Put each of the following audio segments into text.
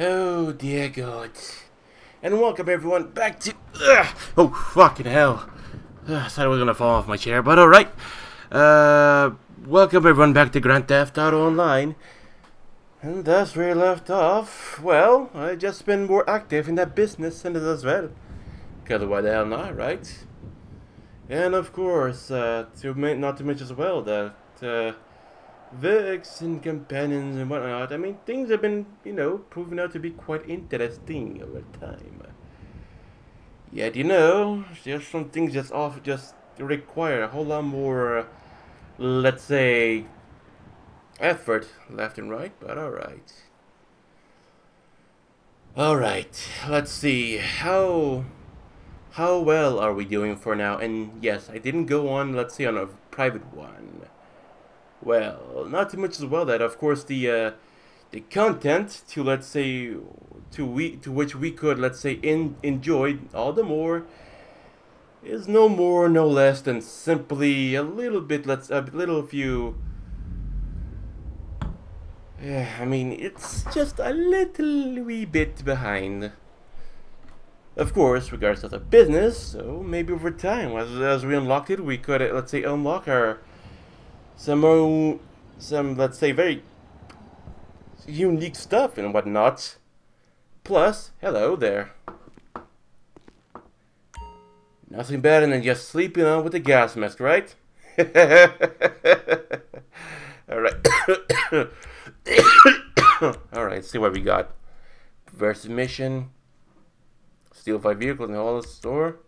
Oh dear God. And welcome everyone back to... Ugh, oh, fucking hell. Ugh, I thought I was gonna fall off my chair, but alright. Uh, welcome everyone back to Grand Theft Auto Online. And thus we left off, well, I just been more active in that business and as well. Cause why the hell not, right? And of course, uh, to not to mention as well that, uh, Vex and companions and whatnot. I mean, things have been, you know, proven out to be quite interesting over time. Yet, you know, there's some things just off, just require a whole lot more, let's say, effort left and right, but alright. Alright, let's see, how, how well are we doing for now? And yes, I didn't go on, let's say, on a private one. Well, not too much as well that, of course, the uh, the content to let's say to we to which we could let's say in enjoy all the more is no more no less than simply a little bit let's a little few yeah I mean it's just a little wee bit behind. Of course regards to the business so maybe over time as, as we unlocked it we could let's say unlock our some some let's say very unique stuff and whatnot. Plus, hello there. Nothing better than just sleeping on with a gas mask, right? Alright. Alright, see what we got. Versus mission. Steal five vehicles in all the store.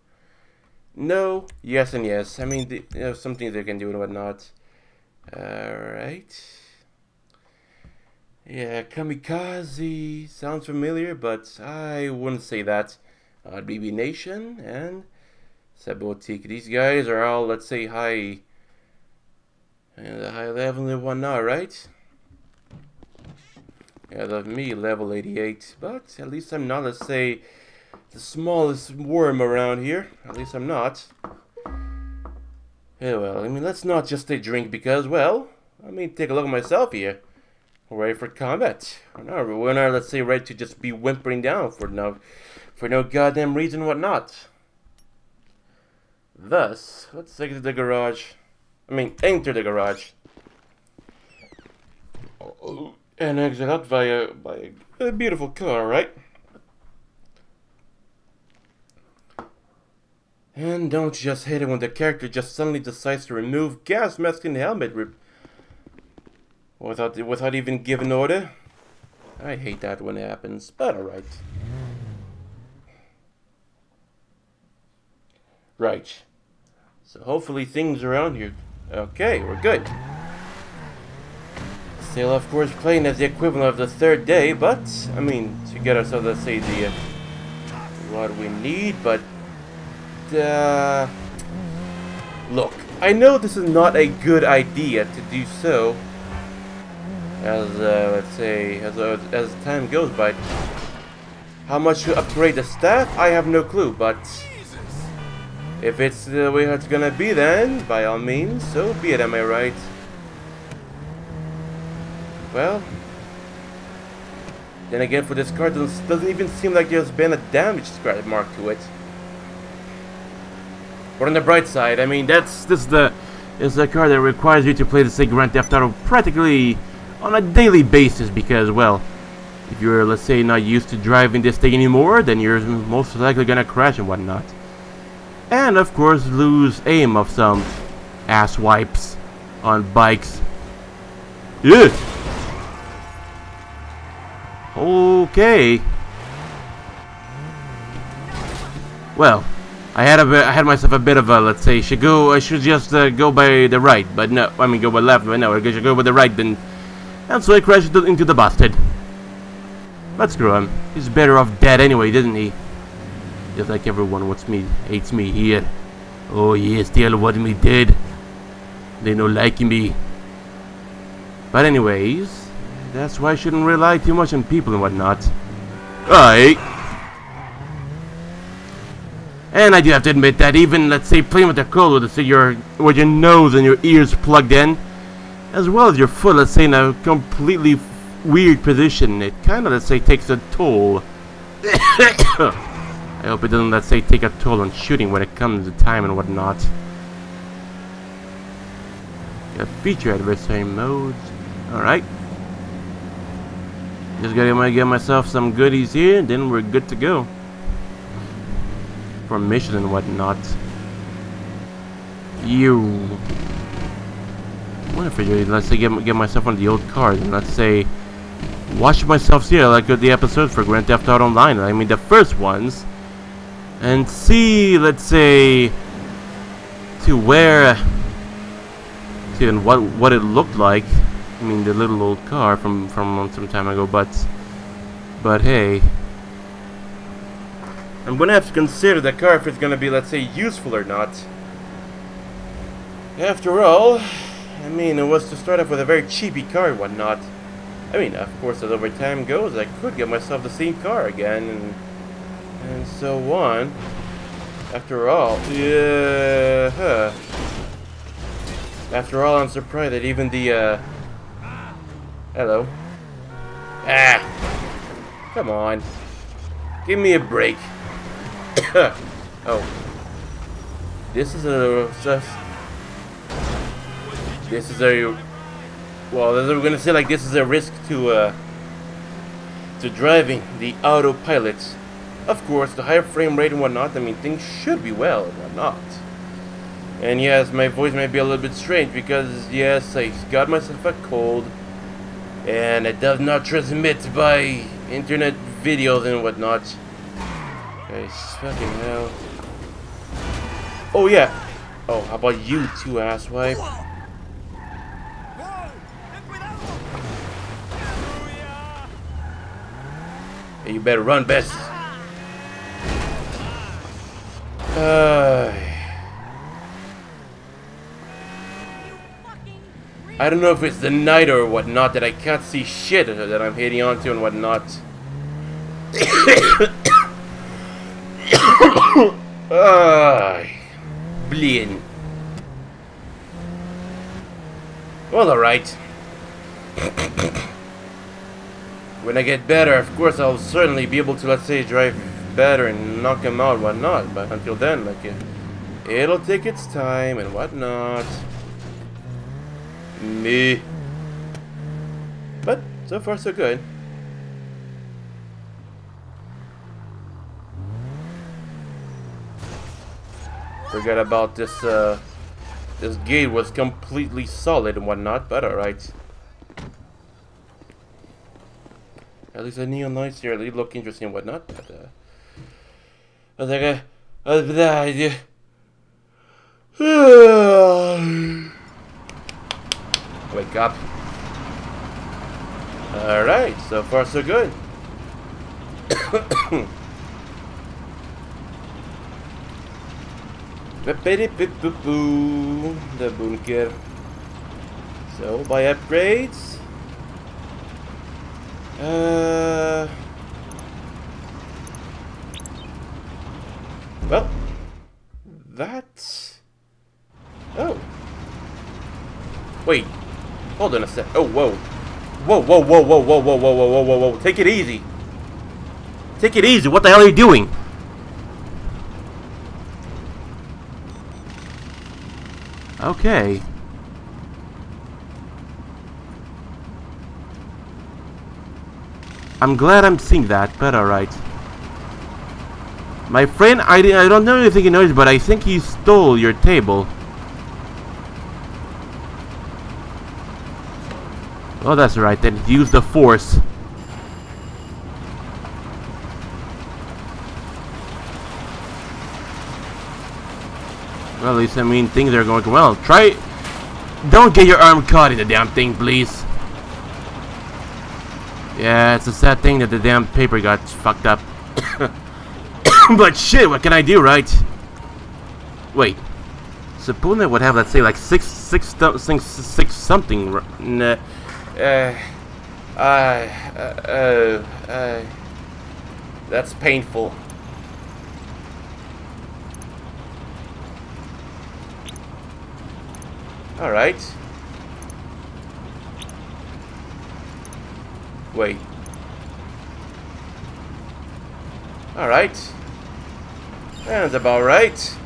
No, yes and yes. I mean, the, you know, some things they can do and whatnot. Alright. Yeah, Kamikaze sounds familiar, but I wouldn't say that. Uh, BB Nation and Sabotique. These guys are all, let's say, high, uh, high level and whatnot, right? Yeah, the me level 88, but at least I'm not, let's say, the smallest worm around here. At least I'm not. Yeah, well, I mean, let's not just say drink because, well, I mean, take a look at myself here. We're ready for combat. No, we're not, let's say, ready to just be whimpering down for no, for no goddamn reason whatnot. Thus, let's exit the garage. I mean, enter the garage. And exit out via, by a beautiful car, right? And don't just hate it when the character just suddenly decides to remove gas mask and helmet without without even giving order. I hate that when it happens, but alright. Right. So hopefully things around here. Okay, we're good. Still, of course, playing as the equivalent of the third day, but, I mean, to get ourselves, let's say, the, uh, what we need, but uh, look, I know this is not a good idea to do so. As uh, let's say, as uh, as time goes by, how much to upgrade the staff, I have no clue. But if it's the way it's gonna be, then by all means, so be it. Am I right? Well, then again, for this card, doesn't, doesn't even seem like there's been a damage scratch mark to it. But on the bright side, I mean, that's this is the is a car that requires you to play the Sega Grand Theft Auto practically on a daily basis because, well, if you're, let's say, not used to driving this thing anymore, then you're most likely gonna crash and whatnot. And, of course, lose aim of some ass wipes on bikes. Yeah. Okay. Well, I had a bit, I had myself a bit of a let's say should go I should just uh, go by the right but no I mean go by left but no I should go by the right then and so I crashed into the bastard. But screw him he's better off dead anyway didn't he? Just like everyone wants me hates me here. Oh yes all want me dead they don't like me. But anyways that's why I shouldn't rely too much on people and whatnot. Alright and I do have to admit that even, let's say, playing with the code with, your, with your nose and your ears plugged in, as well as your foot, let's say, in a completely weird position. It kind of, let's say, takes a toll. I hope it doesn't, let's say, take a toll on shooting when it comes to time and whatnot. Got feature adversary modes. Alright. Just gotta get myself some goodies here, then we're good to go. For mission and whatnot. You. What if I let's say get, get myself on the old cars and let's say watch myself here like the episodes for Grand Theft Auto Online. I mean the first ones and see, let's say, to where, to and what what it looked like. I mean, the little old car from from some time ago, but but hey, I'm gonna have to consider the car if it's gonna be, let's say, useful or not. After all, I mean, it was to start off with a very cheapy car and whatnot. I mean, of course, as over time goes, I could get myself the same car again and and so on. After all, yeah. Huh. After all, I'm surprised that even the, uh... Hello. Ah! Come on. Give me a break. oh. This is a... Just... This is a... Well, we're gonna say like this is a risk to, uh... To driving the autopilots. Of course, the higher frame rate and whatnot, I mean, things should be well and whatnot. And yes, my voice may be a little bit strange because, yes, I got myself a cold. And it does not transmit by internet videos and whatnot. Fucking hell. Oh, yeah. Oh, how about you two, asswipe? Hey, you better run, Bess. Uh, I don't know if it's the night or whatnot that I can't see shit that I'm hitting onto and whatnot. uh, bleeding. Well, alright. when I get better, of course, I'll certainly be able to, let's say, drive better and knock him out whatnot. But until then, like, it'll take its time and whatnot. Me. But so far so good. Forget about this, uh, this gate was completely solid and whatnot, but alright. At least the neon lights here, they look interesting and whatnot, but, uh, I uh, I that idea. Wake up. Alright, so far so good. The bunker. So, by upgrades. Uh... Well, that's... Oh. Wait. Hold on a sec. Oh, whoa. Whoa, whoa, whoa, whoa, whoa, whoa, whoa, whoa, whoa, whoa, Take it easy. Take it easy. What the hell are you doing? Okay. I'm glad I'm seeing that, but alright. My friend, I, I don't know if he knows, but I think he stole your table. Oh, that's right, then use the force. Well, at least, I mean, things are going well. Try... Don't get your arm caught in the damn thing, please. Yeah, it's a sad thing that the damn paper got fucked up. but shit, what can I do, right? Wait. Sapuna would have, let's say, like six, six, six, six something. Nah. Uh, uh, uh, uh, that's painful. Alright. Wait. Alright. That's about right.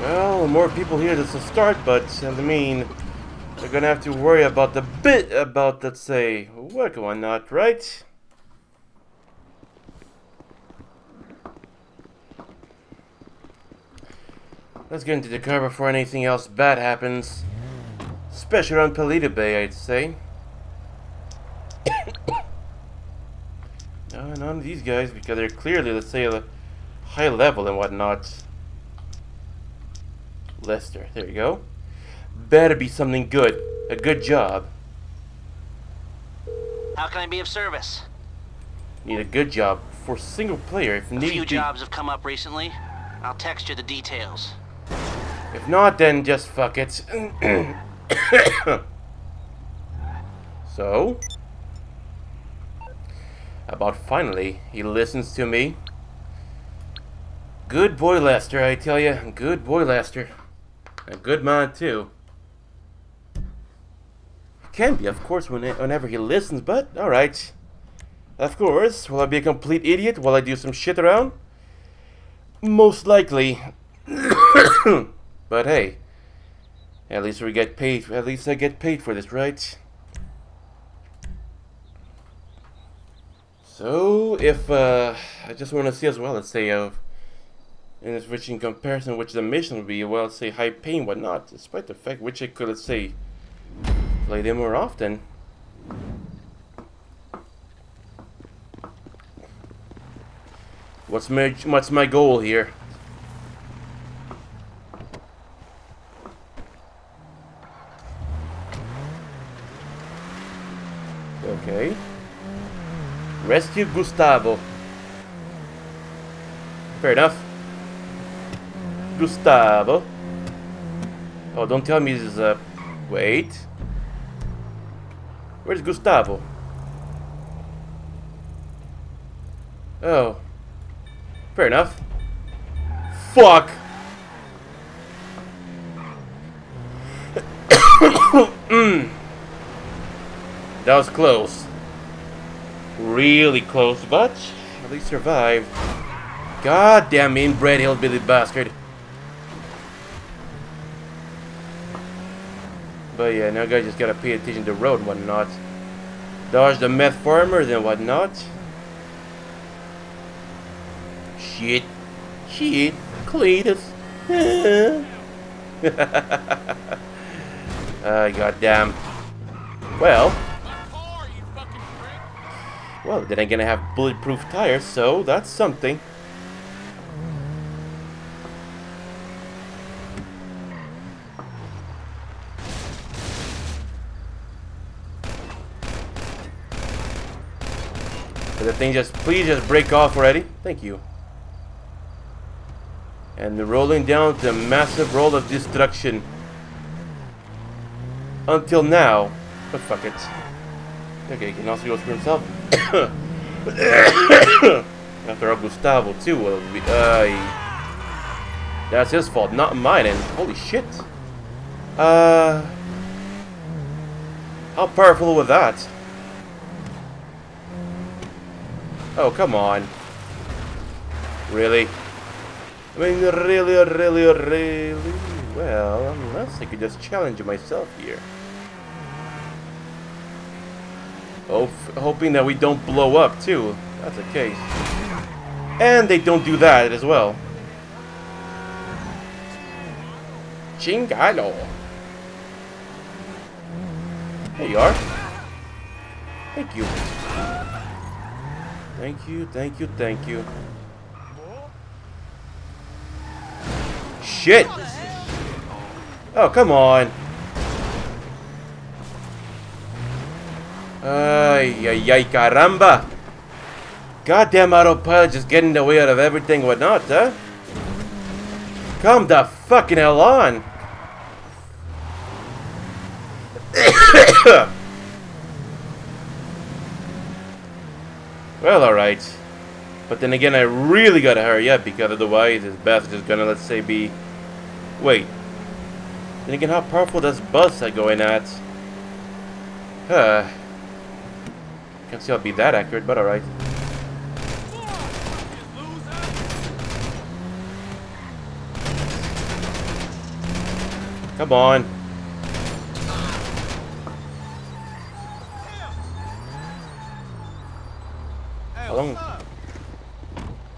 Well, more people here to start, but I mean, they're gonna have to worry about the bit about, let's say, work or not, right? Let's get into the car before anything else bad happens. Especially around Paleto Bay, I'd say. no, none of these guys, because they're clearly, let's say, a high level and whatnot. Lester. There you go. Better be something good. A good job. How can I be of service? Need a good job for single player if A few jobs have come up recently. I'll text you the details. If not, then just fuck it. so? About finally, he listens to me. Good boy, Lester, I tell you. Good boy, Lester. A good man, too. Can be, of course, when, whenever he listens, but alright. Of course, will I be a complete idiot while I do some shit around? Most likely. but hey, at least we get paid. At least I get paid for this, right? So, if uh, I just want to see as well, let's say, uh, in this which in comparison, which the mission would be, well, say high paying, whatnot, despite the fact which I could, let's say, play them more often. What's my what's my goal here? Okay. Rescue Gustavo. Fair enough. Gustavo. Oh, don't tell me this is a... Wait. Where's Gustavo? Oh. Fair enough. Fuck! mm. That was close. Really close, but at least survived. God damn inbred hillbilly bastard. But yeah, now guys just gotta pay attention to the road and whatnot. Dodge the meth farmers and whatnot. Shit. Shit. Cletus. uh, goddamn. Well. Well, then I'm gonna have bulletproof tires, so that's something. But the thing just, please just break off already. Thank you. And rolling down the massive roll of destruction. Until now. But fuck it. Okay, he can also go through himself. After all, Gustavo too will be. Uh, that's his fault, not mine. And holy shit. Uh, how powerful was that? Oh, come on. Really? I mean, really, really, really? Well, unless I could just challenge myself here. Oh, hoping that we don't blow up, too. That's the case. And they don't do that as well. Chingalo. There you are. Thank you. Thank you, thank you, thank you. Shit! Oh, come on. Ay, ay, ay, caramba! Goddamn autopilot just getting in the way out of everything whatnot, huh? Come the fucking hell on! well, alright. But then again, I really gotta hurry up because otherwise this bus is just gonna, let's say, be... Wait. Then again, how powerful does bus are going at? Huh. Can't see I'll be that accurate, but alright. Come on. How long?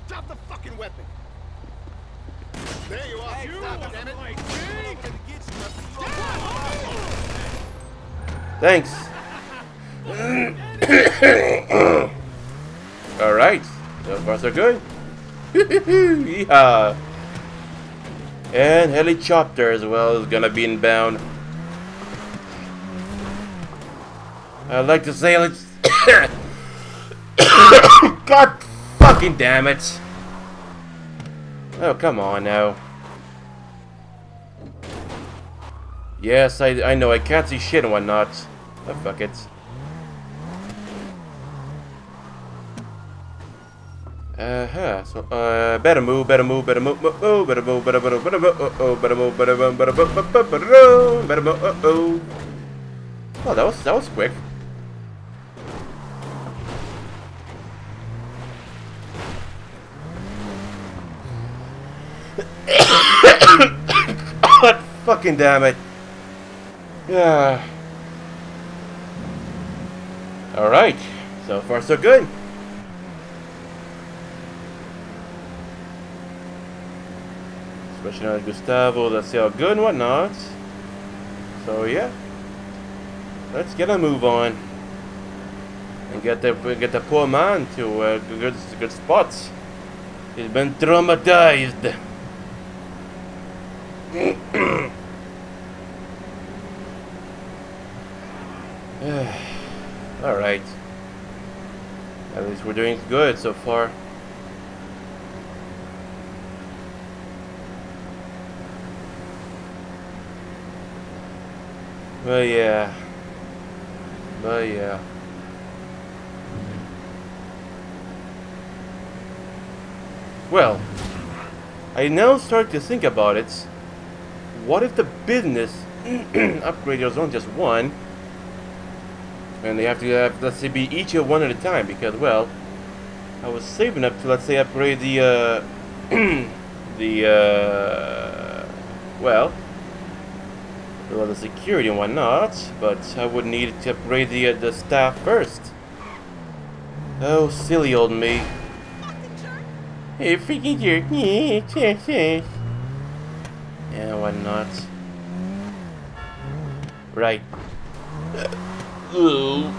Drop the fucking weapon. There you are. you Stop it, damn it. Thanks. Alright. So far so good. yeah. And helicopter as well is gonna be inbound. I'd like to say let's God fucking damn it. Oh come on now. Yes, I, I know, I can't see shit and whatnot. Oh, fuck it. Uh-huh, so, uh, better move, better move, better move, oh, better move, better move, better move, oh, oh, better move, better move, better move, better move, better move, oh, oh. Oh, that was, that was quick. God fucking damn it. Yeah. Alright. So far so good. Especially now Gustavo, see how good and whatnot. So yeah. Let's get a move on. And get the get the poor man to uh, good good spots. He's been traumatized. Alright. At least we're doing good so far. But yeah. But yeah. Well, I now start to think about it. What if the business upgrade upgraders on just one? And they have to have, let's say, be each one at a time because, well, I was saving up to, let's say, upgrade the, uh, the, uh, well, well, the security and whatnot, but I would need to upgrade the, uh, the staff first. Oh, silly old me. Hey, freaking jerk. Yeah, why not? Right. Ooh.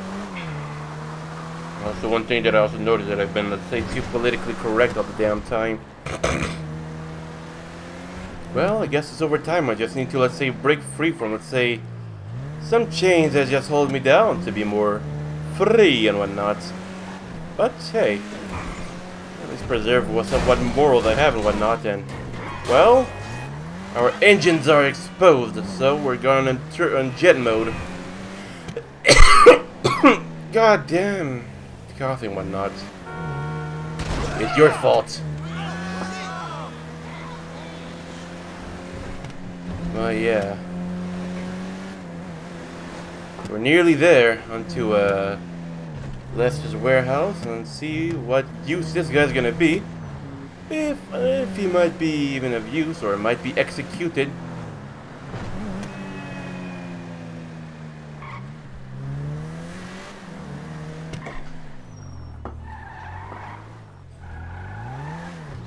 Also, one thing that I also noticed that I've been, let's say, too politically correct all the damn time. Well, I guess it's over time. I just need to, let's say, break free from, let's say, some chains that just hold me down to be more free and whatnot. But, hey, at least preserve what, what morals I have and whatnot, and, well, our engines are exposed, so we're going on jet mode. God damn. Coughing whatnot. It's your fault. Oh yeah. We're nearly there onto uh, Lester's warehouse and see what use this guy's gonna be. If, if he might be even of use or might be executed.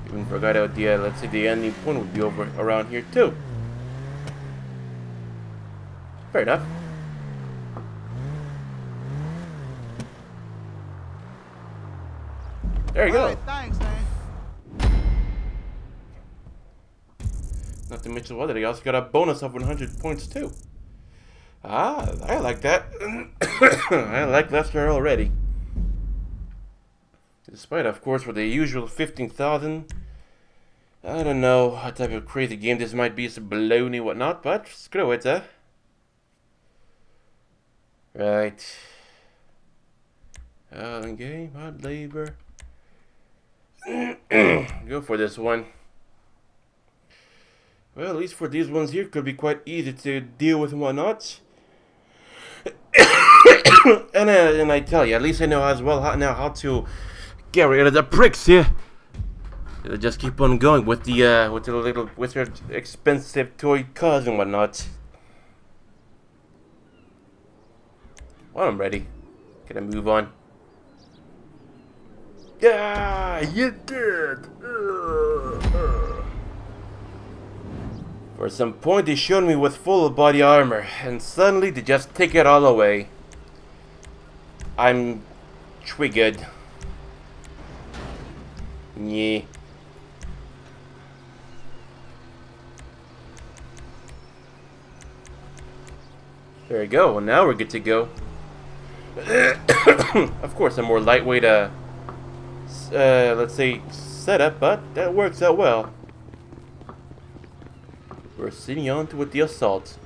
Even forgot out the, uh, let's say the ending point would be over around here too. Fair enough. There you go. Alright, thanks, man. Not to mention what, he also got a bonus of 100 points too. Ah, I like that. I like Lester already. Despite, of course, for the usual 15,000. I don't know what type of crazy game this might be, some baloney whatnot, but screw it, huh? Right. Island game, hard labor. Go for this one. Well, at least for these ones here, could be quite easy to deal with and whatnot. and uh, and I tell you, at least I know as well how, now how to get rid of the pricks here. Just keep on going with the uh, with the little with their expensive toy cars and whatnot. Well, I'm ready. Can I move on? Yeah, you did. Uh, uh. For some point, they showed me with full of body armor, and suddenly they just take it all away. I'm triggered. Yeah. There we go. Well, now we're good to go. of course, a more lightweight, uh, uh, let's say, setup, but that works out well. We're sitting on to with the assault.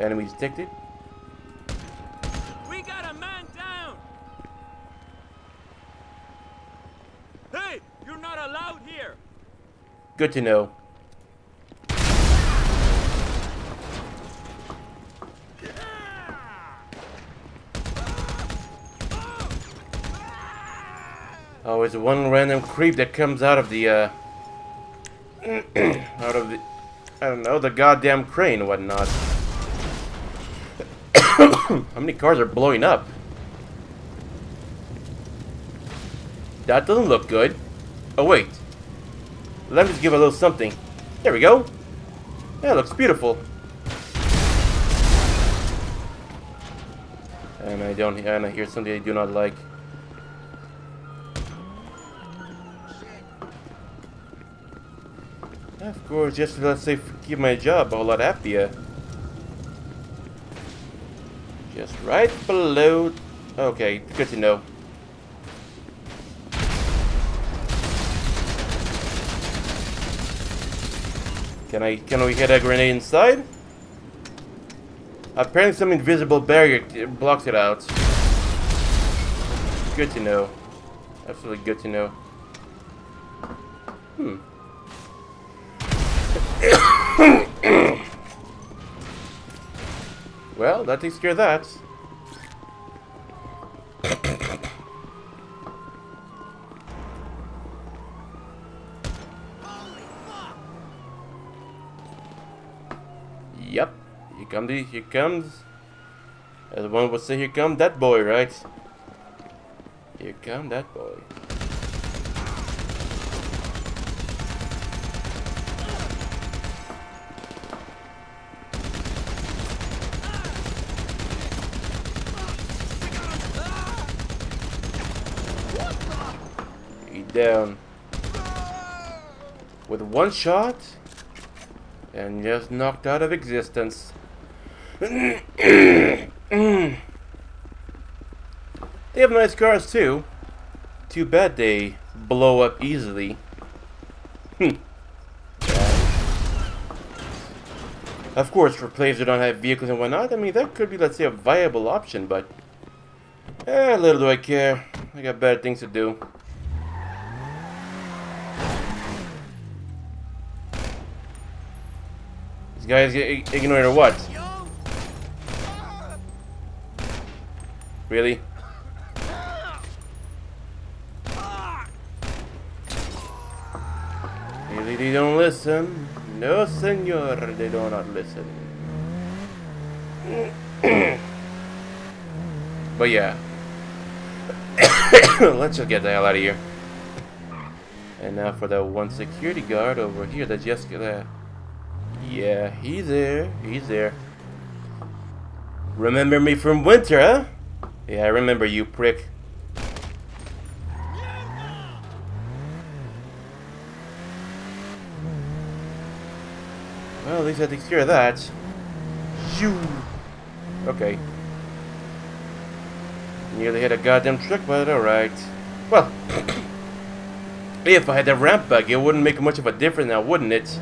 Enemy detected. We got a man down! Hey! You're not allowed here! Good to know. Always one random creep that comes out of the, uh... out of the... I don't know, the goddamn crane and whatnot. How many cars are blowing up? That doesn't look good. Oh, wait. Let me just give a little something. There we go. That looks beautiful. And I don't, and I hear something I do not like. Of course, just let's say keep my job a lot happier. Just right below. Okay, good to know. Can I can we get a grenade inside? Apparently some invisible barrier blocks it out. Good to know. Absolutely good to know. Hmm. Well, that takes care of that. Yep. Here comes the here comes uh, as one would say here come that boy, right? Here come that boy. Down. With one shot? and just knocked out of existence. they have nice cars too. Too bad they blow up easily. Hmm. of course, for players who don't have vehicles and whatnot, I mean, that could be, let's say, a viable option, but... Eh, little do I care. I got better things to do. Guys get ignored or what? Really? Really, they don't listen. No, senor, they do not listen. but yeah. Let's just get the hell out of here. And now for that one security guard over here that just got uh, yeah, he's there. He's there. Remember me from winter, huh? Yeah, I remember you, prick. Well, at least I take care of that. You. Okay. Nearly hit a goddamn truck, but alright. Well, if I had the ramp bug, it wouldn't make much of a difference now, wouldn't it?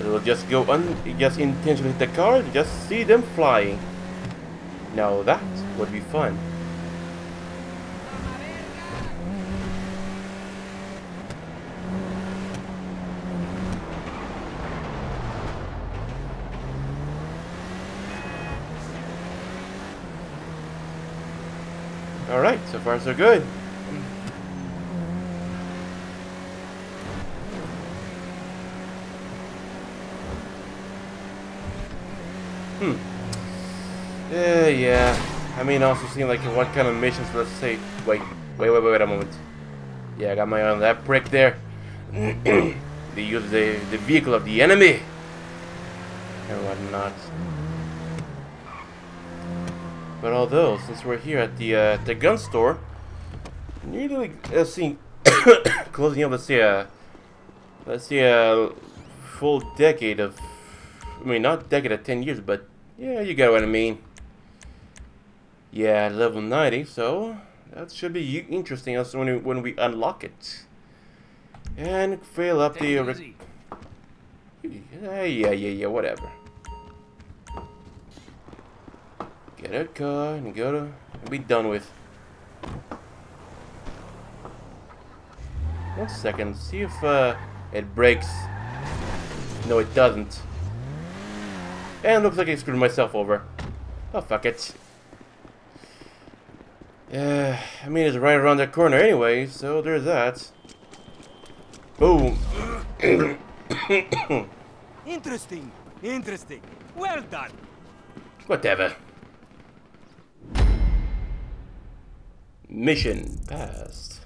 It will just go on, just intentionally hit the car, just see them flying. Now that would be fun. Alright, so far so good. Hmm. Yeah, yeah. I mean, also seeing like what kind of missions, let's say. Wait, wait, wait, wait a moment. Yeah, I got my eye on that prick there. they use the, the vehicle of the enemy. And whatnot. But although, since we're here at the uh, the gun store, nearly uh, seeing closing up, let's see, a let's say a full decade of, I mean not decade of ten years, but yeah, you get what I mean. Yeah, level 90, so that should be interesting as when we, when we unlock it. And fill up the... Yeah, yeah, yeah, yeah, whatever. Get a car and go to... and be done with. One second, see if uh, it breaks. No, it doesn't. And looks like I screwed myself over. Oh, fuck it. Yeah, I mean, it's right around that corner anyway, so there's that. Boom. Interesting. Interesting. Well done. Whatever. Mission passed.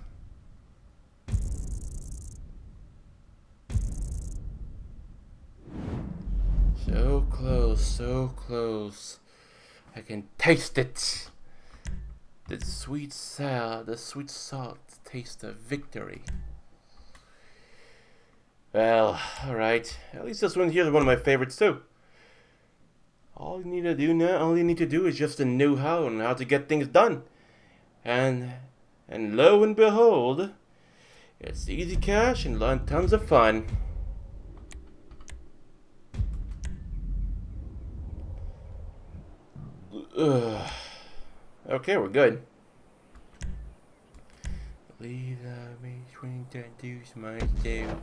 So close, so close. I can taste it. The sweet sour, the sweet salt taste of victory. Well, alright. At least this one here is one of my favorites too. All you need to do now, all you need to do is just to know how and how to get things done. And and lo and behold, it's easy cash and tons of fun. Ugh. Okay, we're good. Please allow me to introduce myself.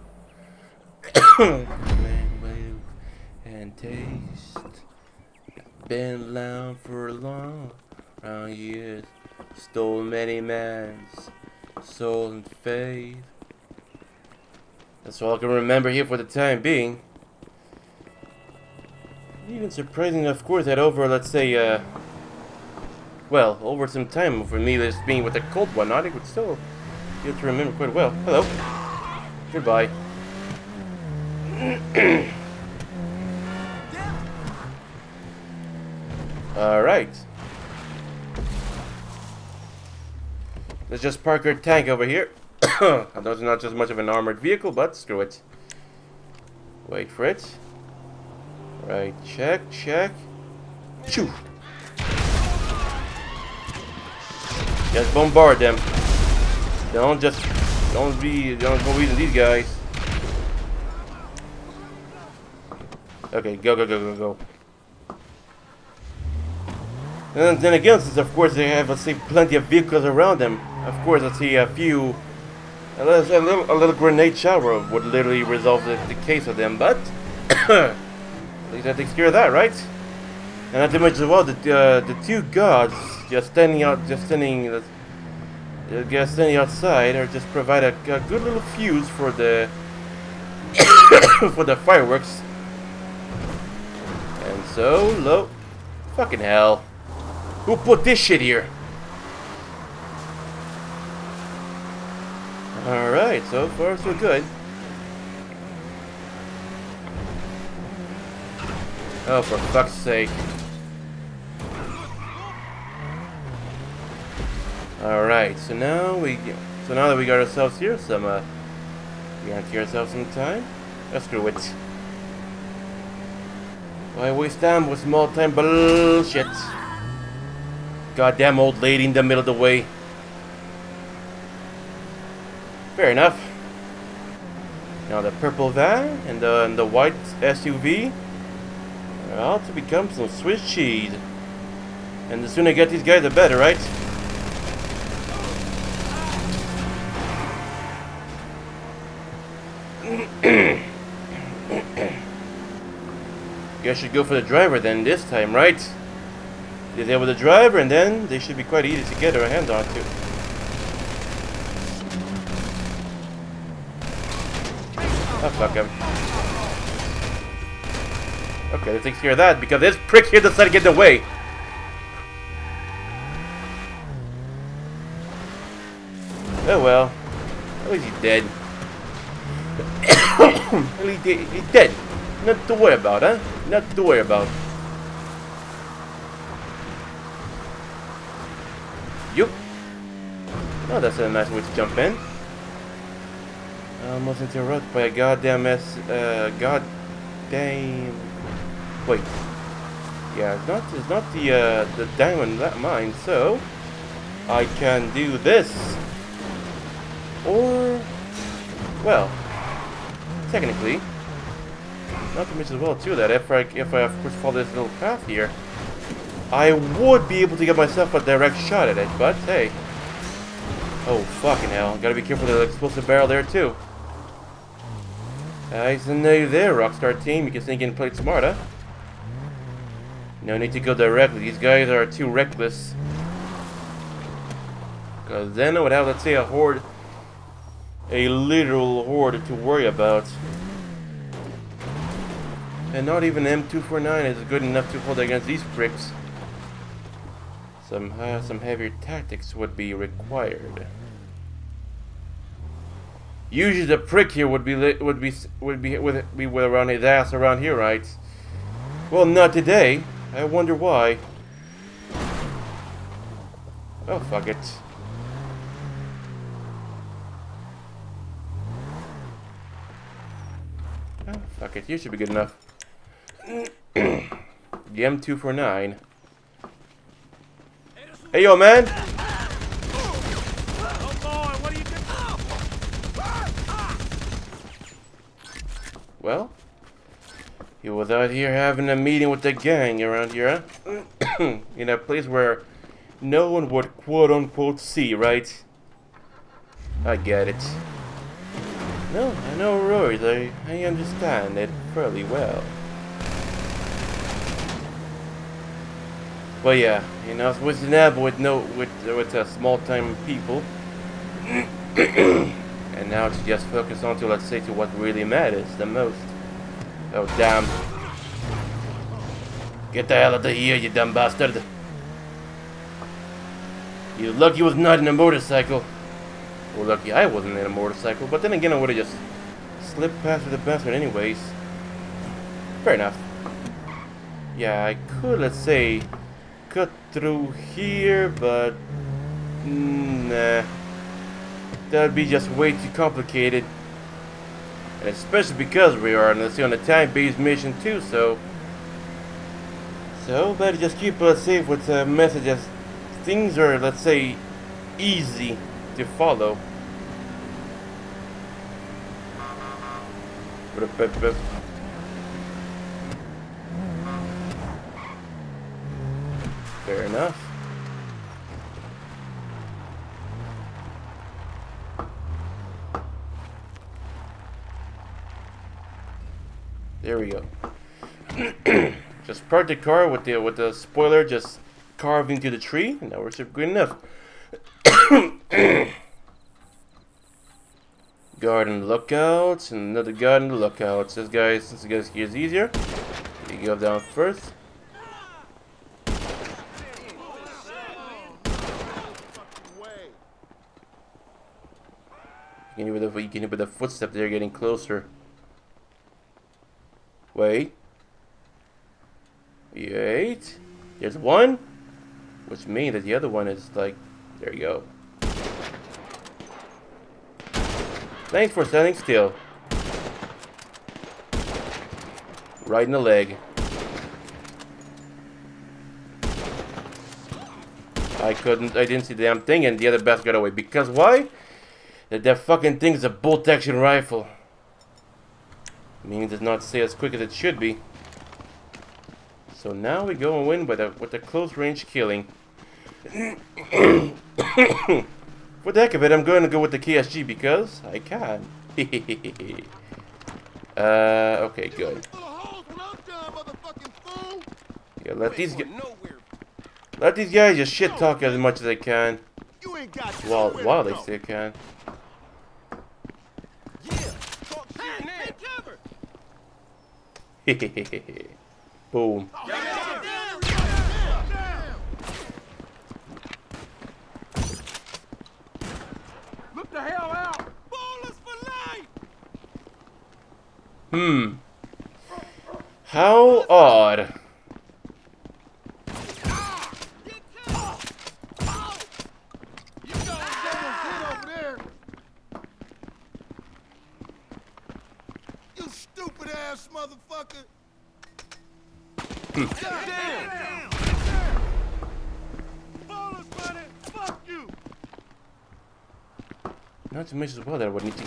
Man, and taste. Been around for long, long years. Stole many man's soul and faith. That's all I can remember here for the time being. Even surprising, of course, that over, let's say, uh, well, over some time for me, this being with a cold one, I would still able to remember quite well. Hello. Goodbye. Alright. Let's just park our tank over here. I know it's not just much of an armored vehicle, but screw it. Wait for it. Right, check, check. Shoo! Just bombard them. Don't just, don't be, don't go reading these guys. Okay, go, go, go, go, go. And then again, since of course they have, let's say, plenty of vehicles around them, of course, let's see a few, a little, a little, a little grenade shower would literally resolve the, the case of them, but that takes care of that, right? And not to mention as well, the, uh, the two gods just standing out, just standing, uh, just standing outside, or just provide a, a good little fuse for the, for the fireworks. And so, low, fucking hell. Who put this shit here? Alright, so far so good. Oh, for fuck's sake. Alright, so now we so now that we got ourselves here some uh guarantee ourselves some time. Let's screw it. Why waste time with small time bullshit? Goddamn old lady in the middle of the way. Fair enough. Now the purple van and the, and the white SUV all to become some Swiss cheese. And the sooner I get these guys, the better, right? Guess I should go for the driver then this time, right? Disable the driver, and then they should be quite easy to get our hand onto. Oh, fuck him. Okay, that takes care of that, because this prick here decided to get in the way. Oh well. At least he's dead. At least he's dead. Nothing to worry about, huh? Nothing to worry about. Yup. Oh, that's a nice way to jump in. Almost interrupted by a goddamn mess. Uh, goddamn. Wait. Yeah, it's not. It's not the uh, the diamond that mine. So I can do this, or well, technically, not to mention as well too that if I if I of course follow this little path here, I would be able to get myself a direct shot at it. But hey, oh fucking hell, gotta be careful with the explosive barrel there too. Nice know you there, Rockstar team. You can think and play smart, huh? No need to go directly. These guys are too reckless. Because then I would have, let's say, a horde. A literal horde to worry about. And not even M249 is good enough to hold against these pricks. Some, uh, some heavier tactics would be required. Usually the prick here would be would be would be with be around his ass around here, right? Well, not today. I wonder why. Oh, fuck it. Oh, fuck it. You should be good enough. the M249. Hey, yo, man! Are you was out here having a meeting with the gang around here, huh? In a place where no one would quote unquote see, right? I get it. No, I know Rory, I, I understand it fairly well. But yeah, you know, with Nab with no with with uh, small time people. and now to just focus on to let's say to what really matters the most. Oh damn. Get the hell out of here, you dumb bastard. You lucky he was not in a motorcycle. Well lucky I wasn't in a motorcycle, but then again I would've just slipped past the bastard anyways. Fair enough. Yeah, I could let's say cut through here, but mm, nah. That'd be just way too complicated. And especially because we are, let's say, on a time-based mission too, so... So, better just keep us safe with uh, messages. Things are, let's say, easy to follow. Fair enough. There we go. just park the car with the with the spoiler just carved into the tree, and now we're good enough. garden lookouts, and another garden lookouts. This guy, since this guy is easier, you go down first. You can hear the you can hear the footsteps. They're getting closer. Wait. Wait. There's one, which means that the other one is like. There you go. Thanks for standing still. Right in the leg. I couldn't, I didn't see the damn thing and the other bastard got away. Because why? That that fucking thing's a bolt action rifle. Means it's not say as quick as it should be. So now we go and win with a with a close range killing. For the heck of it, I'm going to go with the KSG because I can. uh, okay, good. Full of holes when I'm done, motherfucking fool. Yeah, let these. Let these guys just shit talk as much as they can. While, while they still can. Talk shit now. Boom. Look the hell out. Ballers for life. Hmm. How odd. You know that over there. You stupid ass motherfucker. Hmm. Damn. Ballers money. Fuck. Not to mention as well that I would need to.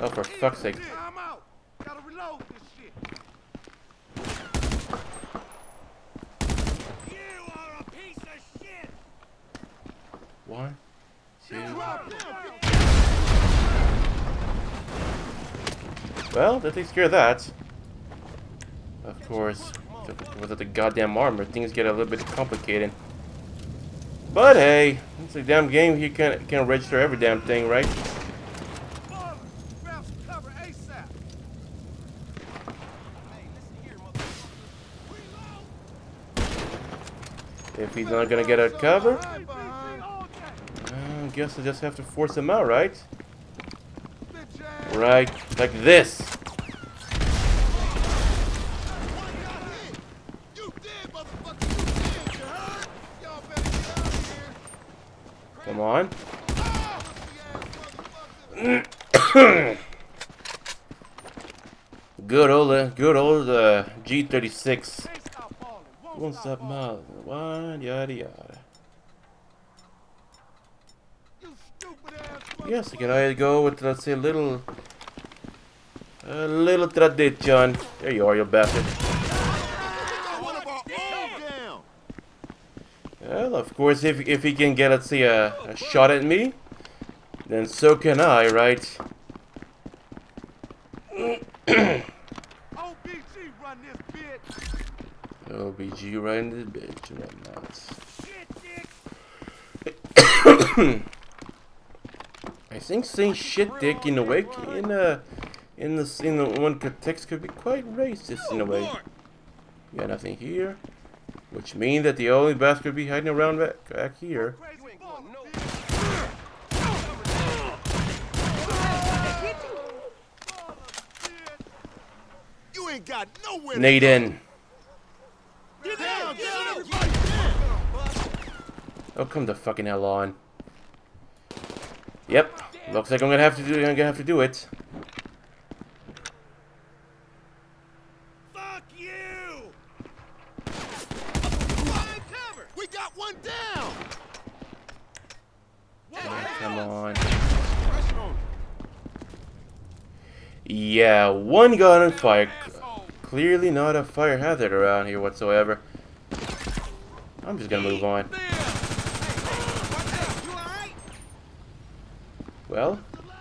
Oh, for fuck's sake. I'm out. Gotta reload this shit. You are a piece of shit! One, two. Well, that takes care of that. Of course, without the goddamn armor, things get a little bit complicated. But hey, it's a damn game. You can't can't register every damn thing, right? If he's not gonna get a cover, uh, I guess I just have to force him out, right? Out like this. Come on. Good old, uh, good old uh, G36. Ain't stop falling. Won't, Won't stop stop falling. mouthing. One yada yada. You stupid ass Yes, I can either go with let's say a little, a little tradition. There you are, you bastard. of our own down. Well, of course, if if he can get let's say a, a shot at me, then so can I, right? OBG run this bitch. OBG right in this bitch and whatnot. I think saying shit dick in a way in a in the in the one context could be quite racist in a way. You got nothing here, which means that the only bastard could be hiding around back, back here. You ain't got nowhere Naden. Get down, get down, everybody down. Oh, come the fucking hell on. Yep. Looks like I'm gonna have to do. I'm gonna have to do it. Fuck you! Cover. We got one down. Oh, come on. Pressure on him. Yeah, one gun on fire. Clearly not a fire hazard around here whatsoever. I'm just gonna move on. There. Hey, watch out. You alright? Well,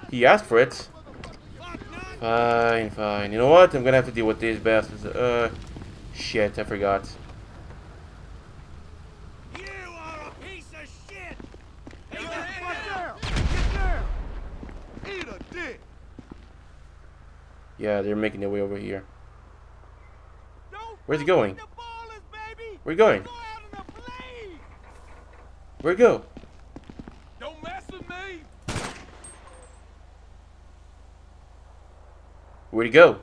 he asked for it. Fine, fine. You know what? I'm gonna have to deal with these bastards. Uh, shit, I forgot. You are a piece of shit! Get down. Get down. Eat a dick. Yeah, they're making their way over here. Where's he going? with The ballers, baby. Where you going? Go out in the blaze. Where'd go? Don't mess with me. Where'd he go?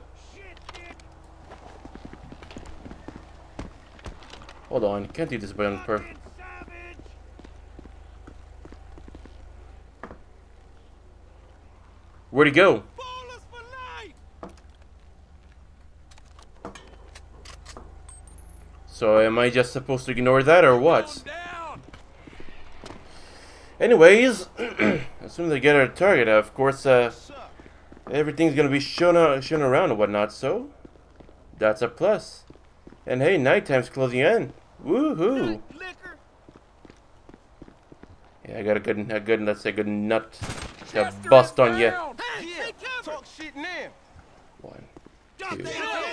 Hold on, can't do this by on. Where'd he go? So am I just supposed to ignore that or what? Anyways, as soon as I get our target, of course, uh everything's gonna be shown, uh, shown around and whatnot, so that's a plus. And hey, nighttime's closing in. Woohoo! Yeah, I got a good, a good, let's say, good nut to bust on you. One, two,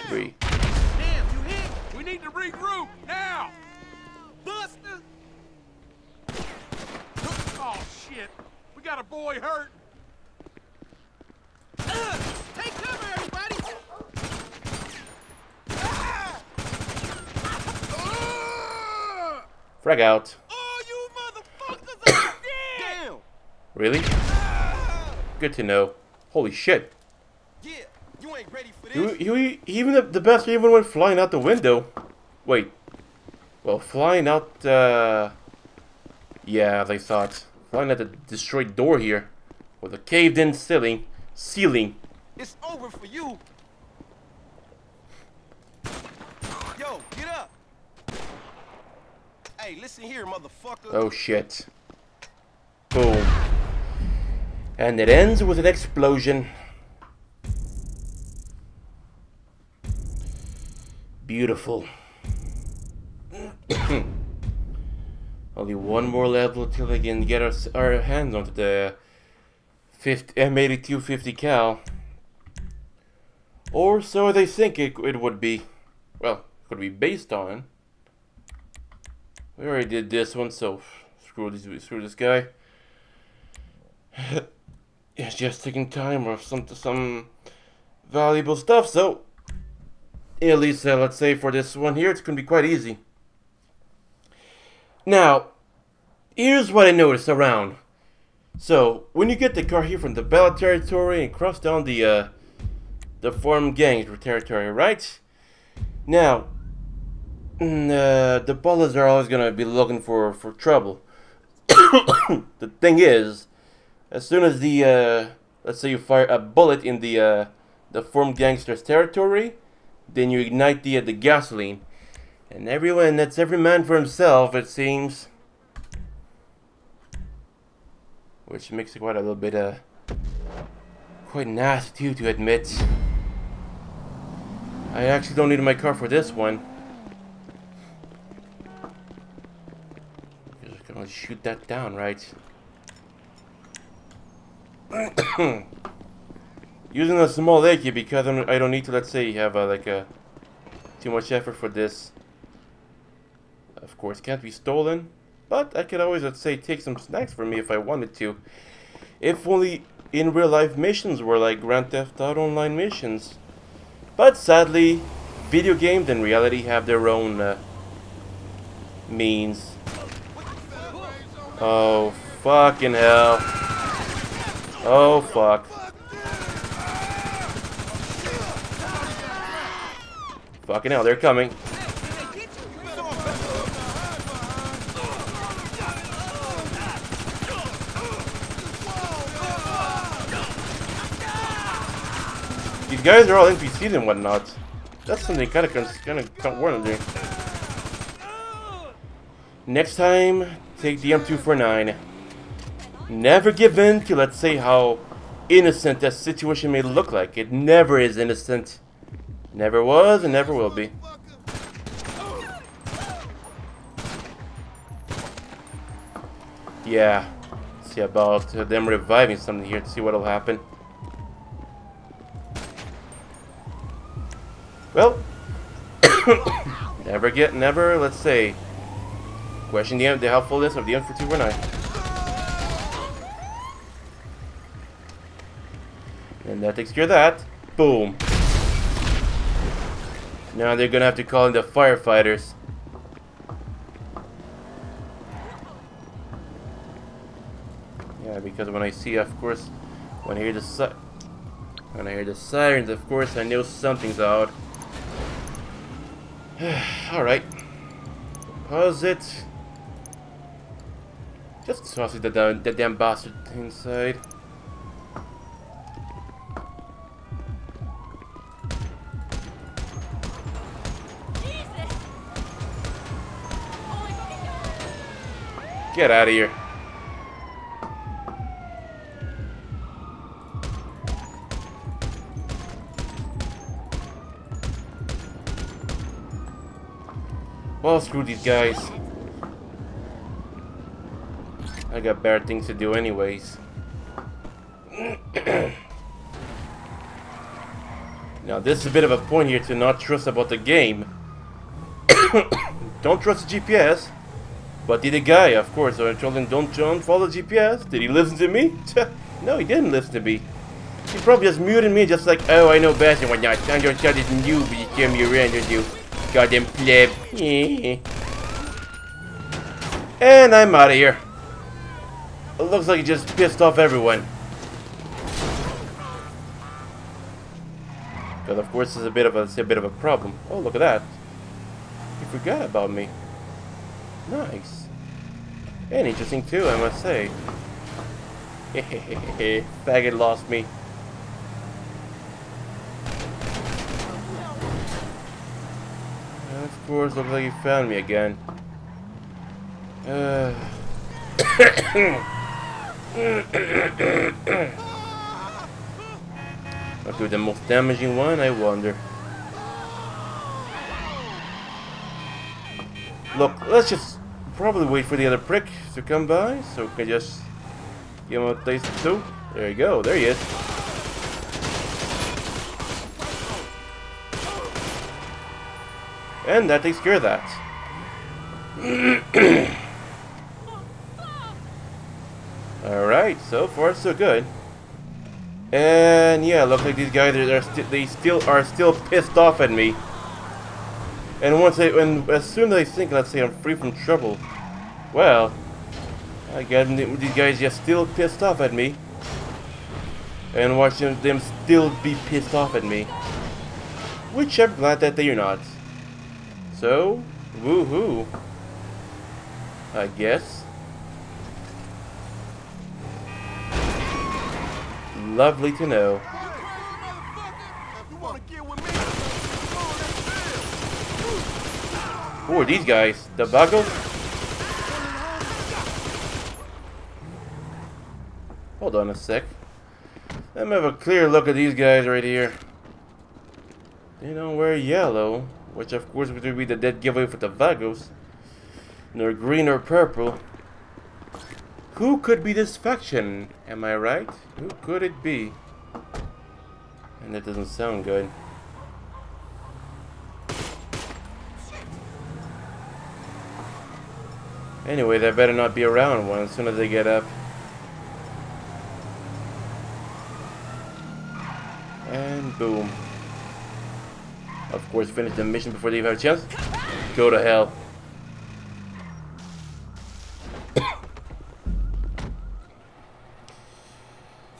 three. Damn, you hit. We need to regroup now. Buster. Oh shit! We got a boy hurt. Frag out. Oh, you motherfuckers are dead! Really? Good to know. Holy shit. Yeah, you ain't ready for this. you, even the, the best even went flying out the window. Wait. Well, flying out, uh... Yeah, they thought. Flying out the destroyed door here. With a caved-in ceiling. Ceiling. It's over for you. Yo, get up. Hey, listen here, motherfucker. Oh shit. Boom. And it ends with an explosion. Beautiful. Only one more level till we can get our, our hands onto the 50, M82 50 cal. Or so they think it, it would be. Well, could be based on. We already did this one, so screw this, screw this guy. it's just taking time or some some valuable stuff. So at least uh, let's say for this one here, it's gonna be quite easy. Now, here's what I noticed around. So when you get the car here from the Ballas territory and cross down the uh, the Form Gangs territory, right? Now, Mm, uh, the bullets are always gonna be looking for for trouble. the thing is, as soon as the uh, let's say you fire a bullet in the uh, the formed gangster's territory, then you ignite the uh, the gasoline, and everyone that's every man for himself it seems, which makes it quite a little bit uh quite nasty too to admit. I actually don't need my car for this one. Just gonna shoot that down, right? Using a small AK because I don't need to, let's say, have a, like a too much effort for this. Of course, can't be stolen, but I could always, let's say, take some snacks for me if I wanted to. If only in real life missions were like Grand Theft Auto Online missions. But sadly, video games and reality have their own uh, means. Oh, fucking hell. Oh, fuck. Fucking hell, they're coming. Guys are all NPCs and whatnot. That's something kind of kind of kind of. Next time, take the M249. Never give in to, let's say, how innocent that situation may look like. It never is innocent. Never was and never will be. Yeah. See about them reviving something here to see what'll happen. Well, never get, never, let's say, question the, the helpfulness of the M4249. And that takes care of that. Boom. Now they're gonna have to call in the firefighters. Yeah, because when I see, of course, when I hear the when I hear the sirens, of course, I know something's out. Alright. Pause it. Just it the, damn- the damn bastard inside. Get out of here. Well, screw these guys. I got better things to do anyways. now, this is a bit of a point here to not trust about the game. Don't trust the GPS. But did the guy, of course, I told don't, don't follow GPS. Did he listen to me? no, he didn't listen to me. He probably just muted me just like, oh, I know best and whatnot. I'm just shut this but you tell me around with you. Goddamn pleb. and I'm out of here. It looks like he just pissed off everyone. But of course, it's a bit of a, a bit of a problem. Oh, look at that. He forgot about me. Nice. And interesting too, I must say. Faggot lost me. Of course, looks like he found me again. Uh. Do the most damaging one, I wonder. Look, let's just probably wait for the other prick to come by, so we can just give him a taste too. There you go, there he is. And that takes care of that. Alright, so far so good. And yeah, looks like these guys are, st they still are still pissed off at me. And once they, when as soon as they think, let's say I'm free from trouble, well, I get these guys just still pissed off at me, and watching them still be pissed off at me, which I'm glad that they are not. So, woohoo! I guess. Lovely to know. Who are these guys? The Buggles? Hold on a sec. Let me have a clear look at these guys right here. They don't wear yellow, which of course would be the dead giveaway for the Vagos. Nor green or purple. Who could be this faction? Am I right? Who could it be? And that doesn't sound good. Anyway, they better not be around one as soon as they get up. And boom. Of course, finish the mission before they even have a chance. Go to hell.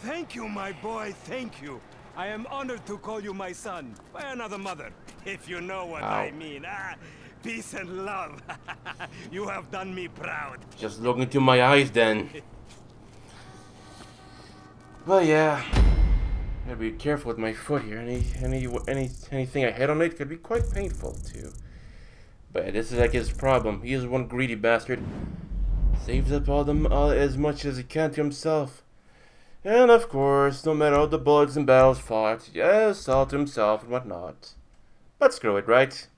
Thank you, my boy, thank you. I am honored to call you my son by another mother, if you know what I mean. Ah, peace and love. you have done me proud. Just look into my eyes then. Well, yeah. Gotta be careful with my foot here. Any, any, any, anything I hit on it could be quite painful too. But this is like his problem. He is one greedy bastard. Saves up all the all as much as he can to himself. And of course, no matter all the bullets and battles fought, yes, all to himself and whatnot. But screw it, right?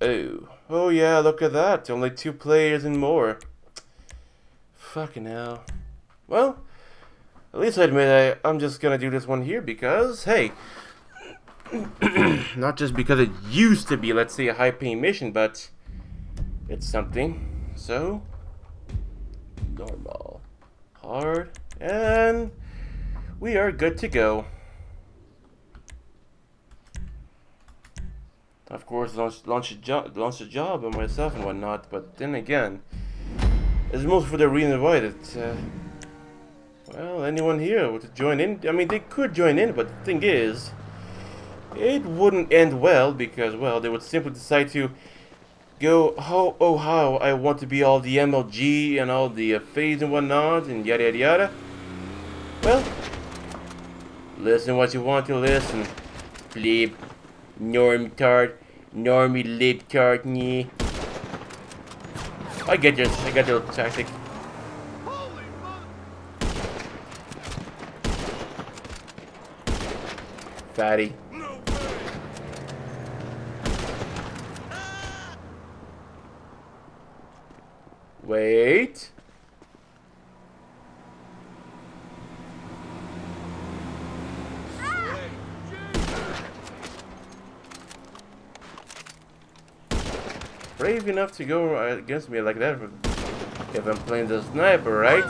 Oh, oh yeah, look at that. Only two players and more. Fucking hell. Well, at least I admit I, I'm just gonna do this one here because, hey, not just because it used to be, let's say, a high paying mission, but it's something. So, normal, hard, and we are good to go. Of course, launch, launch, a, jo- launch a job on myself and whatnot, but then again, it's most for the reason why that, uh, well, anyone here would join in. I mean, they could join in, but the thing is, it wouldn't end well because, well, they would simply decide to go, oh, oh, how I want to be all the MLG and all the uh, phase and whatnot and yada yada yada. Well, listen what you want to listen, plebe, norm tart, normie lib tart, nye. I get your, I get your tactic. Holy mother! Fatty. Wait. brave enough to go against me like that if I'm playing the sniper, right?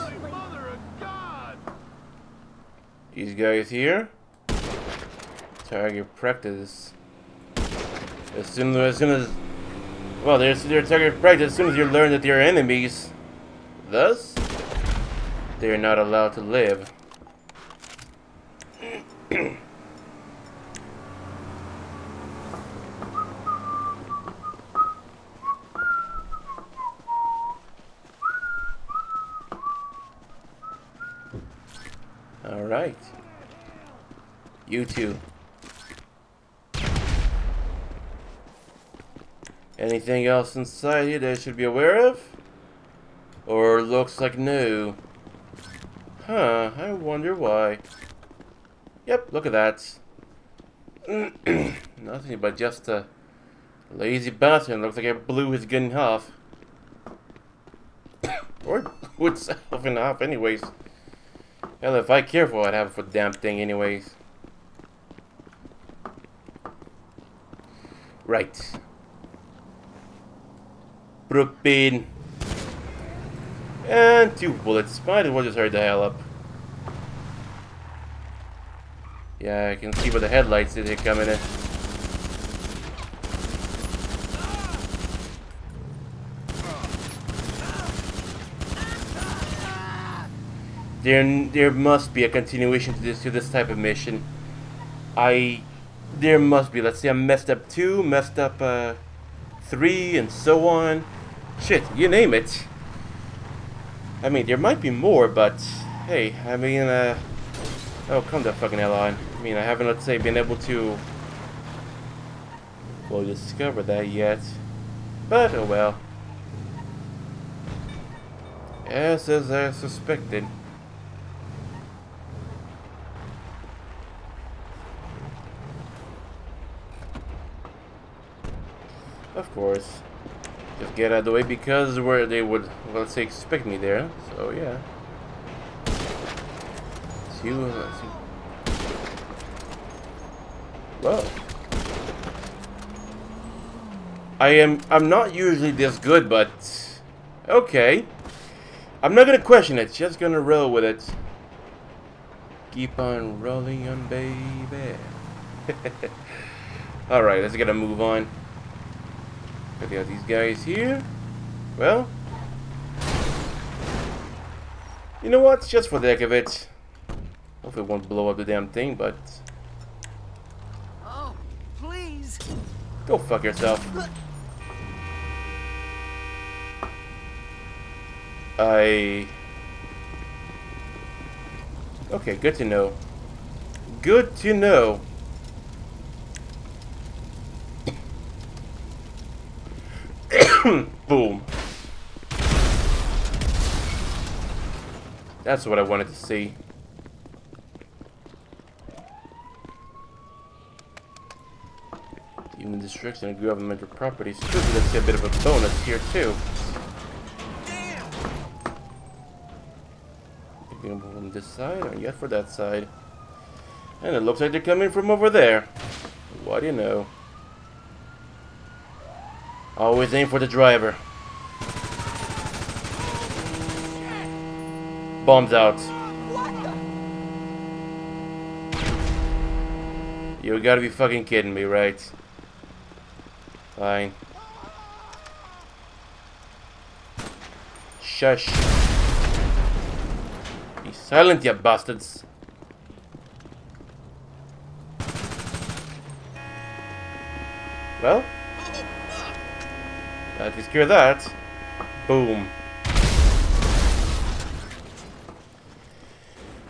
These guys here. Target practice. As soon as, soon as well, there's their target practice as soon as you learn that they're enemies. Thus, they're not allowed to live. Alright. You too. Anything else inside here that I should be aware of? Or looks like no? Huh, I wonder why. Yep, look at that. Nothing but just a lazy bastard. Looks like I blew his gun half. or itself in half anyways. Hell, if I care for what I have for the damn thing anyways. Right. Brookbean. And two bullets. Might as well just hurry the hell up. Yeah, I can see by the headlights that they're coming in. There, there must be a continuation to this to this type of mission. I, there must be. Let's see, I messed up two, messed up uh, three, and so on. Shit, you name it. I mean, there might be more, but hey, I mean, uh, oh, come the fucking hell on. I mean, I haven't, let's say, been able to, well, discover that yet. But, oh well. As as I suspected. Of course. Just get out of the way because where they would, let's say, expect me there. So, yeah. See, let's see. Whoa. I am, I'm not usually this good, but okay. I'm not gonna question it, just gonna roll with it. Keep on rolling on, baby. Alright, let's get a move on. Got the- these guys here. Well, you know what? Just for the heck of it. Hopefully it won't blow up the damn thing, but Oh, please. go fuck yourself. I... Okay, good to know. Good to know. Boom. That's what I wanted to see. Even the destruction of governmental properties should let's a bit of a bonus here too. On this side, or yet for that side. And it looks like they're coming from over there. What do you know? Always aim for the driver. Bombs out. You gotta be fucking kidding me, right? Fine. Shush. Be silent, you bastards. Well, takes care of that. Boom.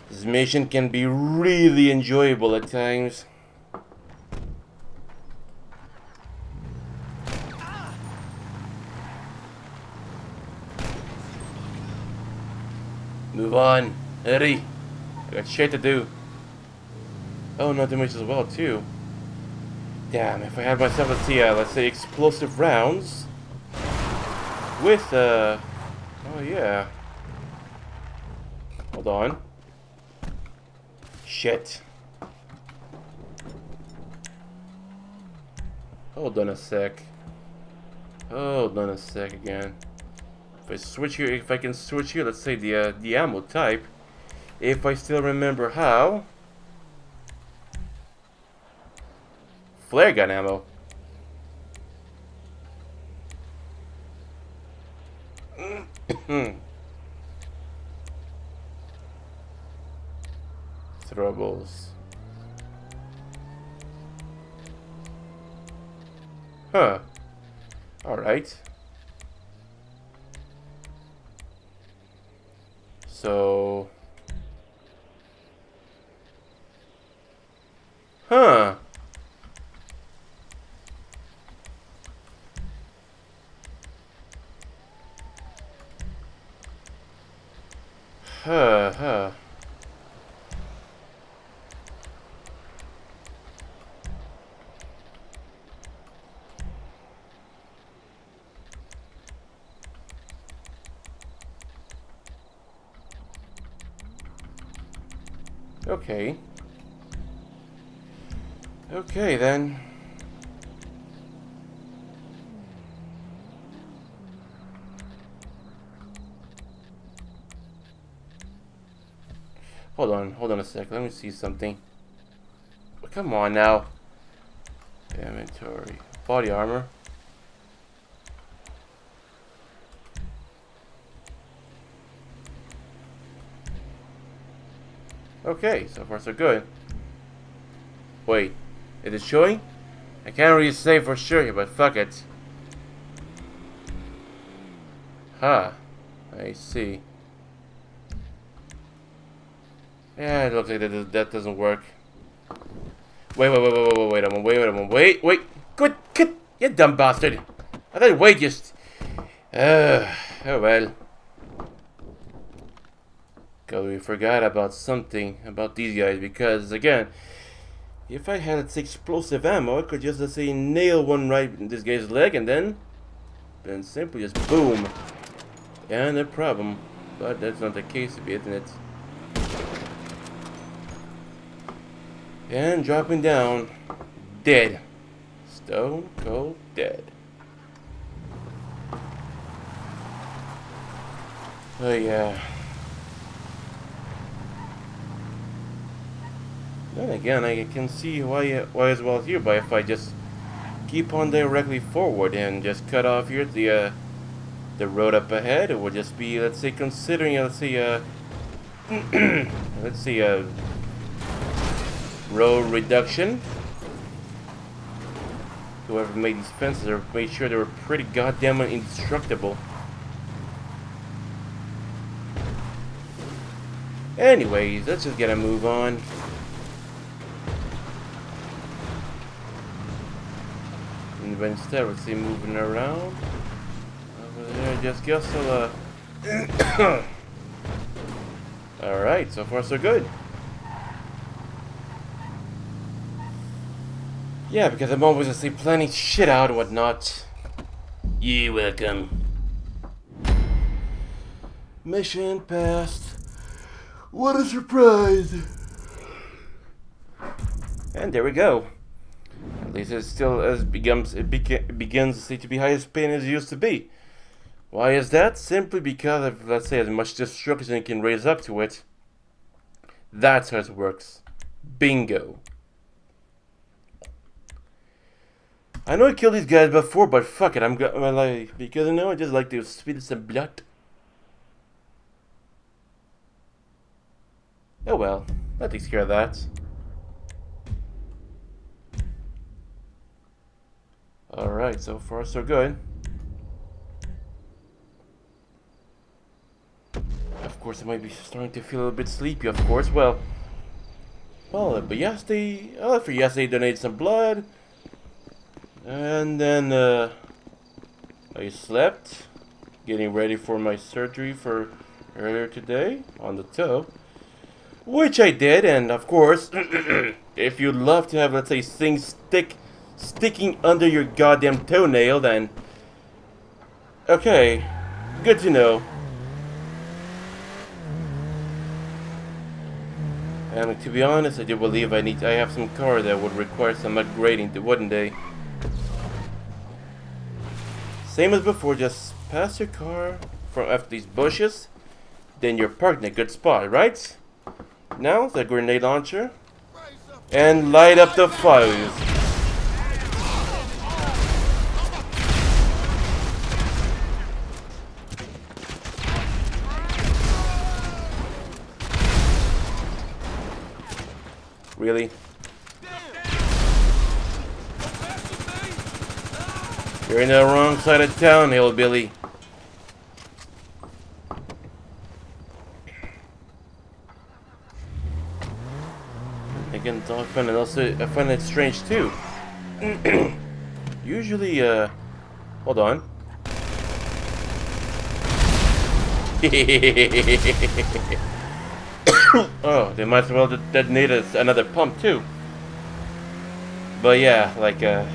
This mission can be really enjoyable at times. Move on. Hurry. I got shit to do. Oh, not damage as well, too. Damn, if I had myself, let's uh, let's say explosive rounds. With, uh... Oh, yeah. Hold on. Shit. Hold on a sec. Hold on a sec again. If I switch here, if I can switch here, let's say the uh, the ammo type, if I still remember how. Flare gun ammo. Hmm. Throwables. Huh. Alright. So... Huh. Huh, huh. Okay. Okay, then. Hold on, hold on a sec. Let me see something. Come on now. Inventory. Body armor. Okay, so far so good. Wait, is it showing? I can't really say for sure here, but fuck it. Huh. I see. Yeah, it looks like that, that doesn't work. Wait, wait, wait, wait, wait, wait, wait a moment, wait, wait a moment, wait, wait. Good, good, you dumb bastard. I thought wait just... Uh, oh well. God, we forgot about something about these guys because again, if I had explosive ammo, I could just let's say nail one right in this guy's leg and then, then simply just boom. Yeah, no problem. But that's not the case, isn't it? And dropping down, dead. Stone cold dead. Oh yeah. Then again, I can see why why as well here, but if I just keep on directly forward and just cut off here the uh, the road up ahead, it would just be, let's say, considering, let's say, uh, let's see, uh, road reduction. Whoever made these fences made sure they were pretty goddamn indestructible. Anyways, let's just get a move on. but instead we see moving around. Over there, just guess. Alright, so far so good. Yeah, because I'm always see planning shit out and whatnot. You welcome. Mission passed. What a surprise! And there we go. At least it still as becomes it begins to be high as pain as it used to be. Why is that? Simply because of let's say as much destruction it can raise up to it. That's how it works. Bingo. I know I killed these guys before, but fuck it, I'm gonna like because I know I just like to spit some blood. Oh well, that takes care of that. Alright, so far so good. Of course, I might be starting to feel a little bit sleepy, of course. Well, well, but yesterday, uh, for yesterday, donated some blood. And then, uh, I slept, getting ready for my surgery for earlier today on the toe. Which I did, and of course, if you'd love to have, let's say, things stick sticking under your goddamn toenail, then... Okay, good to know. And to be honest, I do believe I need I have some car that would require some upgrading, wouldn't they? Same as before, just pass your car from after these bushes, then you're parked in a good spot, right? Now the grenade launcher, and light up the fuse. Really? You're in the wrong side of town, hillbilly. Again, I find it also I find it strange too. Usually, uh, hold on. oh, they might as well de- detonate another pump too. But yeah, like uh,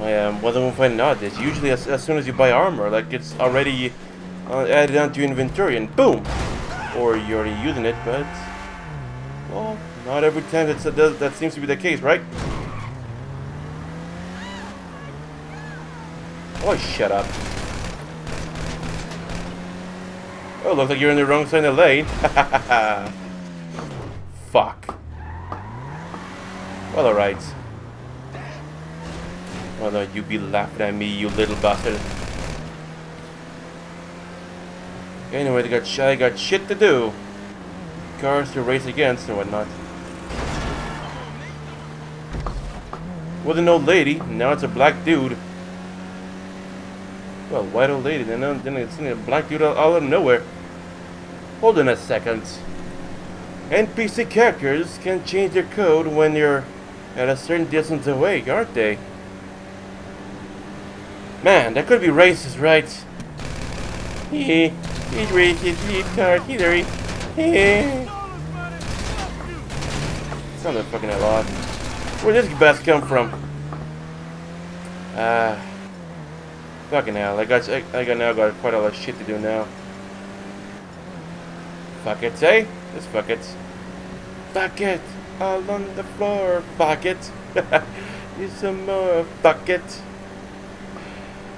my um, finding out is usually as, as soon as you buy armor, like it's already uh, added onto your inventory and boom, or you're already using it, but well, not every time that's, that does that seems to be the case, right? Oh, shut up. Oh, looks like you're in the wrong side of the lane. Fuck. Well, alright. Well, no, you be laughing at me, you little bastard. Anyway, they got I got shit to do. Cars to race against and whatnot. Was an old lady, now it's a black dude. Well, white old lady, then, then it's a black dude out of nowhere. Hold on a second. NPC characters can change their code when you're at a certain distance away, aren't they? Man, that could be racist, right? Hee, he's racist, he's card, he's a Hee. Sounds like fucking a lot. Where did this best come from? Ah. Uh, fucking hell, I got, I, I got now got quite a lot of shit to do now. Fuck it, eh? Just fuck it. Fuck it! All on the floor, fuck it! Use some more, fuck it!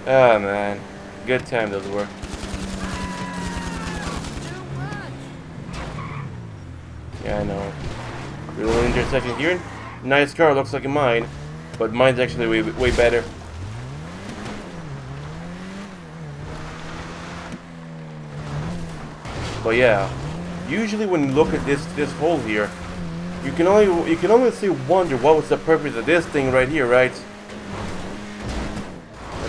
Oh man, good time those were. Yeah, I know. Little intersection here. Nice car, looks like a mine, but mine's actually way, way better. But yeah, usually when you look at this this hole here, you can only you can only see wonder what was the purpose of this thing right here, right?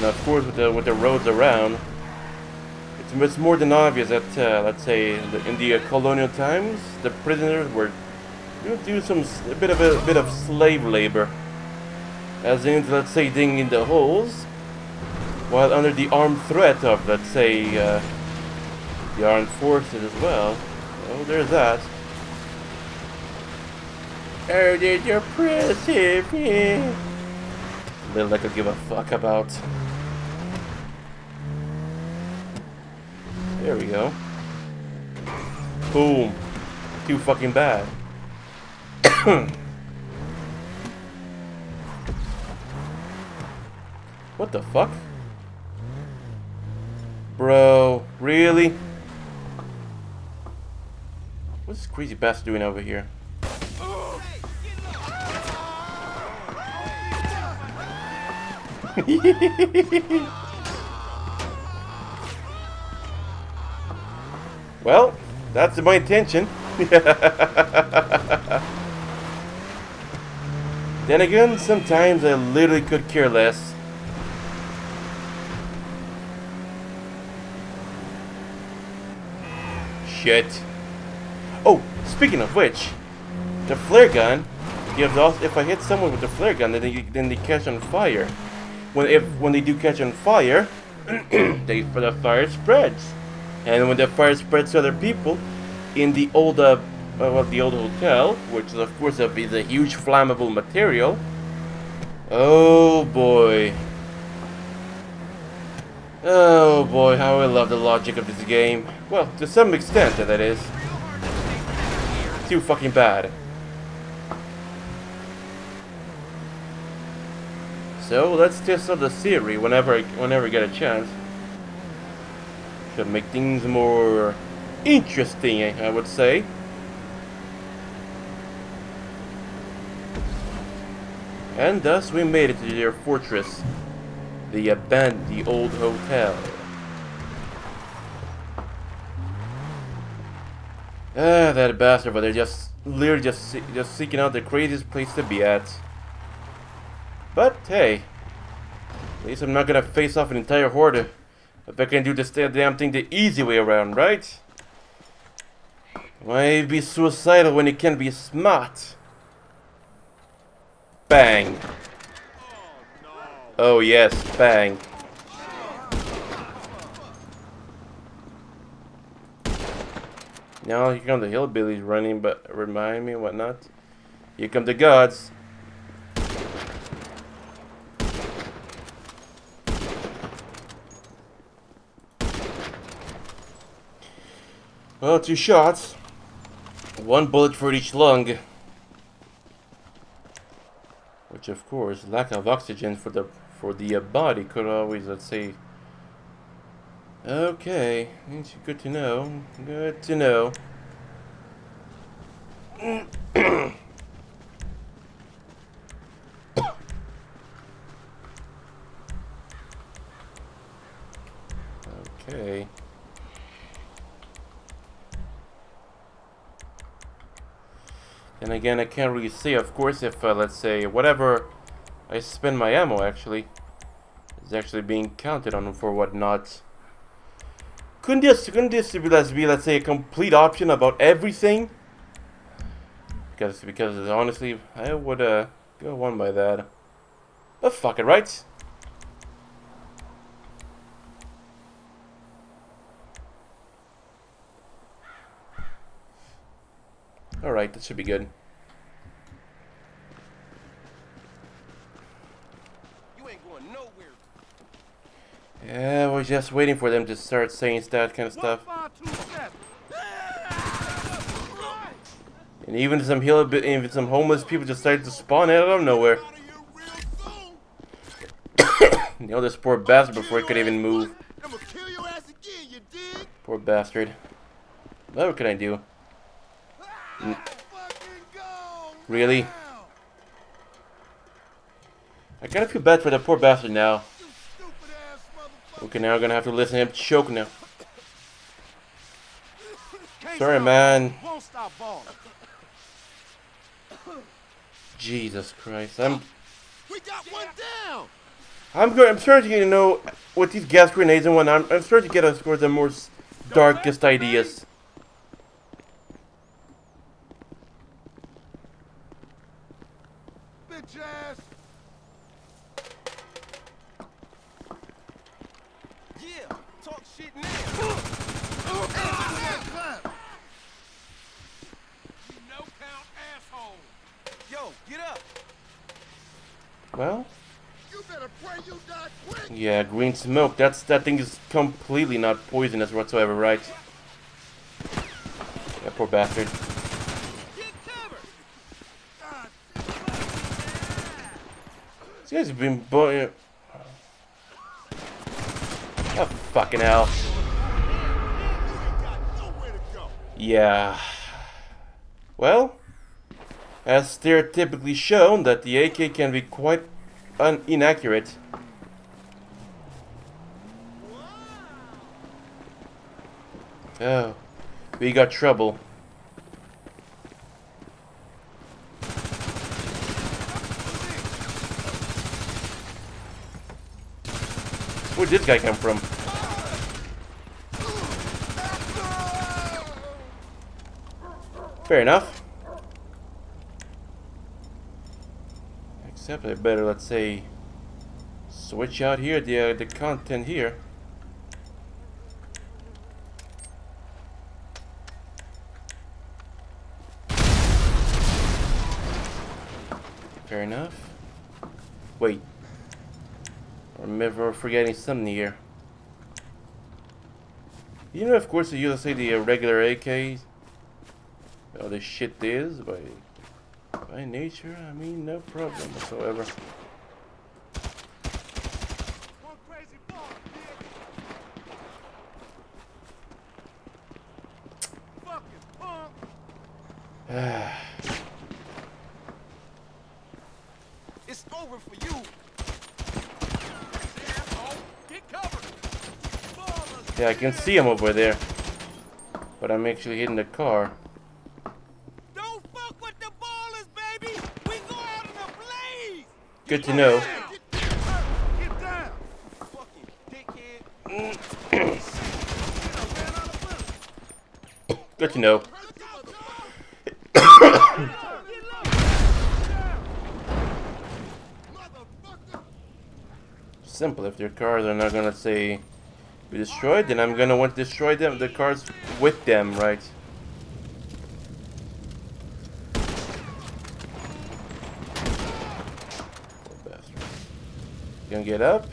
And of course, with the with the roads around, it's, it's more than obvious that uh, let's say in the, in the colonial times, the prisoners were you know, do some a bit of a, bit of slave labor, as in let's say digging the holes, while under the armed threat of let's say uh, the armed forces as well. Oh, there's that. Oh, did your primitive yeah. Little I could give a fuck about. There we go. Boom. Too fucking bad. what the fuck? Bro, really? What's this crazy bastard doing over here? well, that's my intention. then again, sometimes I literally could care less. Shit. Oh, speaking of which, the flare gun gives off. If I hit someone with the flare gun, then they then they catch on fire. When if when they do catch on fire, they the fire spreads, and when the fire spreads to other people, in the old uh, well the old hotel, which is of course a, is a huge flammable material. Oh boy. Oh boy, how I love the logic of this game. Well, to some extent, that is. Too fucking bad. So let's test out the theory whenever I, whenever I get a chance. Should make things more interesting, I would say. And thus we made it to their fortress, the abandoned, the old hotel. Ah, that bastard, but they're just literally just just seeking out the craziest place to be at. But hey, at least I'm not gonna face off an entire horde if I can do this damn thing the easy way around, right? Why be suicidal when you can be smart? Bang. Oh yes, bang. Now here come the hillbillies running, but remind me whatnot. Here come the gods. Well, two shots. One bullet for each lung. Which, of course, lack of oxygen for the for the uh, body could always, let's say. Okay, it's good to know. Good to know. okay. And again, I can't really say, of course, if, uh, let's say, whatever I spend my ammo, actually, is actually being counted on for whatnot. Couldn't this, couldn't this be, let's be, let's say, a complete option about everything? Because, because honestly, I would, uh, go one by that. But fuck it, right? Alright, that should be good. You ain't going nowhere. Yeah, we're just waiting for them to start saying that kind of stuff. And even some hill, even some homeless people just started to spawn out of nowhere. Out of here real soon. Nailed this poor bastard before he could even move. I'm gonna kill your ass again, you dig? Poor bastard. What can I do? Really? I kind of feel bad for the poor bastard now. You stupid ass motherfucker! Okay, now I'm gonna have to listen to him choke now. Sorry, man. balling, Won't stop balling. Jesus Christ. I'm We got one down. I'm good. I'm starting to, you know, with these gas grenades and whatnot, I'm, I'm starting to get us towards the more darkest ideas. Bitch ass. Yeah, talk shit now. You no count asshole. Yo, get up. Well, You better pray you die quick. yeah, green smoke. That's that thing is completely not poisonous whatsoever, right? Yeah, poor bastard. Get covered. God, This guy's been boy. Uh, oh fucking hell. you ain't got nowhere to go. Yeah. Well, as stereotypically shown, that the AK can be quite un- inaccurate. Oh, we got trouble. Where'd this guy come from? Fair enough. I better, let's say, switch out here the uh, the content here. Fair enough. Wait. I'm ever forgetting something here. You know, of course, you just say the uh, regular AKs. All this shit is by by nature, I mean no problem whatsoever. it's over for you. Yeah, I can see him over there. But I'm actually hitting the car. Good to know. Good to know. Simple. If their cars are not gonna say be destroyed, then I'm gonna want to destroy them. The cars with them, right? Gonna get up?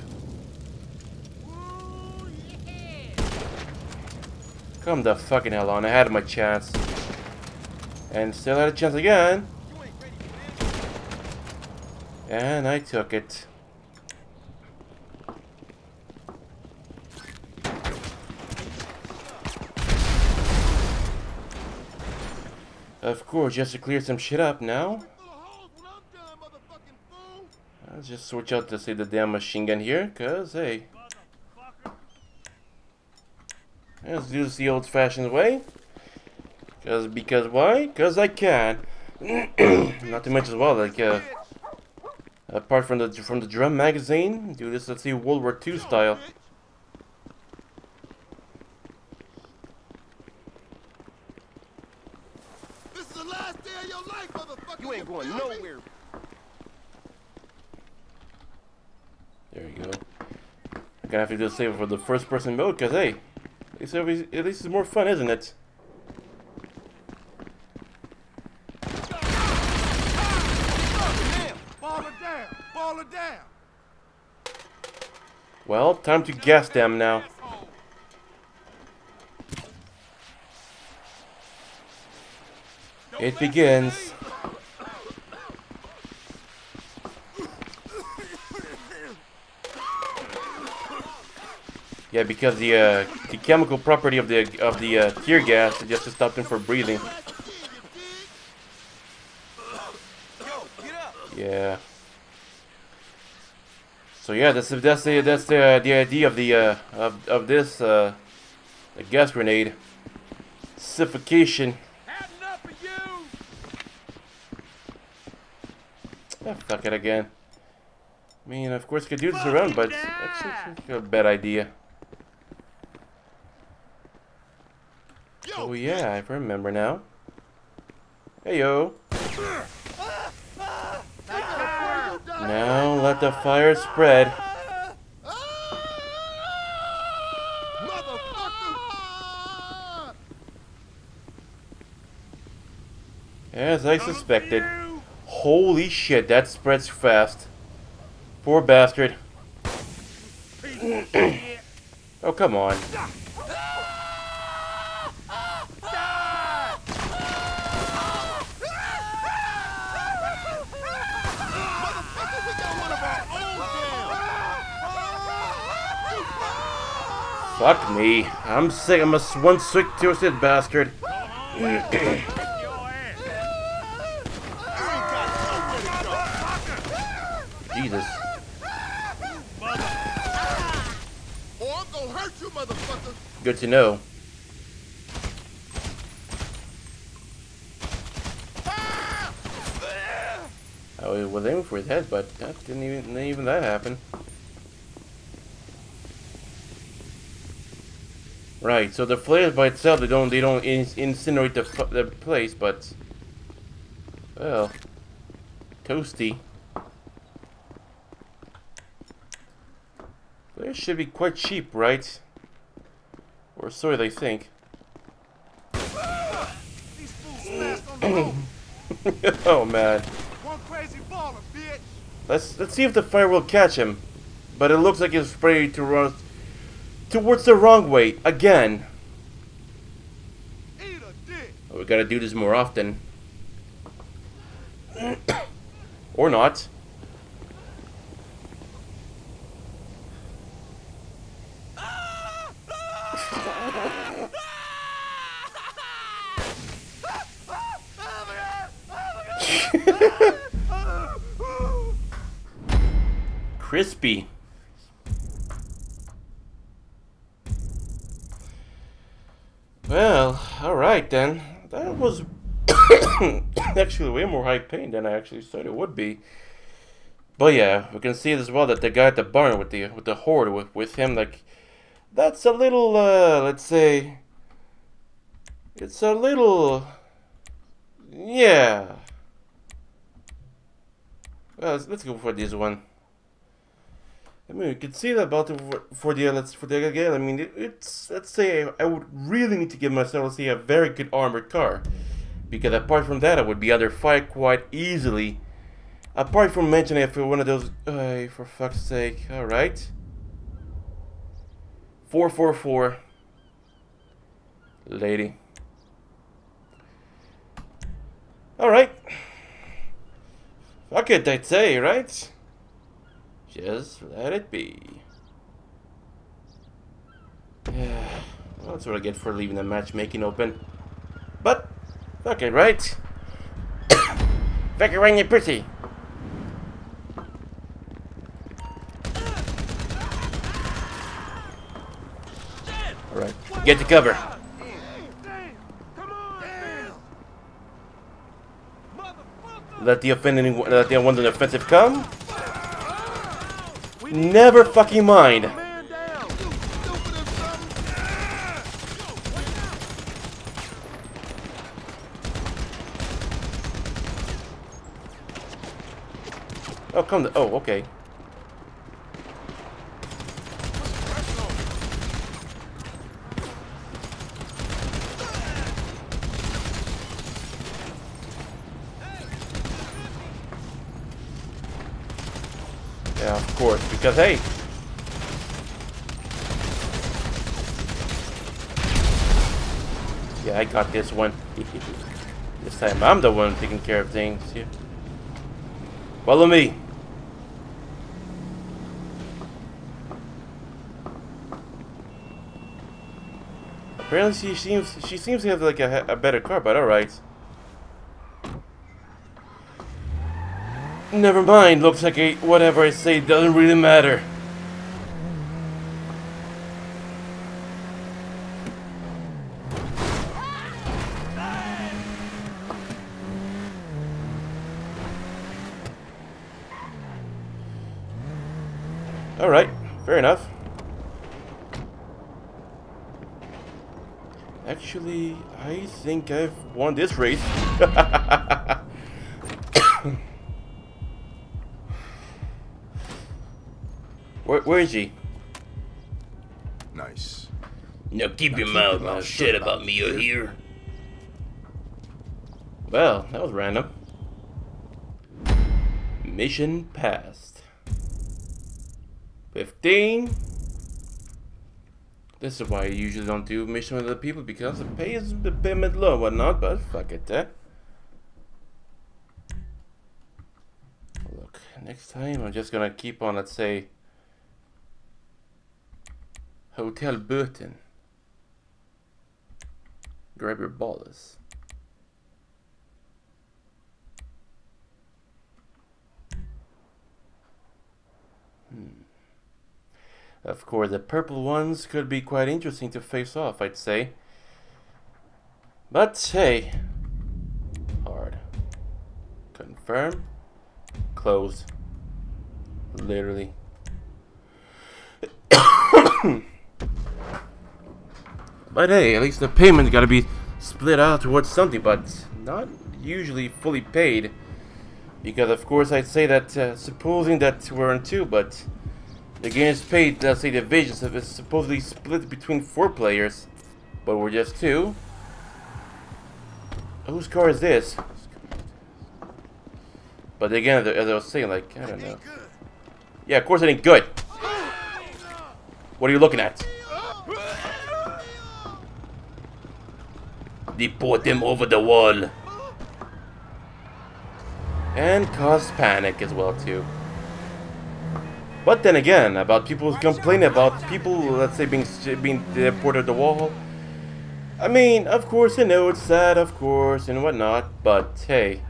Come the fucking hell on! I had my chance, and still had a chance again, and I took it. Of course, just to clear some shit up now. Full of holes when I'm done, motherfucking fool. I'll just switch out to say the damn machine gun here, cause hey. Let's do this the old fashioned way. Cause because why? Cause I can. Not to mention as well, like uh, apart from the from the drum magazine, do this let's see World War II style. This is the last day of your life, motherfucker. You ain't going nowhere. There you go. I'm gonna have to just save same for the first person mode, cause hey, at least, at least it's more fun, isn't it? It it. Well, time to gas them now. It begins. Because the uh, the chemical property of the of the uh, tear gas just to stop them from breathing. Yeah. So yeah, that's that's the that's the uh, the idea of the uh, of of this uh, gas grenade. Suffocation. Ah, fuck it again. I mean, of course, you could do this around, but it's a bad idea. Oh yeah, I remember now. Hey yo. Now let the fire spread. As I suspected. Holy shit, that spreads fast. Poor bastard. oh, come on. Motherfucker, we got one of our own down. Fuck me. I'm sick. I'm a one sick, twisted bastard. Jesus. Or I'm gonna hurt you, motherfucker. Good to know. I was aiming for his head, but that didn't even didn't even that happen. Right. So the flares by itself, they don't they don't in incinerate the the place, but well, toasty. Flares should be quite cheap, right? Or so they think. These fools smashed on the road. oh man. One crazy baller, bitch. Let's let's see if the fire will catch him. But it looks like it's spraying to towards the wrong way again. Oh, we gotta do this more often. or not. Crispy. Well, alright then. That was actually way more high pain than I actually thought it would be. But yeah, we can see as well that the guy at the barn with the with the horde with, with him like that's a little uh let's say it's a little yeah. Well, let's, let's go for this one. I mean, you can see that about for, the let's for the again. I mean, it, it's let's say I would really need to give myself say a very good armored car, because apart from that, I would be under fire quite easily. Apart from mentioning if one of those, uh, for fuck's sake, all right. Four four four. Lady. All right. Fuck it, I'd say, right? Just let it be. Yeah, well, that's what I get for leaving the matchmaking open. But, fuck it, right? fuck it you're pretty. Alright, get to cover. Let the offending, let the ones offensive come. Never fucking mind. Oh, come. To, oh, okay. Yeah, of course, because hey. Yeah, I got this one. this time I'm the one taking care of things here. Follow me. Apparently she seems she seems to have like a, a better car, but alright. Never mind, looks like I, whatever I say doesn't really matter. Alright, fair enough. Actually, I think I've won this race. keep your mouth, your mouth mouth shut shut about about me, you hear? Well, that was random. Mission passed. 15. This is why I usually don't do mission with other people because the pay is a bit low and whatnot, but fuck it, eh? Look, next time I'm just gonna keep on, let's say, Hotel Burton. Grab your balls. Hmm. Of course, the purple ones could be quite interesting to face off, I'd say. But hey, hard. Confirm. Close. Literally. but hey, at least the payment's gotta be split out towards something, but not usually fully paid. Because of course I'd say that uh, supposing that we're on two, but the game is paid, let's say divisions, if it's supposedly split between four players, but we're just two. Whose car is this? But again, as I was saying, like, I don't know. Yeah, of course it ain't good. What are you looking at? Deport them over the wall. And cause panic as well, too. But then again, about people complaining about people, let's say, being being deported the wall. I mean, of course, I know it's sad, of course, and whatnot, but hey.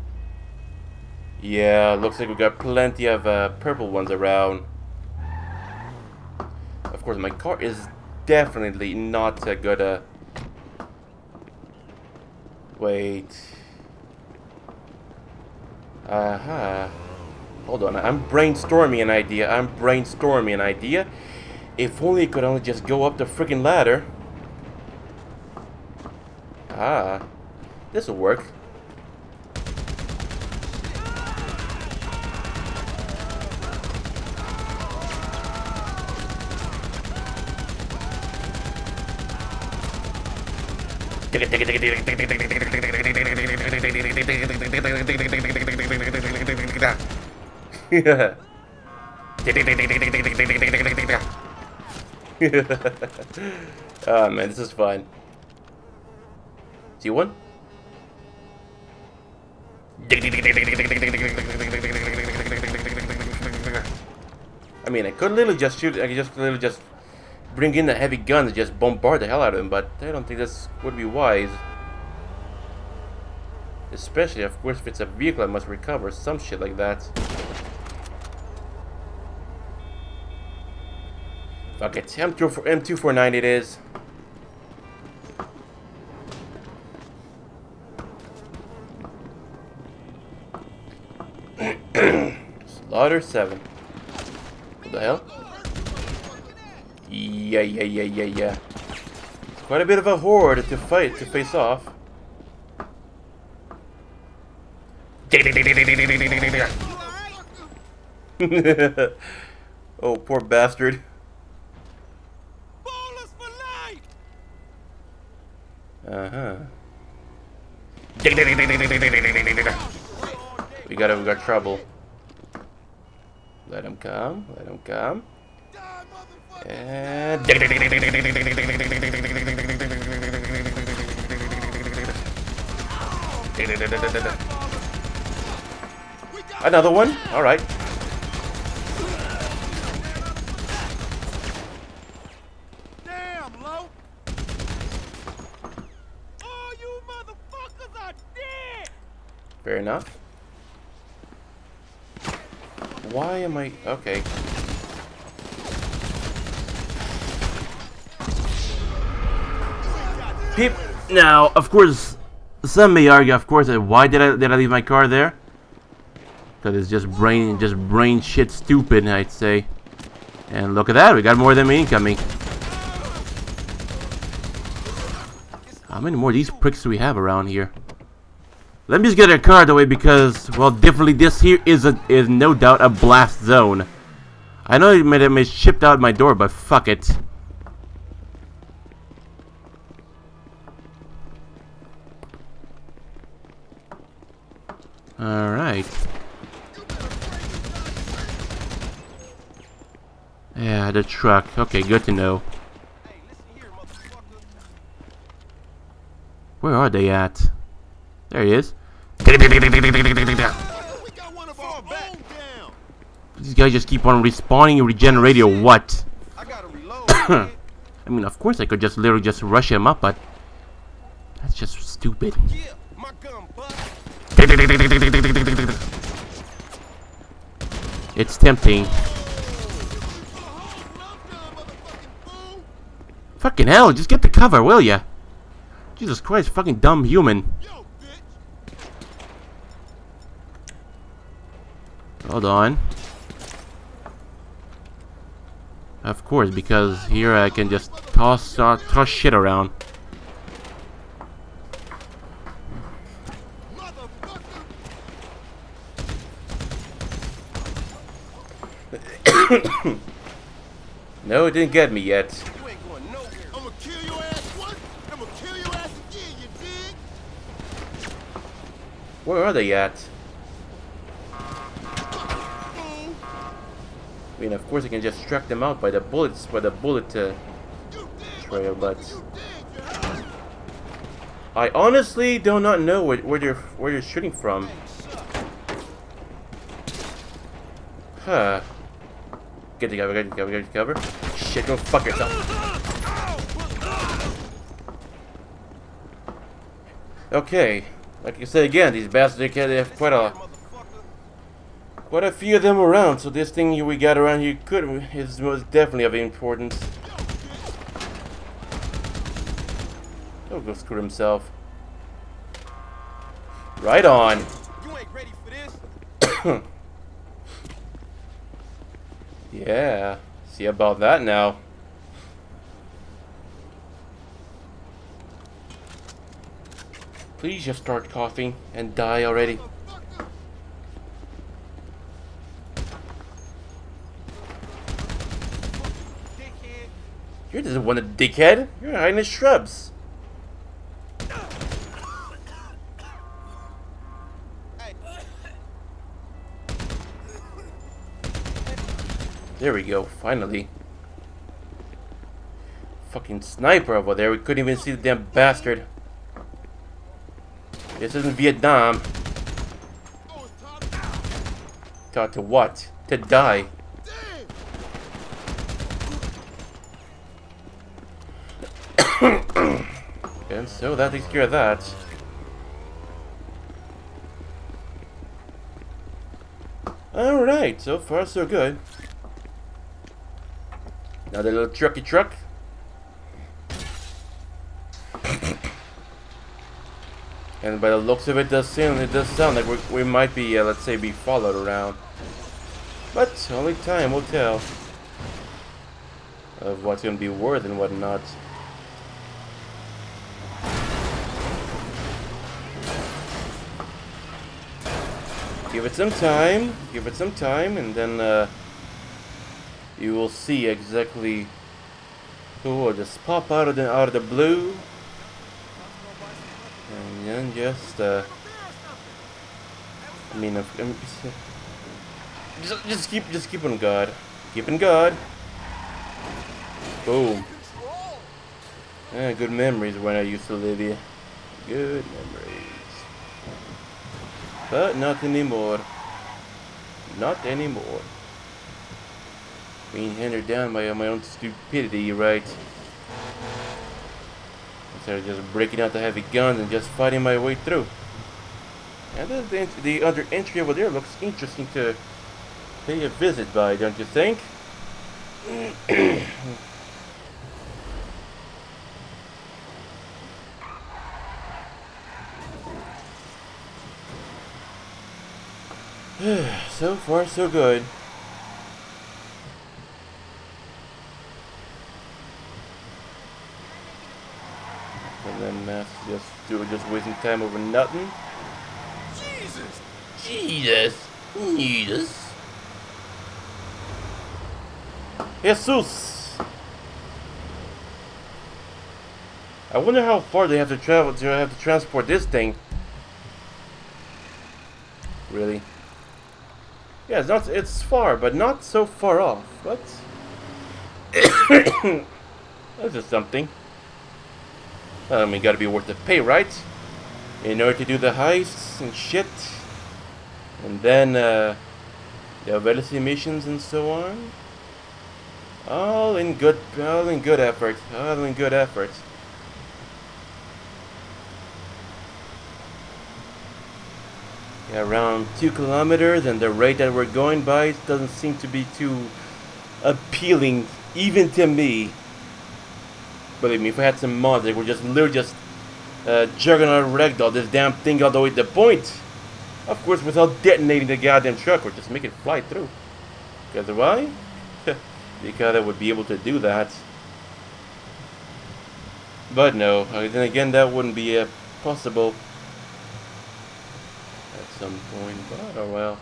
Yeah, looks like we got plenty of uh, purple ones around. Of course, my car is definitely not a good. Uh... Wait. Uh huh. Hold on, I'm brainstorming an idea. I'm brainstorming an idea. If only it could only just go up the freaking ladder. Ah, this will work. Oh man, this is fun. See one? I mean, I could literally just shoot. I could just literally just bring in a heavy gun and just bombard the hell out of him, but I don't think this would be wise. Especially, of course, if it's a vehicle I must recover, some shit like that. Fuck it, M2, M249 it is. Slaughter 7. What the hell? Yeah, yeah, yeah, yeah, yeah. It's quite a bit of a horde to fight, to face off. oh, poor bastard. Ballas for life! Uh-huh. We got we got trouble. Let him come. Let him come. Die, motherfucker! And another one. All right. Damn, low! All oh, you motherfuckers are dead! Fair enough. Why am I okay? Now, of course, some may argue, of course, why did I did I leave my car there? Because it's just brain, just brain shit stupid, I'd say. And look at that, we got more than me incoming. How many more of these pricks do we have around here? Let me just get our car out of the way because, well, definitely this here is a is no doubt a blast zone. I know it may have shipped out my door, but fuck it. Alright. Yeah, the truck. Okay, good to know. Where are they at? There he is. These guys just keep on respawning and regenerating or what? I mean, of course I could just literally just rush him up, but that's just stupid. It's tempting. Fucking hell, just get the cover, will ya? Jesus Christ, fucking dumb human. Hold on. Of course, because here I can just toss uh, toss shit around. Motherfucker. No, it didn't get me yet. You ain't going nowhere. I'ma kill your ass once. I'ma kill your ass again, you dig? Where are they at? I mean, of course I can just track them out by the bullets, by the bullet uh, trail, but You dig, you heard? I honestly do not know where, where they're where they're shooting from. Huh. Get the cover, get the cover, get the cover. Shit, go fuck yourself. Okay. Like I said again, these bastards they have quite a quite a few of them around, so this thing we got around here could is most definitely of importance. He'll go screw himself. Right on. You ain't ready for this. Yeah. See about that now. Please just start coughing and die already. You're the one, a dickhead. You're hiding in the shrubs. There we go, finally. Fucking sniper over there. We couldn't even see the damn bastard. This isn't Vietnam. Taught to what? To die. And so that takes care of that. Alright, so far so good. Another little trucky truck. And by the looks of it, does sound it does sound like we, we might be, uh, let's say, be followed around. But only time will tell of what's gonna be worth and what not. Give it some time, give it some time, and then uh, you will see exactly who will just pop out of the out of the blue, and then just uh, I mean, if, um, just just keep just keep on guard, keep on guard. Boom. Yeah, good memories when I used to live here. Good memories. But not anymore. Not anymore. Being hindered down by my own stupidity, right? Instead of just breaking out the heavy guns and just fighting my way through. And the, the other entry over there looks interesting to pay a visit by, don't you think? so far, so good. And then Master just do just wasting time over nothing. Jesus. Jesus, Jesus, Jesus. I wonder how far they have to travel to have to transport this thing. Really? Yeah, it's not. It's far, but not so far off. But that's just something. I mean, gotta be worth the pay, right? In order to do the heists and shit, and then uh, the ability missions and so on. All in good, all in good effort. All in good effort. Yeah, around two kilometers, and the rate that we're going by doesn't seem to be too appealing, even to me. Believe me, if I had some mods, they were just literally just uh, juggernaut ragdoll this damn thing all the way to the point. Of course, without detonating the goddamn truck, or just make it fly through. Because why? because I would be able to do that. But no, uh, then again, that wouldn't be uh, possible at some point, but oh well.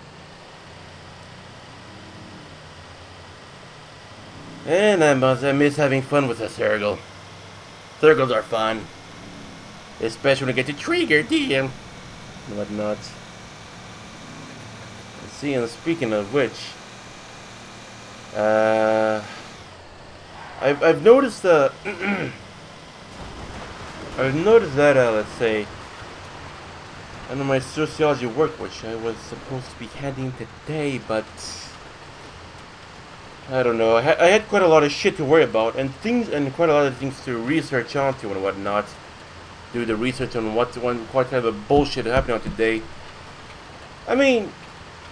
And I must I miss having fun with a circle. Circles are fun. Especially when you get to trigger DM and whatnot. Let's see, and speaking of which, uh, I've, I've noticed uh, I've noticed that, uh, let's say, under my sociology work, which I was supposed to be handing today, but I don't know. I, ha I had quite a lot of shit to worry about, and things, and quite a lot of things to research onto and whatnot. Do the research on what one what kind of bullshit happened on today. I mean,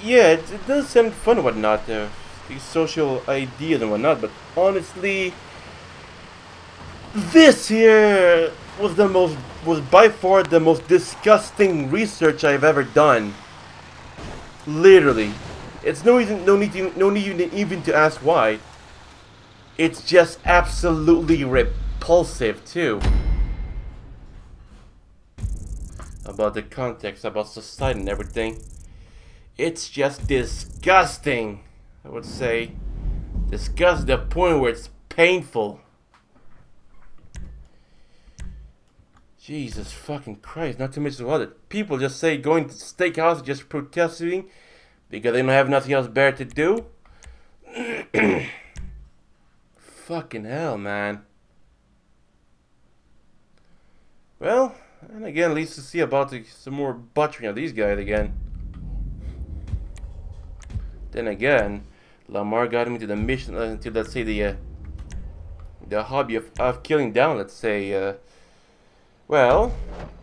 yeah, it, it does sound fun and whatnot, uh, these social ideas and whatnot, but honestly, this here was the most, was by far the most disgusting research I've ever done. Literally. It's no reason, no need, to, no need even to ask why. It's just absolutely repulsive too. About the context, about society and everything. It's just disgusting. I would say. Disgust to the point where it's painful. Jesus fucking Christ, not to mention what it. People just say going to steakhouse just protesting because they don't have nothing else better to do. fucking hell, man. Well, and again, at least to see about the, some more butchering of these guys again. Then again, Lamar got him into the mission, uh, let's say the uh, the hobby of, of killing down, let's say, uh, well,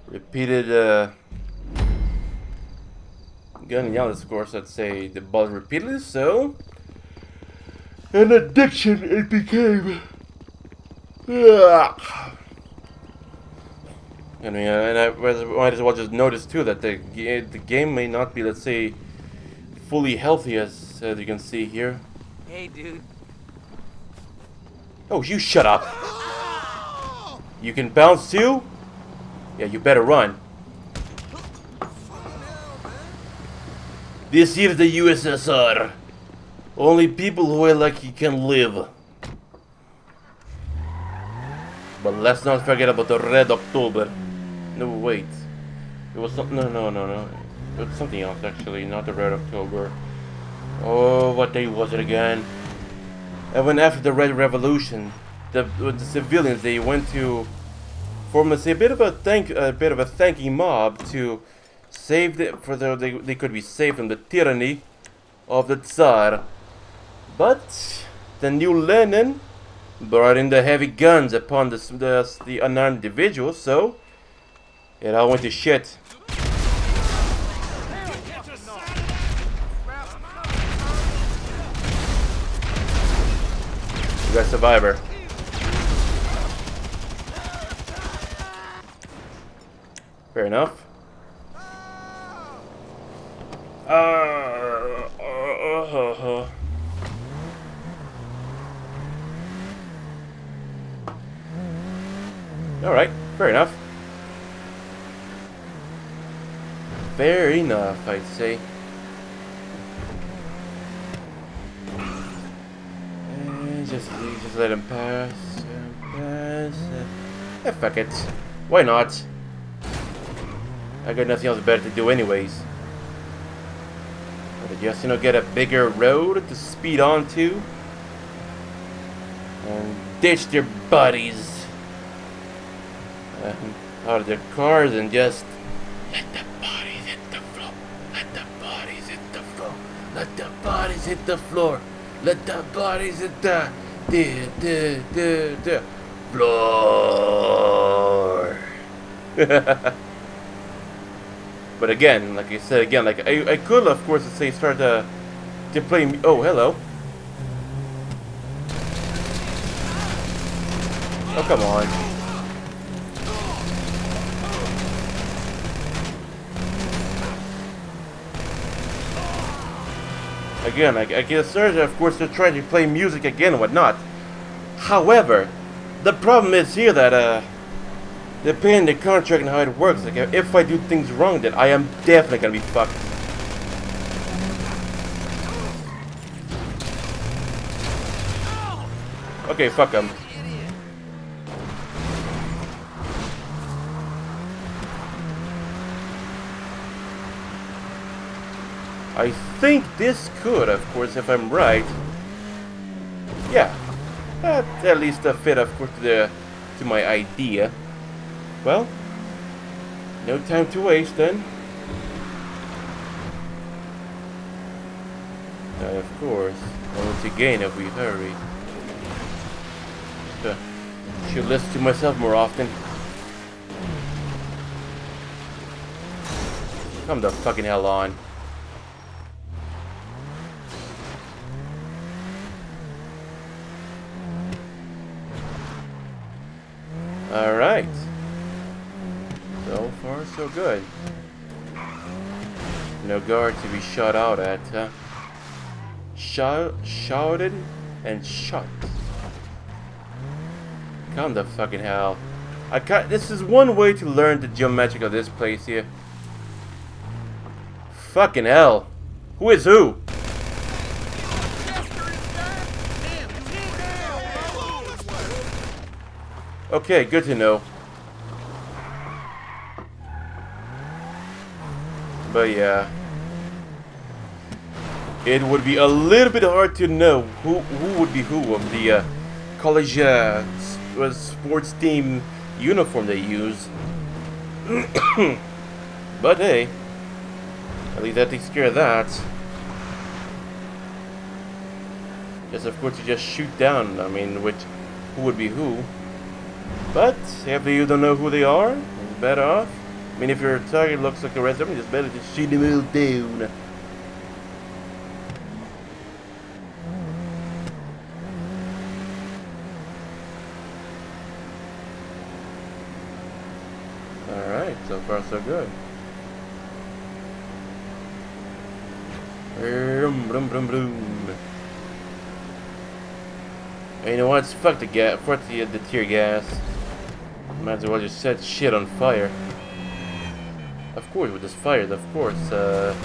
repeated uh, gunning down, of course, let's say the buzz repeatedly, so an addiction it became. Ugh. I mean, and I might as well just notice too that the the game may not be, let's say, fully healthy as, as you can see here. Hey, dude. Oh, you shut up. You can bounce too? Yeah, you better run. This is the USSR. Only people who are lucky can live. But let's not forget about the Red October. No, wait. It was something. No, no, no, no. It was something else actually, not the Red October. Oh, what day was it again? And when after the Red Revolution, the, the civilians they went to form a bit of a thank a bit of a thanking mob to save the for the they, they could be saved from the tyranny of the Tsar. But the new Lenin brought in the heavy guns upon the the, the unarmed individuals, so it all went to shit. You got survivor. Fair enough. Uh, uh, uh, Alright, fair enough. Fair enough, I'd say. And just, just let him pass. pass. Uh, eh, fuck it. Why not? I got nothing else better to do anyways. But just, you know, get a bigger road to speed onto. And ditch their buddies. Uh, out of their cars and just let the bodies hit the floor. Let the bodies hit the floor. Let the bodies hit the floor. Let the bodies hit the the the the, the floor. but again, like I said again, like I, I could of course say start to to play. Oh, hello. Oh come on. Again, I, I guess Serge, of course, they're trying to play music again and whatnot. However, the problem is here that, uh, depending the contract and how it works, like, if I do things wrong, then I am definitely gonna be fucked. Okay, fuck him. I think this could, of course, if I'm right. Yeah, that at least a fit, of course, to the to my idea. Well, no time to waste then. Of course, only to gain if we hurry. So, uh, should listen to myself more often. Come the fucking hell on. Alright. So far, so good. No guard to be shot out at, huh? Shot, shouted and shot. Come the fucking hell. I got this is one way to learn the geometric of this place here. Fucking hell. Who is who? Okay, good to know. But yeah. It would be a little bit hard to know who who would be who of the uh, college uh, sports team uniform they use. but hey, at least that takes care of that. Yes, of course, you just shoot down. I mean, which who would be who? But if you don't know who they are, better off. I mean, if your target looks like a of them, it's better to shoot them all down. Alright, so far so good. Vroom, vroom, vroom, vroom. And you know what? Fuck the gas. Fuck the, uh, the tear gas. Might as well just set shit on fire. Of course, with this fire, of course. Uh,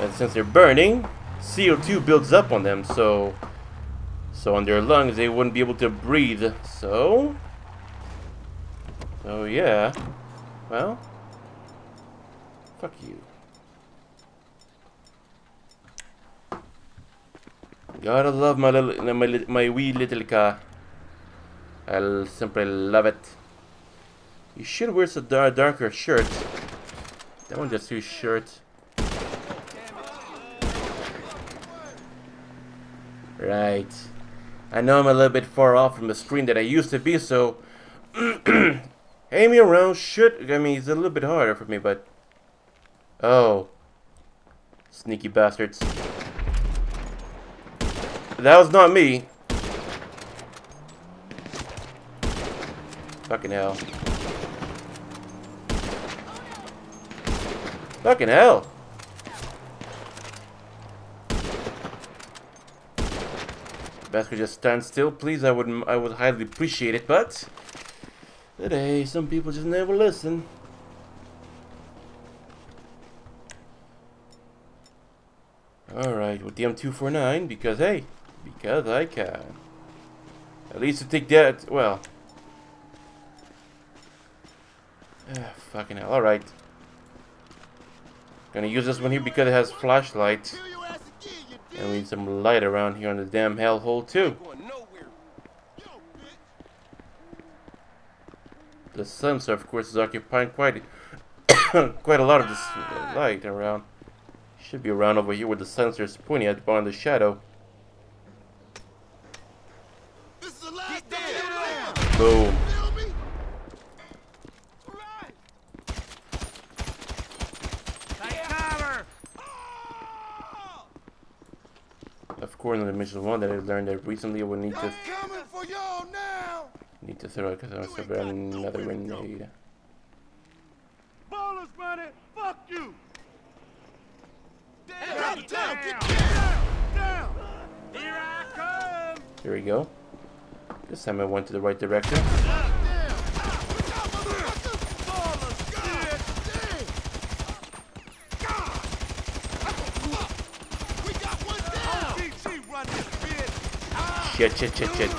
and since they're burning, CO2 builds up on them, so so on their lungs they wouldn't be able to breathe. So, so yeah. Well, fuck you. Gotta love my little, my, my wee little car. I'll simply love it. You should wear some darker shirt. That one just too short. Right. I know I'm a little bit far off from the screen that I used to be, so aiming around should. I mean, it's a little bit harder for me, but oh, sneaky bastards. That was not me. Fucking hell. Fucking hell. Best could just stand still, please. I would I would highly appreciate it, but today some people just never listen. Alright, with the M249, because hey, because I can. At least to take that, well. Ah, fucking hell, alright. Gonna use this one here because it has flashlight. Kill your ass again, you dig? And we need some light around here on the damn hellhole too. Going nowhere. Yo, bitch. The sensor, of course, is occupying quite quite a lot of this light around. Should be around over here where the sensor is pointing at behind the shadow. This is the last day of your life. Boom. Feel me? Right. Take cover! Of course, in the mission one that I learned that recently, I would need to I'm coming for y'all now. need to throw another grenade. Ballas money! Fuck you! Down, down, down. get down, down. Here I come! Here we go. This time I went to the right direction. Down. Look out, motherfucker. Ballas! God damn. God. We got one down. OTG run this bitch! Shit, shit, shit, shit.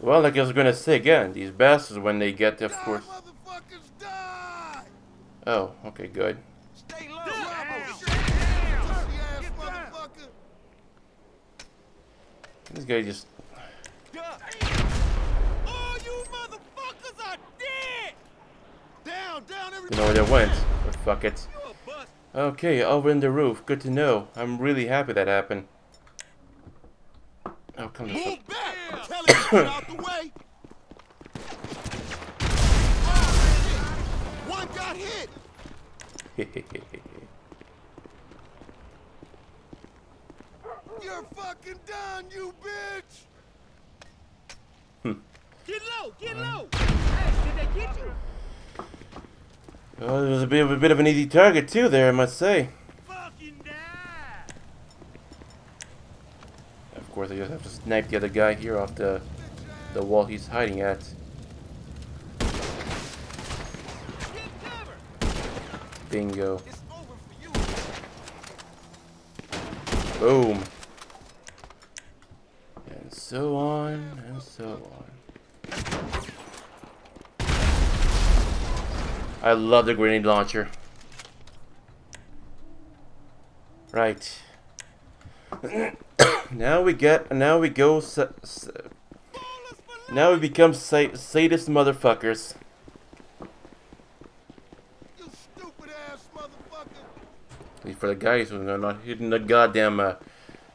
Well, like I was gonna say again, these bastards, when they get, of course. Oh, okay, good. This guy just. You know where they went, but fuck it. You a bust. Okay, over in the roof. Good to know. I'm really happy that happened. Oh, come the Move back! I'm telling you, get out the way! Shit. One got hit! You're fucking done, you bitch! Hmm. Get low, get low. Hey, did they get you? Well, it was a bit of a bit of an easy target too there, I must say. Of course, I just have to snipe the other guy here off the the wall he's hiding at. Bingo. Boom. And so on and so on. I love the grenade launcher. Right. now we get. Now we go. now we become sa- sadist motherfuckers. You stupid ass motherfucker. At least for the guys who are not hitting the goddamn uh,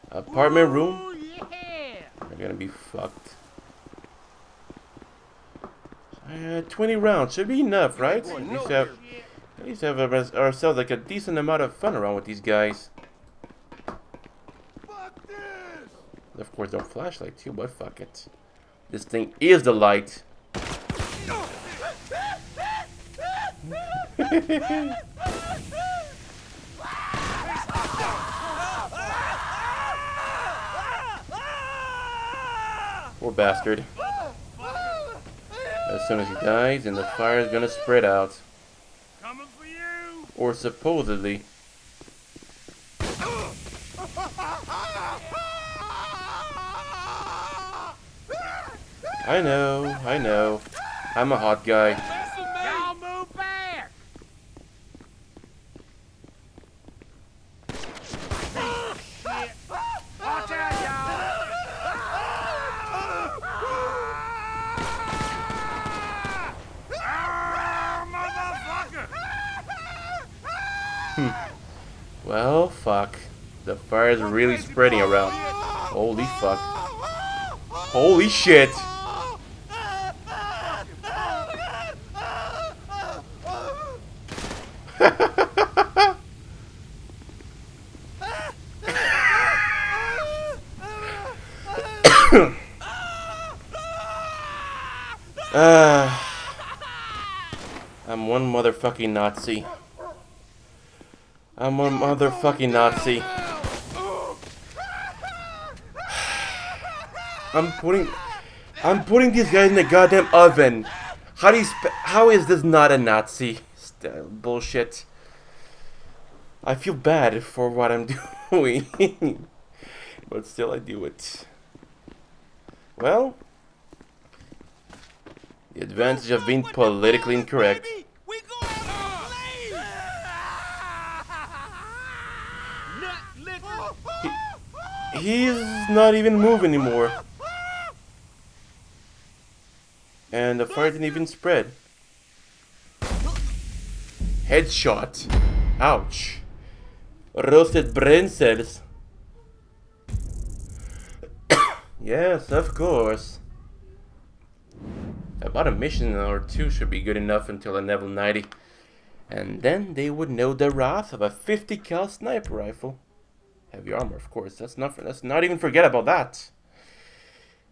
apartment room. Oh, yeah. They're gonna be fucked. Uh, 20 rounds should be enough, right? At least have, at least have our- ourselves like a decent amount of fun around with these guys. Fuck this! Of course, no flashlight too, but fuck it. This thing is the light. Poor bastard. As soon as he dies, and the fire is gonna spread out. Coming for you. Or supposedly. I know, I know. I'm a hot guy. Y'all move back. Shit. Watch out, y'all. Ah, motherfucker. Well, fuck. The fire is really spreading around. Holy fuck. Holy shit. Ah. I'm one motherfucking Nazi. I'm a motherfucking Nazi. I'm putting, I'm putting these guys in the goddamn oven. How do you How is this not a Nazi? Bullshit. I feel bad for what I'm doing, but still I do it. Well, the advantage of being politically incorrect. baby? We go out in flames. Nut liquor. He's not even moving anymore. And the fire didn't even spread. Headshot. Ouch. Roasted brain cells. yes, of course. About a mission or two should be good enough until a level 90. And then they would know the wrath of a 50 cal sniper rifle. Heavy armor, of course. That's not. Let's not even forget about that.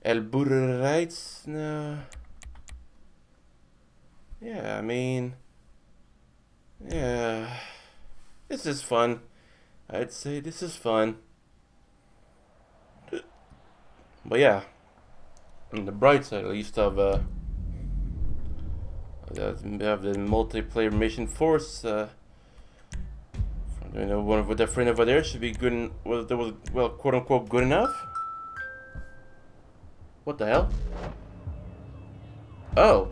El Burrites, no. Yeah, I mean, yeah, this is fun. I'd say this is fun. But yeah, on the bright side, at least of uh, of the multiplayer mission force. Uh, you know, one with a friend over there should be good. En- was that was well, quote unquote, good enough. What the hell? Oh.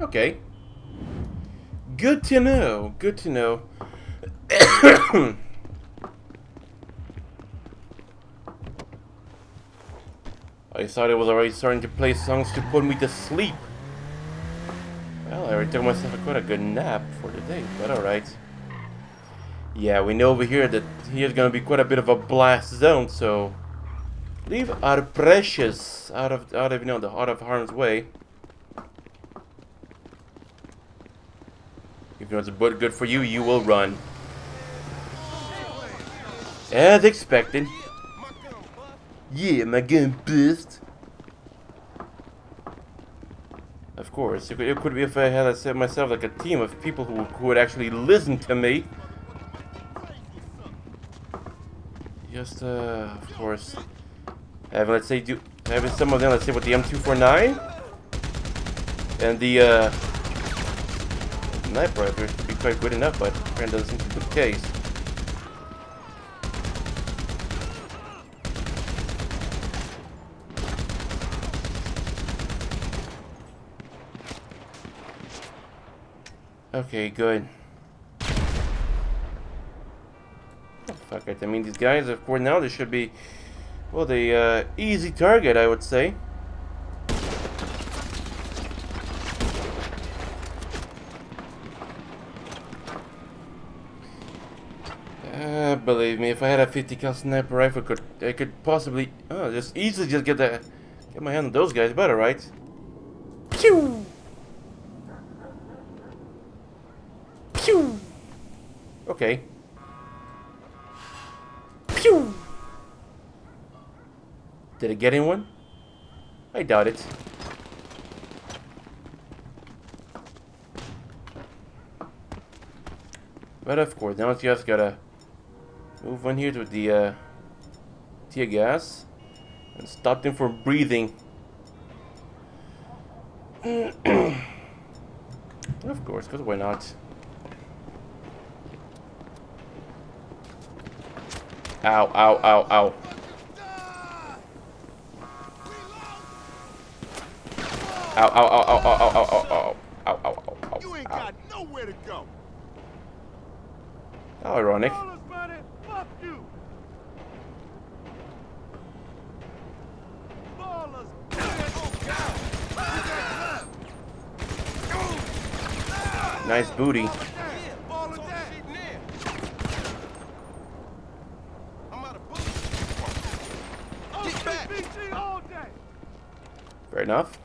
Okay. Good to know. Good to know. I thought it was already starting to play songs to put me to sleep. Well, I already took myself a quite a good nap for the day, but alright. Yeah, we know over here that here's gonna be quite a bit of a blast zone, so leave our precious out of out of you know the out of harm's way. If you know it's good for you, you will run. As expected. Yeah, my gun bust. Of course, it could, be if I had, let's myself like a team of people who, who would actually listen to me. Just, uh, of course, having, let's say, do, having some of them, let's say, with the M249 and the, uh, sniper rifle would be quite good enough, but apparently doesn't seem to be the case. Okay, good. Fuck it. I mean, these guys, of course, now they should be, well, the uh, easy target, I would say. Uh, believe me, if I had a 50 cal sniper rifle, could I could possibly, oh, just easily just get the, get my hand on those guys better, right? Pew! Pew! Okay. Pew! Did it get anyone? I doubt it. But of course, now you just gotta move on here with the uh, tear gas and stop them from breathing. of course, because why not? Ow, ow, ow, ow. Ow, ow, ow, ow, ow, ow, ow, ow, ow, ow, ow, ow, You ain't got nowhere to go. How ironic. Ballas, buddy. Fuck you. Ballas. Nice booty. Baller that. I'm out of bullets. Get back. Fair enough.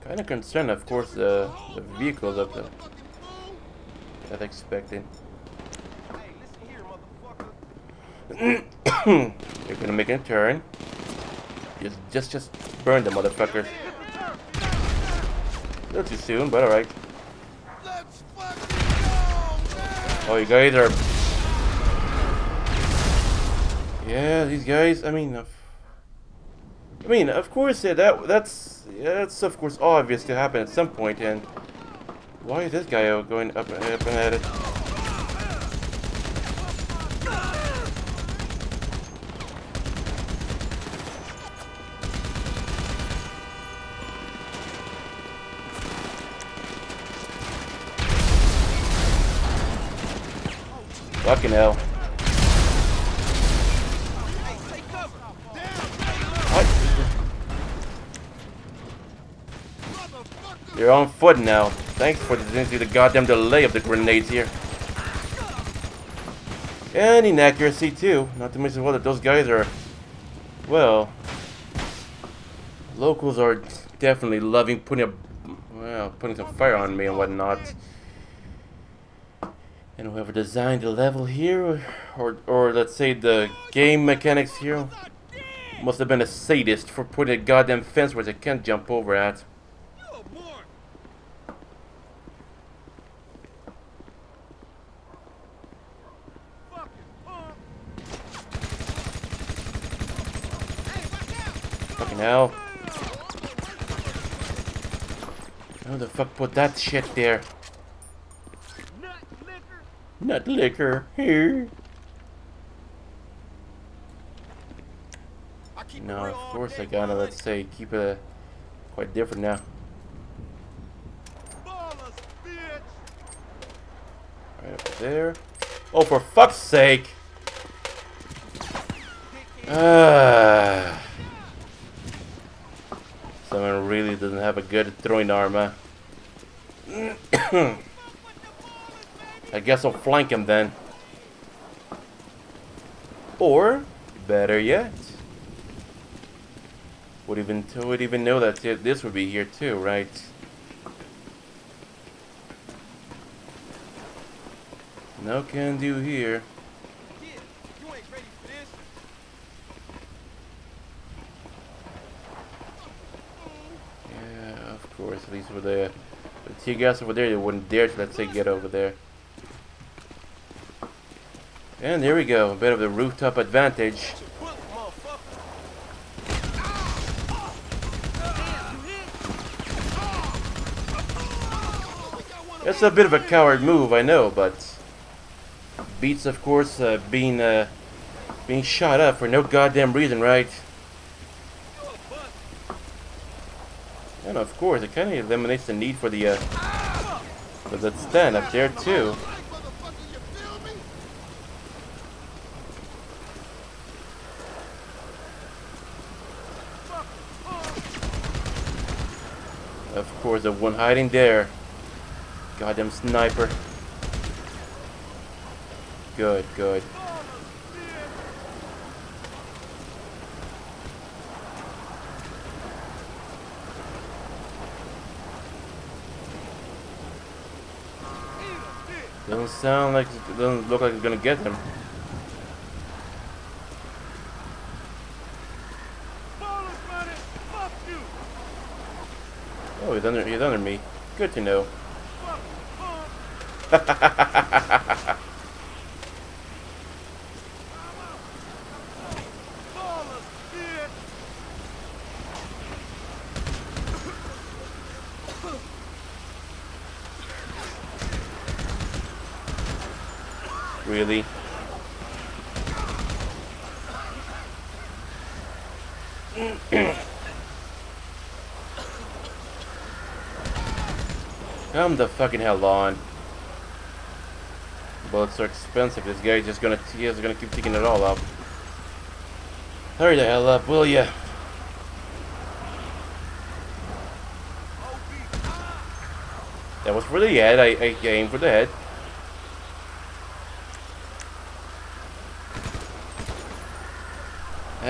Kind of concerned, of course, the, the vehicles of the Fucking fool. that expected. They're gonna make a turn. Just, just, just burn the motherfuckers. A little too soon, but alright. Oh, you guys are. Yeah, these guys. I mean, I mean, of course, yeah, that that's yeah, that's of course obvious to happen at some point. And why is this guy going up and up and at it? Fucking hell. You're on foot now. Thanks for the, the goddamn delay of the grenades here. And inaccuracy too. Not to mention well that those guys are, well, locals are definitely loving putting a, well, putting some fire on me and whatnot. And whoever designed the level here, or, or, or let's say the game mechanics here, must have been a sadist for putting a goddamn fence where they can't jump over at. You abort. Fucking punk. Hey, watch out. Hell. Who the fuck put that shit there? Nut liquor. Nut liquor here. I keep it No, of course I gotta, let's say, keep it uh, quite different now. Right up there. Oh, for fuck's sake! Ah. Someone really doesn't have a good throwing arm, huh? I guess I'll flank him then. Or, better yet, would even would even know that this would be here too, right? No can do here. Kid, you ain't ready for this. Guess. At least with the, the tear gas over there, they wouldn't dare to, let's say, get over there. And there we go. A bit of the rooftop advantage. It's a bit of a coward move, I know, but beats, of course, uh, being uh, being shot up for no goddamn reason, right? And of course, it kind of eliminates the need for the uh, for the stand up there too. Of course, the one hiding there. Goddamn sniper. Good, good. Doesn't sound like it doesn't look like it's gonna get him. Oh, he's under he's under me. Good to know. Really? Come the fucking hell on. Bullets are expensive. This guy's just gonna gonna keep taking it all up. Hurry the hell up, will ya? That was for the head. I, I aimed for the head.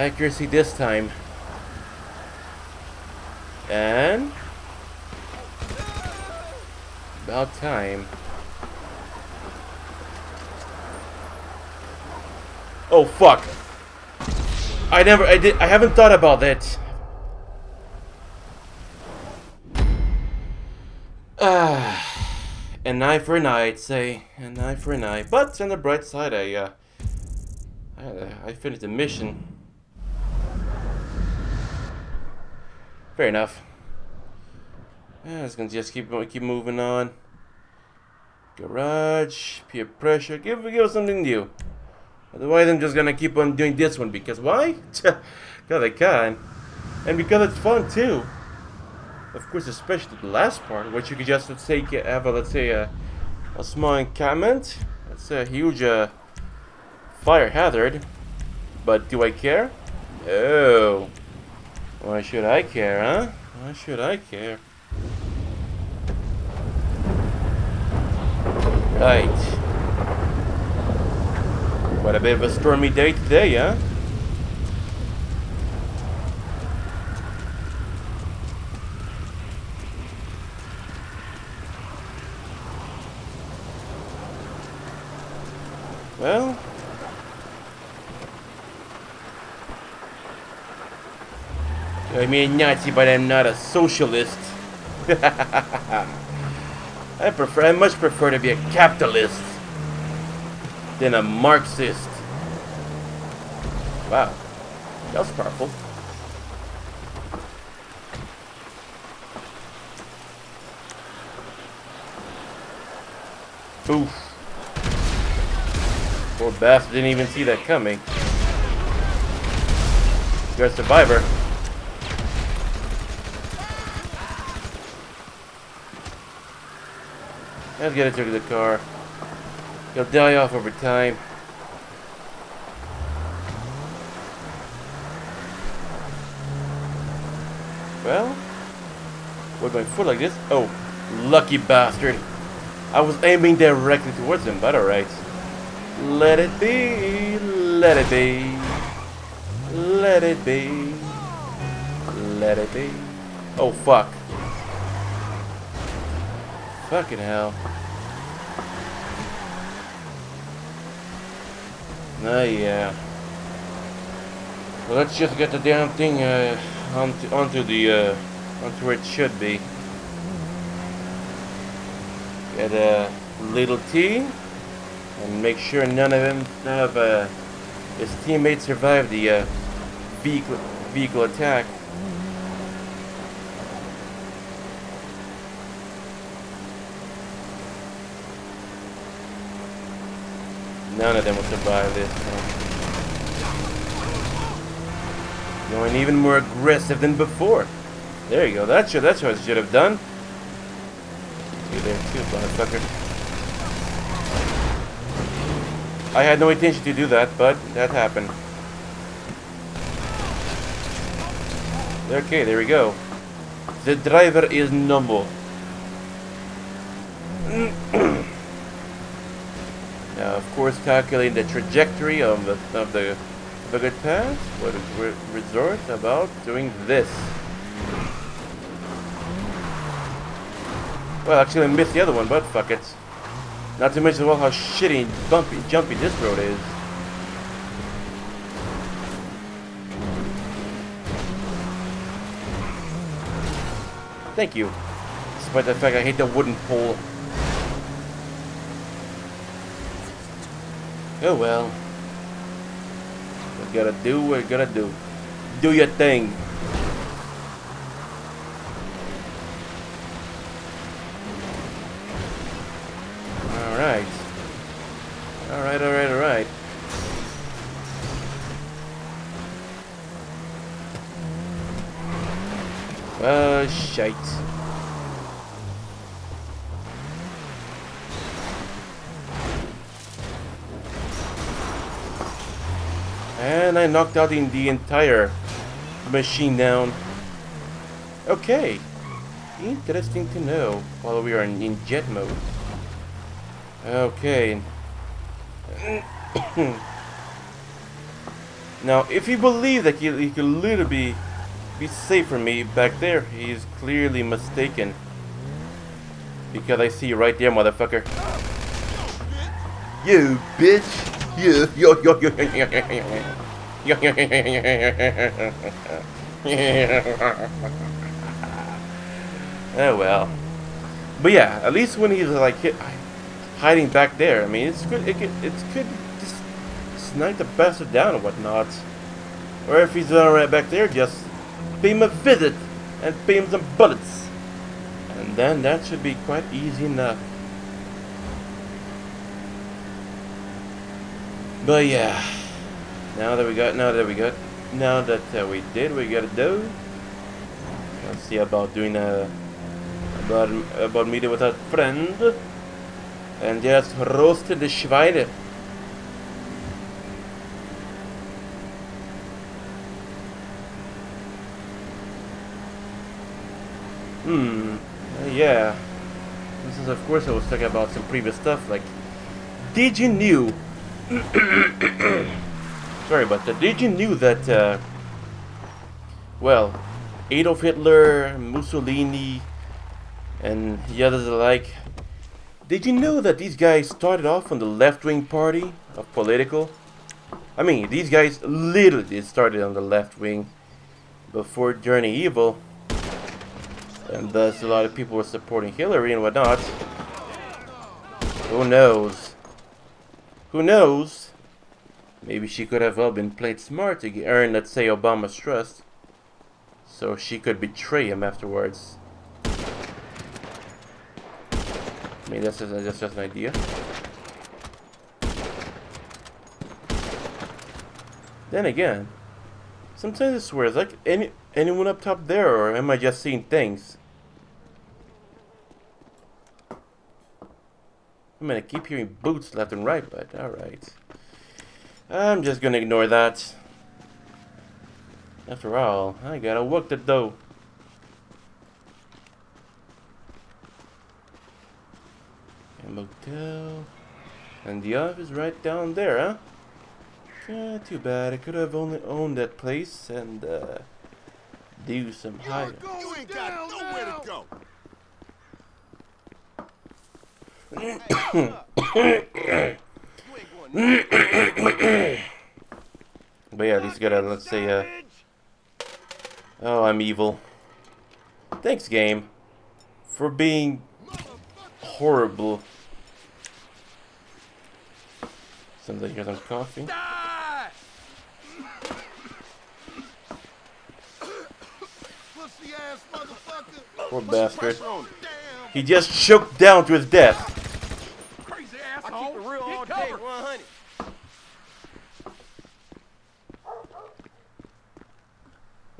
Accuracy this time. And... About time. Oh fuck! I never, I did, I haven't thought about that. Ah, an eye for an eye, I'd say. An eye for an eye. But on the bright side, I, uh, I, I finished the mission. Fair enough. Yeah, it's gonna just keep keep moving on. Garage, peer pressure. Give give us something new. Otherwise, I'm just gonna keep on doing this one because why? Because I can, and because it's fun too. Of course, especially the last part, which you could just let's say have a let's say a, a small encampment. That's a huge uh, fire hazard. But do I care? Oh. Why should I care, huh? Why should I care? Right. What a bit of a stormy day today, huh? Well, I mean Nazi, but I'm not a socialist. I prefer, I much prefer to be a capitalist than a Marxist. Wow, that was powerful. Oof. Poor bastard didn't even see that coming. You're a survivor. Let's get it to the car. He'll die off over time. Well, we're going forward like this. Oh, lucky bastard. I was aiming directly towards him, but alright. Let it be, let it be, let it be, let it be. Oh, fuck. Fucking hell. Oh yeah. Well, let's just get the damn thing uh, onto, onto the uh, onto where it should be. Get a little T. And make sure none of him, none of uh, his teammates survive the uh, vehicle, vehicle attack. None of them will survive this. Going even more aggressive than before. There you go. That's what that's what I should have done. You there too, motherfucker. I had no intention to do that, but that happened. Okay, there we go. The driver is number. now, of course, calculating the trajectory of the of the Bucket Pass. Re resort about doing this? Well, actually, I missed the other one, but fuck it. Not to mention well how shitty, bumpy, jumpy this road is. Thank you. Despite the fact I hate the wooden pole. Oh well. We gotta do, what we gotta do. Do your thing. Alright. Alright, alright, alright. Oh, shite. And I knocked out in the entire machine down. Okay. Interesting to know while we are in, in jet mode. Okay. now, if you believe that he, could literally be be safe from me back there, he is clearly mistaken. Because I see you right there, motherfucker. You bitch! You, yo, yo, yo, yo, Oh well. But yeah, at least when he's like hit, hiding back there, I mean, it's good. It could, it's good. Just snipe the bastard down and whatnot. Or if he's uh, right back there, just pay him a visit and pay him some bullets, and then that should be quite easy enough. But yeah, now that we got, now that we got, now that uh, we did, we gotta do. Let's see about doing a about about meeting with a friend and just roasted the Schweine. Hmm. Uh, yeah. This is, of course, I was talking about some previous stuff. Like, did you knew? Sorry about that. Did you knew that? Uh, well, Adolf Hitler, Mussolini, and the others alike. Did you know that these guys started off on the left-wing party of political? I mean, these guys literally started on the left wing before Journey Evil. And thus a lot of people were supporting Hillary and whatnot. Who knows? Who knows? Maybe she could have well been played smart to earn, let's say, Obama's trust. So she could betray him afterwards. I mean, that's just, that's just an idea. Then again, sometimes I swear, is like any anyone up top there, or am I just seeing things? I mean, I keep hearing boots left and right, but alright. I'm just gonna ignore that. After all, I gotta work the dough. A motel. And the office right down there, huh? Yeah, too bad. I could have only owned that place and uh, do some higher. You ain't got nowhere to go. But yeah, least gotta, let's say, uh... Oh, I'm evil. Thanks, game. For being horrible. Sounds like you some coffee. Poor bastard. Damn. He just choked down to his death. Crazy asshole. I keep it real all day, 100.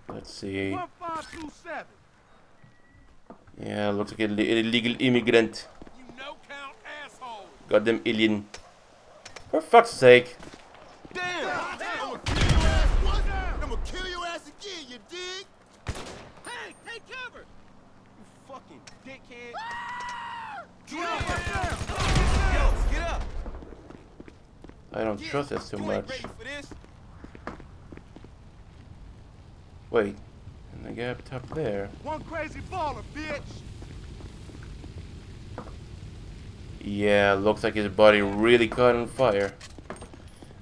Let's see. 1527. Yeah, looks like an illegal immigrant. You no count asshole. Goddamn alien. For fuck's sake. Damn. I'm gonna kill your ass once. I'm gonna kill your ass again, you dig? Hey, take cover. You fucking dickhead. Get up, Yo, get up. I don't trust this too much. ready for this. Wait. And the gap up top there. One crazy baller, bitch. Yeah, looks like his body really caught on fire.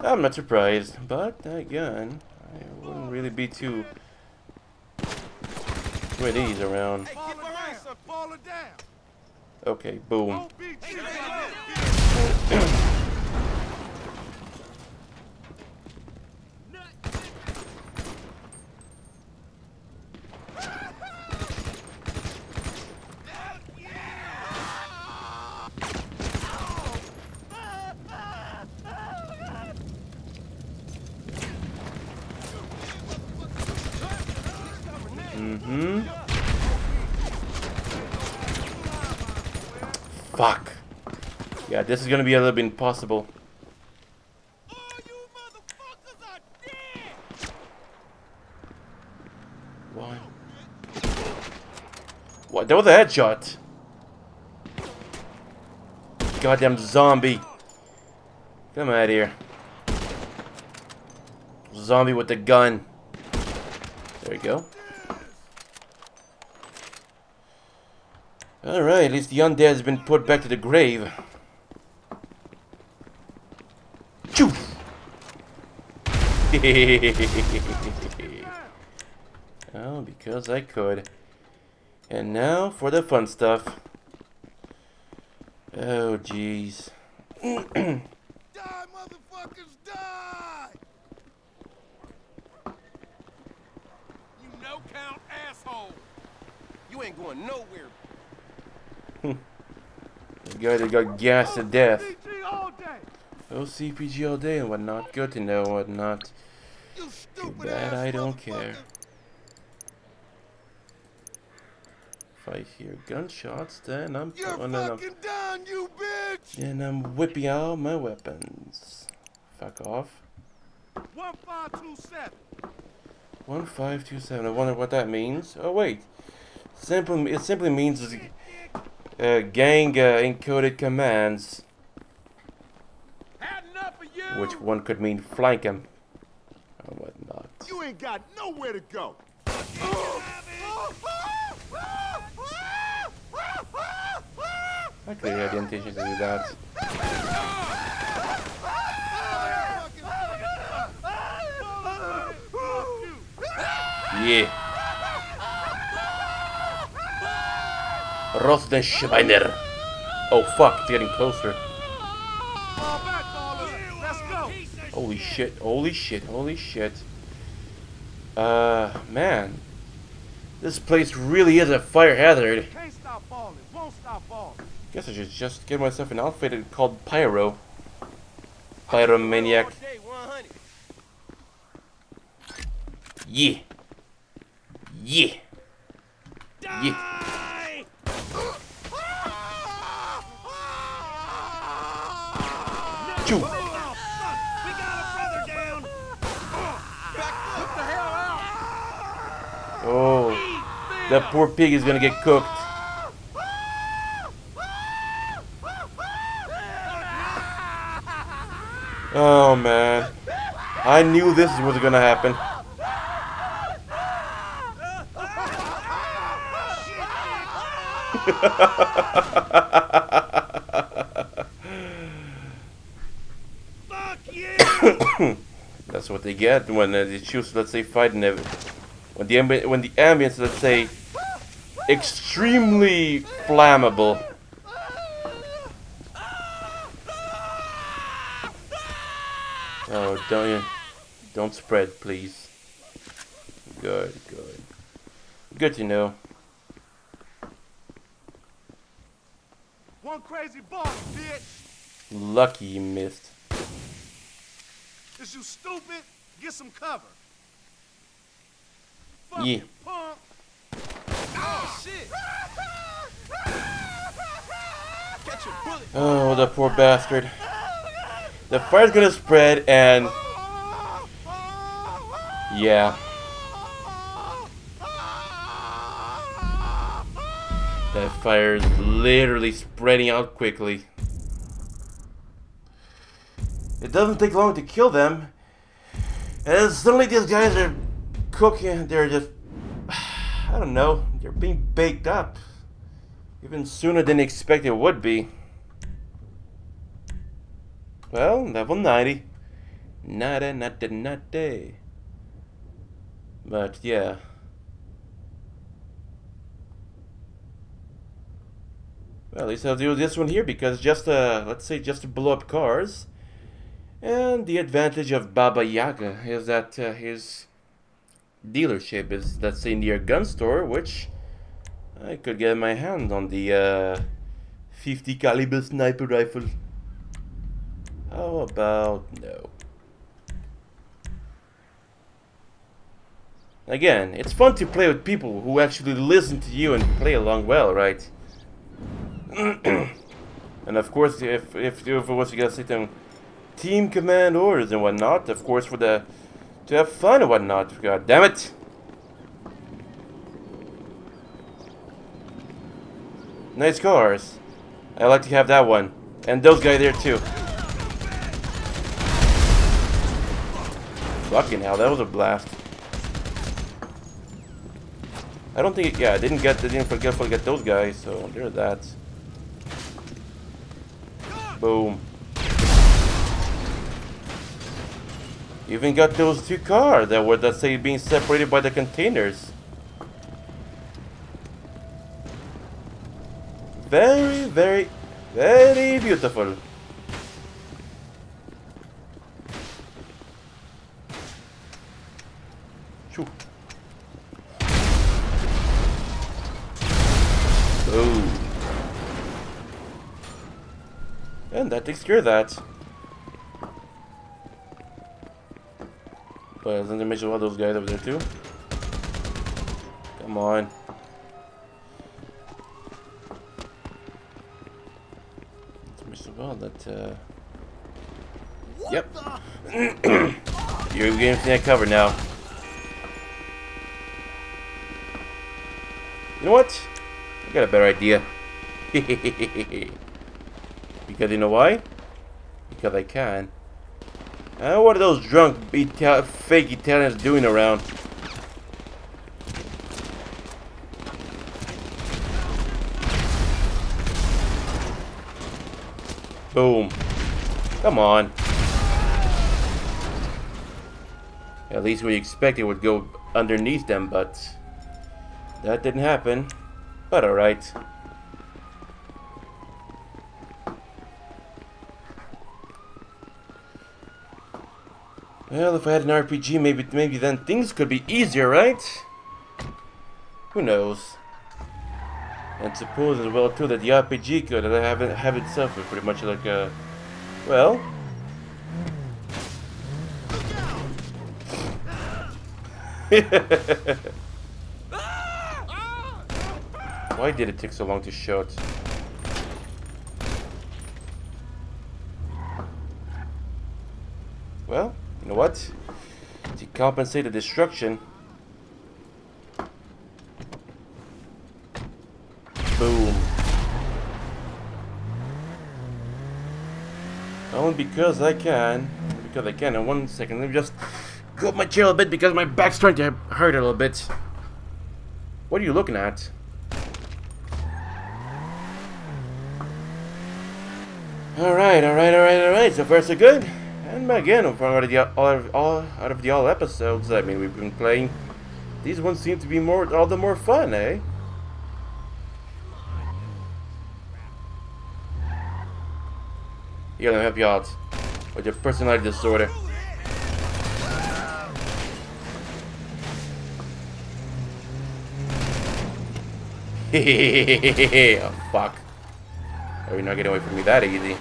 I'm not surprised, but that gun, I wouldn't really be too with these around. Hey, get behind some baller down. Okay, boom. Don't be cheating, bitch. Mm-hmm. Fuck. Yeah, this is gonna be a little bit impossible. Why? What? That was a headshot. Goddamn zombie. Come out here. Zombie with the gun. There you go. Alright, at least the undead has been put back to the grave. Oh, because I could. And now for the fun stuff. Oh, jeez. Die, motherfuckers, die! You no count asshole. You ain't going nowhere. The guy that got gassed to death. Oh, CPG all day and whatnot. Good to know whatnot. Too bad I don't care. If I hear gunshots, then I'm oh, no. fucking done, you bitch. Then I'm whipping out my weapons. Fuck off. One five two seven. One five two seven. I wonder what that means. Oh wait, simple. It simply means uh, gang uh, encoded commands, Had of you. which one could mean flank 'em or whatnot. You ain't got nowhere to go. I clearly had the intention to do that. Yeah. Rostenschweiner. Oh fuck, it's getting closer. Holy shit, holy shit, holy shit. Uh, man. This place really is a fire hazard. Guess I should just get myself an outfit called Pyro. Pyromaniac. Yeah. Yeah. Yeah. Choo. We got a brother down! What the hell out? Oh. That poor pig is gonna get cooked. Oh man. I knew this was gonna happen. That's what they get when uh, they choose, let's say, fight in when the ambi when the ambience, let's say, extremely flammable. Oh, don't you, don't spread, please. Good, good, good to know. One crazy boss, bitch. Lucky you missed. Is you stupid? Get some cover. Yeah. Punk. Oh shit. Catch a bullet. Oh, the poor bastard. The fire's gonna spread and yeah. That fire is literally spreading out quickly. It doesn't take long to kill them. And suddenly these guys are cooking, they're just, I don't know, they're being baked up. Even sooner than expected it would be. Well, level 90. Nada, nada, nada. But yeah. Well, at least I'll do this one here because just uh, let's say just to blow up cars. And the advantage of Baba Yaga is that uh, his dealership is, let's say, near gun store, which I could get my hand on the uh, 50 caliber sniper rifle. How about no? Again, it's fun to play with people who actually listen to you and play along well, right? and of course, if if if it was gotta say them team command orders and whatnot, of course, for the to have fun and whatnot. God damn it! Nice cars. I like to have that one, and those guys there too. Fucking hell, that was a blast. I don't think, it, yeah, I didn't get, I didn't forget, forget those guys, so there's that. Boom. Even got those two cars that were, let's say, being separated by the containers. Very, very, very beautiful. Choo. Boom. Oh. And that takes care of that. But isn't there mention all those guys over there too? Come on. Let's well that uh Yep. You're getting that cover now. You know what? I got a better idea. because you know why? Because I can. Uh, what are those drunk fake Italians doing around? Boom. Come on. At least we expected it would go underneath them, but that didn't happen. But alright. Well, if I had an RPG, maybe maybe then things could be easier, right? Who knows? And suppose as well too that the RPG could I have it, have itself pretty much like a well. Why did it take so long to shoot? Well, you know what? To compensate the destruction. Boom. Only because I can. Because I can. In one second, let me just go up my chair a bit because my back's starting to hurt a little bit. What are you looking at? Alright, alright, alright, alright. So far so good. And again, of the all, all out of the all episodes, I mean, we've been playing. These ones seem to be more all the more fun, eh? Here, let me help you out with your personality disorder. oh, fuck. Are you not getting away from me that easy?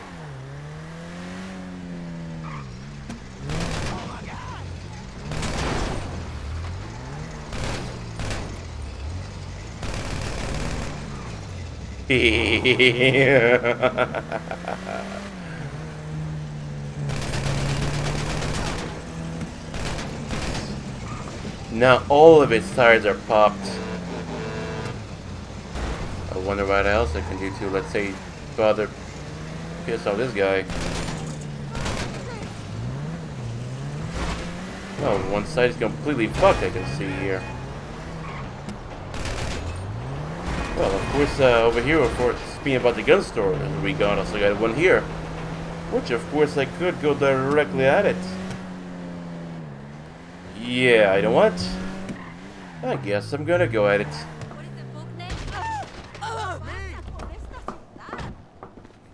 now all of its tires are popped. I wonder what else I can do to, let's say, bother piss off this guy. Oh, one side is completely fucked, I can see here. Well, of course, uh, over here, of course, speaking about the gun store, and we got also got one here. Which, of course, I could go directly at it. Yeah, you know what? I guess I'm gonna go at it.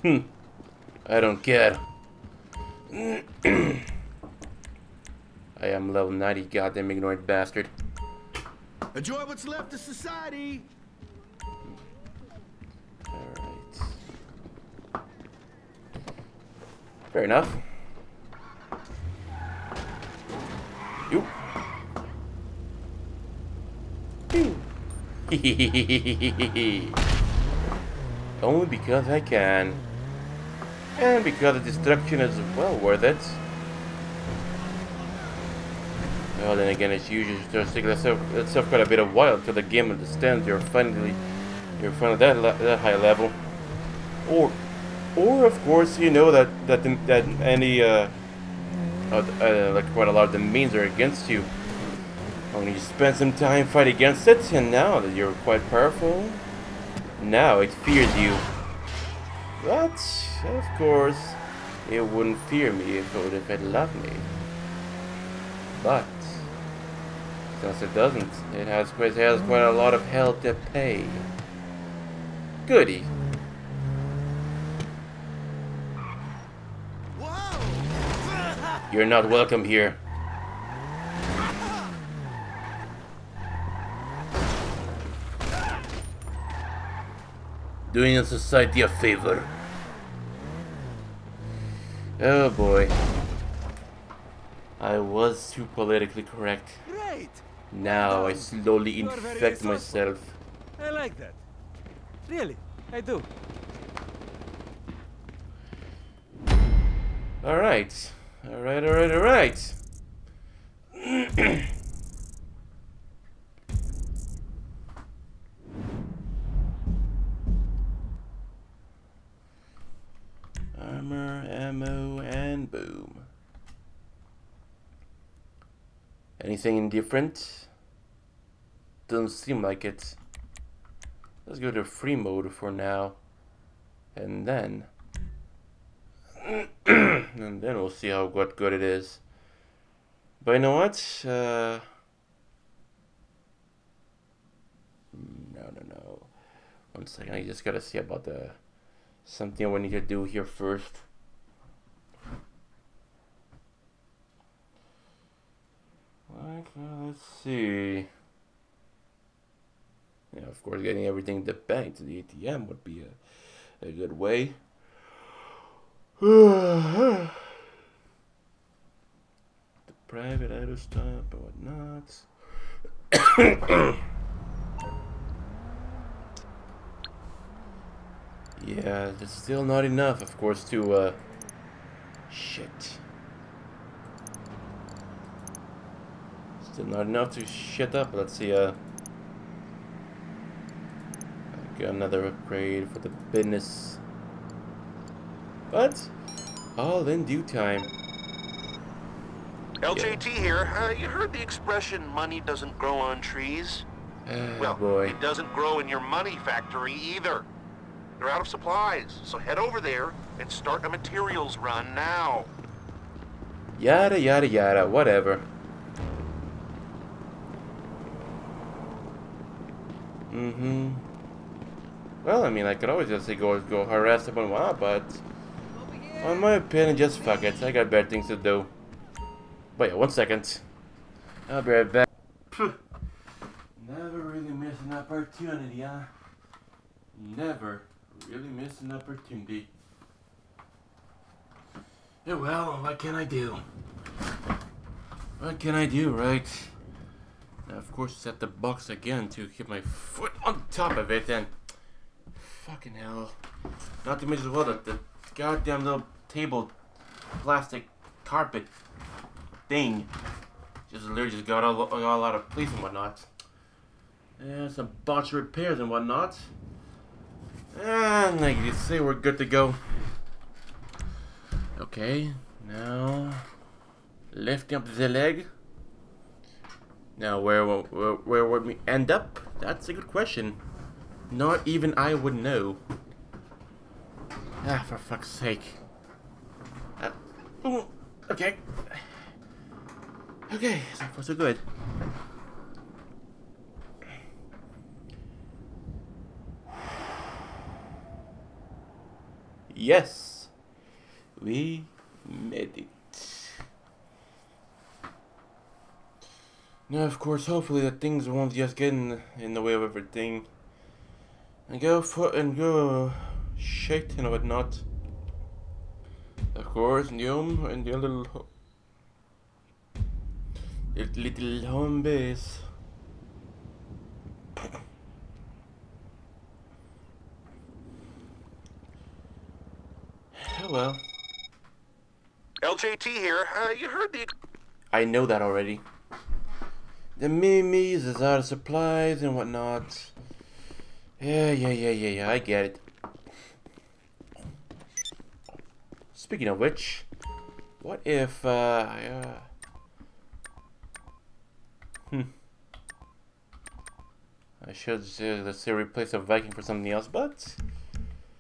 Hmm. I don't care. I am level 90, goddamn ignorant bastard. Enjoy what's left of society. Alright. Fair enough. You. Only because I can. And because the destruction is well worth it. Well, then again, it's usually just itself, itself quite a bit of while till the game understands you're finally you're of that that high level. Or, or of course, you know that that the, that any uh, uh, uh, like quite a lot of the means are against you. Only you spend some time fight against it, and now that you're quite powerful, now it fears you. But, of course, it wouldn't fear me if it, if it loved me. But, since it doesn't, it has, it has quite a lot of hell to pay. Goody. You're not welcome here. Doing a society a favor. Oh boy. I was too politically correct. Great! Now I slowly You are very infect myself. I like that. Really, I do. Alright. Alright, alright, alright. Armor, ammo, and boom. Anything different? Doesn't seem like it. Let's go to free mode for now. And then and then we'll see how what good it is. But you know what? Uh, no, no, no. One second. I just gotta see about the something we need to do here first. Like, uh, let's see. Of course, getting everything to the bank to the ATM would be a, a good way. the private idle stop and whatnot. yeah, that's still not enough, of course, to, uh... Shit. Still not enough to shit up. Let's see, uh... Another upgrade for the business. But, all in due time. LJT here. Uh, you heard the expression, money doesn't grow on trees? Ah, Well, boy. it doesn't grow in your money factory either. They're out of supplies, so head over there and start a materials run now. Yada yada yada, whatever. Mm-hmm. Well, I mean, I could always just say go go harass someone, but on my opinion, just fuck it. I got better things to do. But yeah, one second. I'll be right back. Never really miss an opportunity, huh? Never really miss an opportunity. Yeah, well, what can I do? What can I do, right? Now, of course, set the box again to keep my foot on top of it, and fucking hell. Not to mention as well that the goddamn little table plastic carpet thing just literally just got all, all out of place and whatnot. And some botched repairs and whatnot. And like you say, we're good to go. Okay, now lifting up the leg. Now where will- where where would we end up? That's a good question. Not even I would know. Ah, for fuck's sake. Uh, ooh, okay. Okay, so far so good. Yes, we made it. Now, of course, hopefully that things won't just get in, in the way of everything. And go for and go shit and whatnot. Of course, Yum and the little ho- the little home base. Oh well. LJT here. Uh, you heard the I know that already. The out of supplies and whatnot. Yeah, yeah, yeah, yeah, yeah, I get it. Speaking of which, what if, uh, I, uh... Hmm. I should, uh, let's say, replace a Viking for something else, but...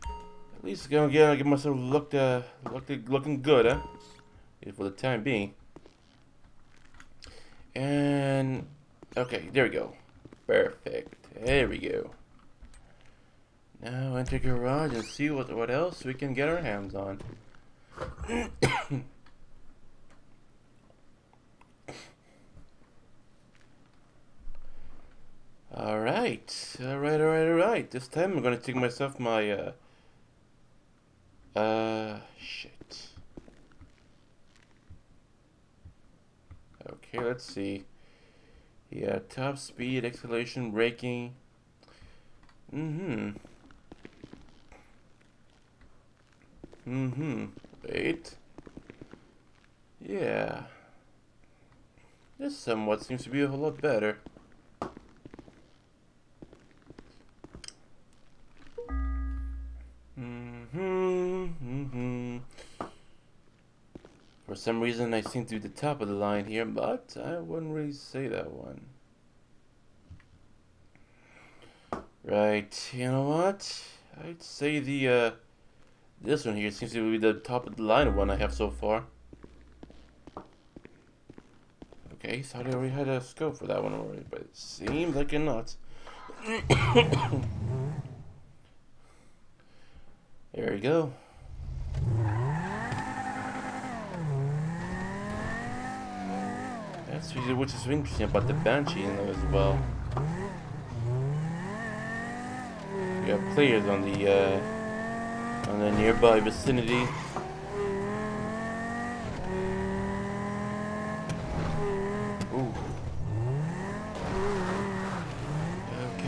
At least gonna get, get myself looked, uh, looked, looking good, huh? For the time being. And okay, there we go. Perfect. There we go. Now enter garage and see what what else we can get our hands on. all right, all right, all right, all right. This time I'm gonna take myself my uh uh shit. Okay, let's see. Yeah, top speed, acceleration, braking. Mm-hmm. Mm-hmm. Wait. Yeah. This somewhat seems to be a whole lot better. Mm-hmm. Mm-hmm. For some reason, I seem to be the top of the line here, but I wouldn't really say that one. Right, you know what? I'd say the, uh, this one here seems to be the top of the line one I have so far. Okay, so I already had a scope for that one already, but it seems like it not. there we go. That's which is interesting about the Banshee you know, as well. We got players on the uh, on the nearby vicinity.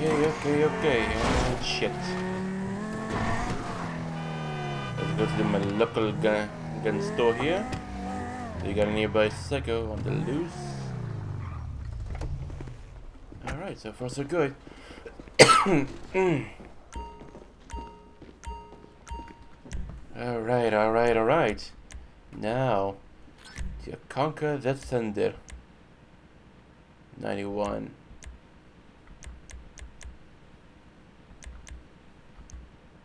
Okay, okay, okay. And shit. Let's go to my local gun, gun store here. You got a nearby psycho on the loose. Alright, so far so good. Mm. Alright, alright, alright. Now, to conquer the thunder. 91.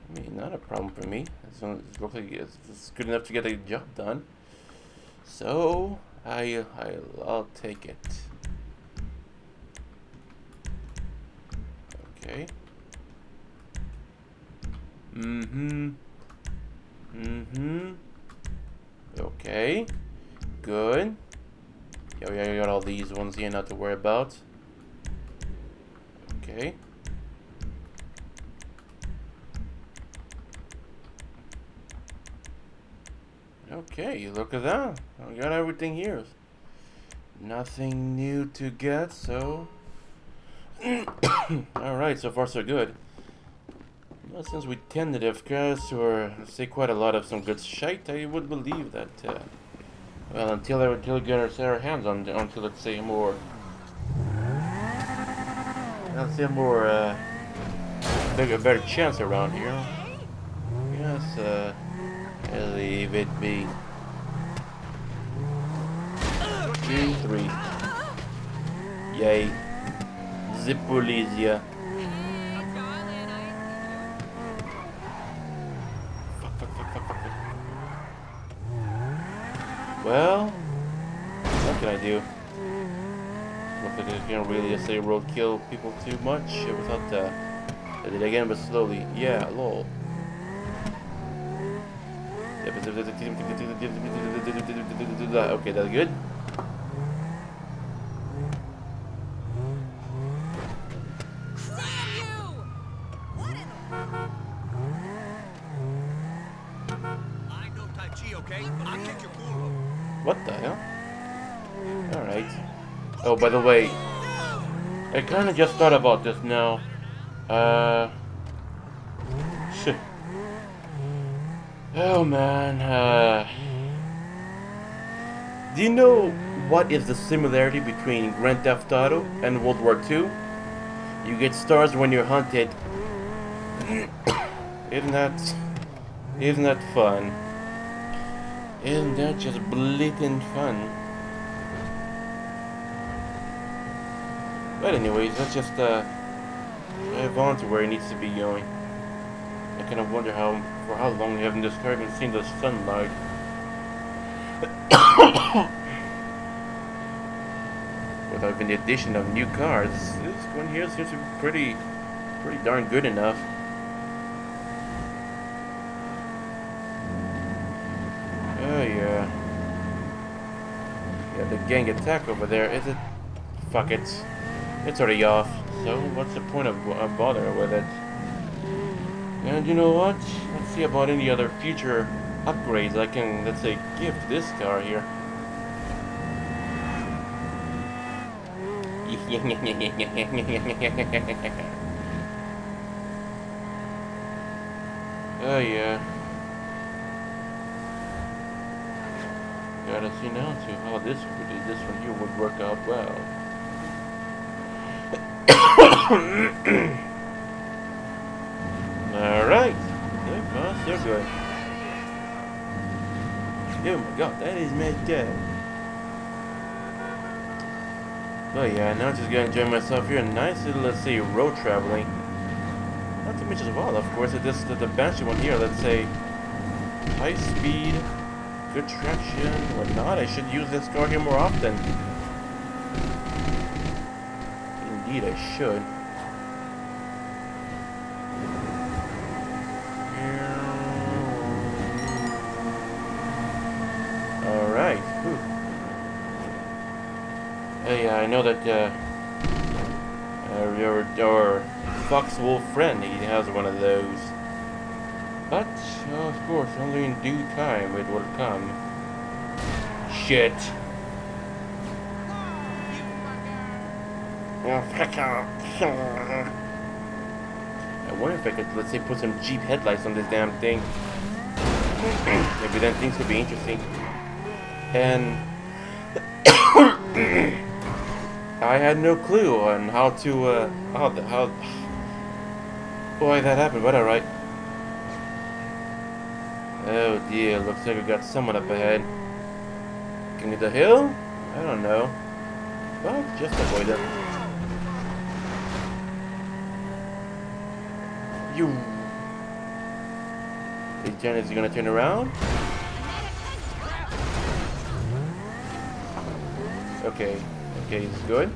I mean, not a problem for me. As long as it looks like it's, it's good enough to get a job done. So, I, I, I'll take it. Okay. Mm-hmm. Mm-hmm. Okay. Good. Yeah, we got all these ones here not to worry about. Okay. Okay, look at that. I got everything here. Nothing new to get, so... Alright, so far so good. Well, since we tended, of course, or say quite a lot of some good shite, I would believe that, uh, well, until, until we get our, our hands on, until let's say, more, let's say, more, uh, bigger, better chance around here. Yes, uh, leave it be. Two, three. Yay. Zipolizia. Fuck, fuck, fuck, fuck, fuck, fuck. Well, what can I do? Looks like I can't really just say roadkill people too much without uh, I did again, but slowly. Yeah, lol. Okay, that's good. By the way, I kind of just thought about this now. Uh. Oh man, uh. Do you know what is the similarity between Grand Theft Auto and World War II? You get stars when you're hunted. isn't that. Isn't that fun? Isn't that just blatant fun? But anyways, let's just uh move on to where it needs to be going. I kind of wonder how for how long we haven't just even seen the sunlight. Without even the addition of new cars, this one here seems to be pretty pretty darn good enough. Oh yeah. Yeah, the gang attack over there, is it? Fuck it. It's already off, so what's the point of bothering with it? And you know what? Let's see about any other future upgrades I can, let's say, give this car here. oh yeah. Gotta see now too how this would this one here would work out well. Alright. So far, so good. Oh my god, that is messed up. But yeah, now I'm just gonna enjoy myself here. Nice little, let's say, road traveling. Not to mention as well, of course, this the, the Banshee one here, let's say, high speed, good traction, whatnot. I should use this car here more often. Indeed, I should. Know that, uh, uh, your, your Fox Wolf friend, he has one of those. But, uh, of course, only in due time it will come. Shit. I wonder if I could, let's say, put some Jeep headlights on this damn thing. Maybe then things could be interesting. And I had no clue on how to, uh, how, the, how, why that happened, but alright. Oh dear, looks like we got someone up ahead. Of the hill? I don't know. Well, just avoid them. You. Is Janice gonna turn around? Okay, okay, it's good.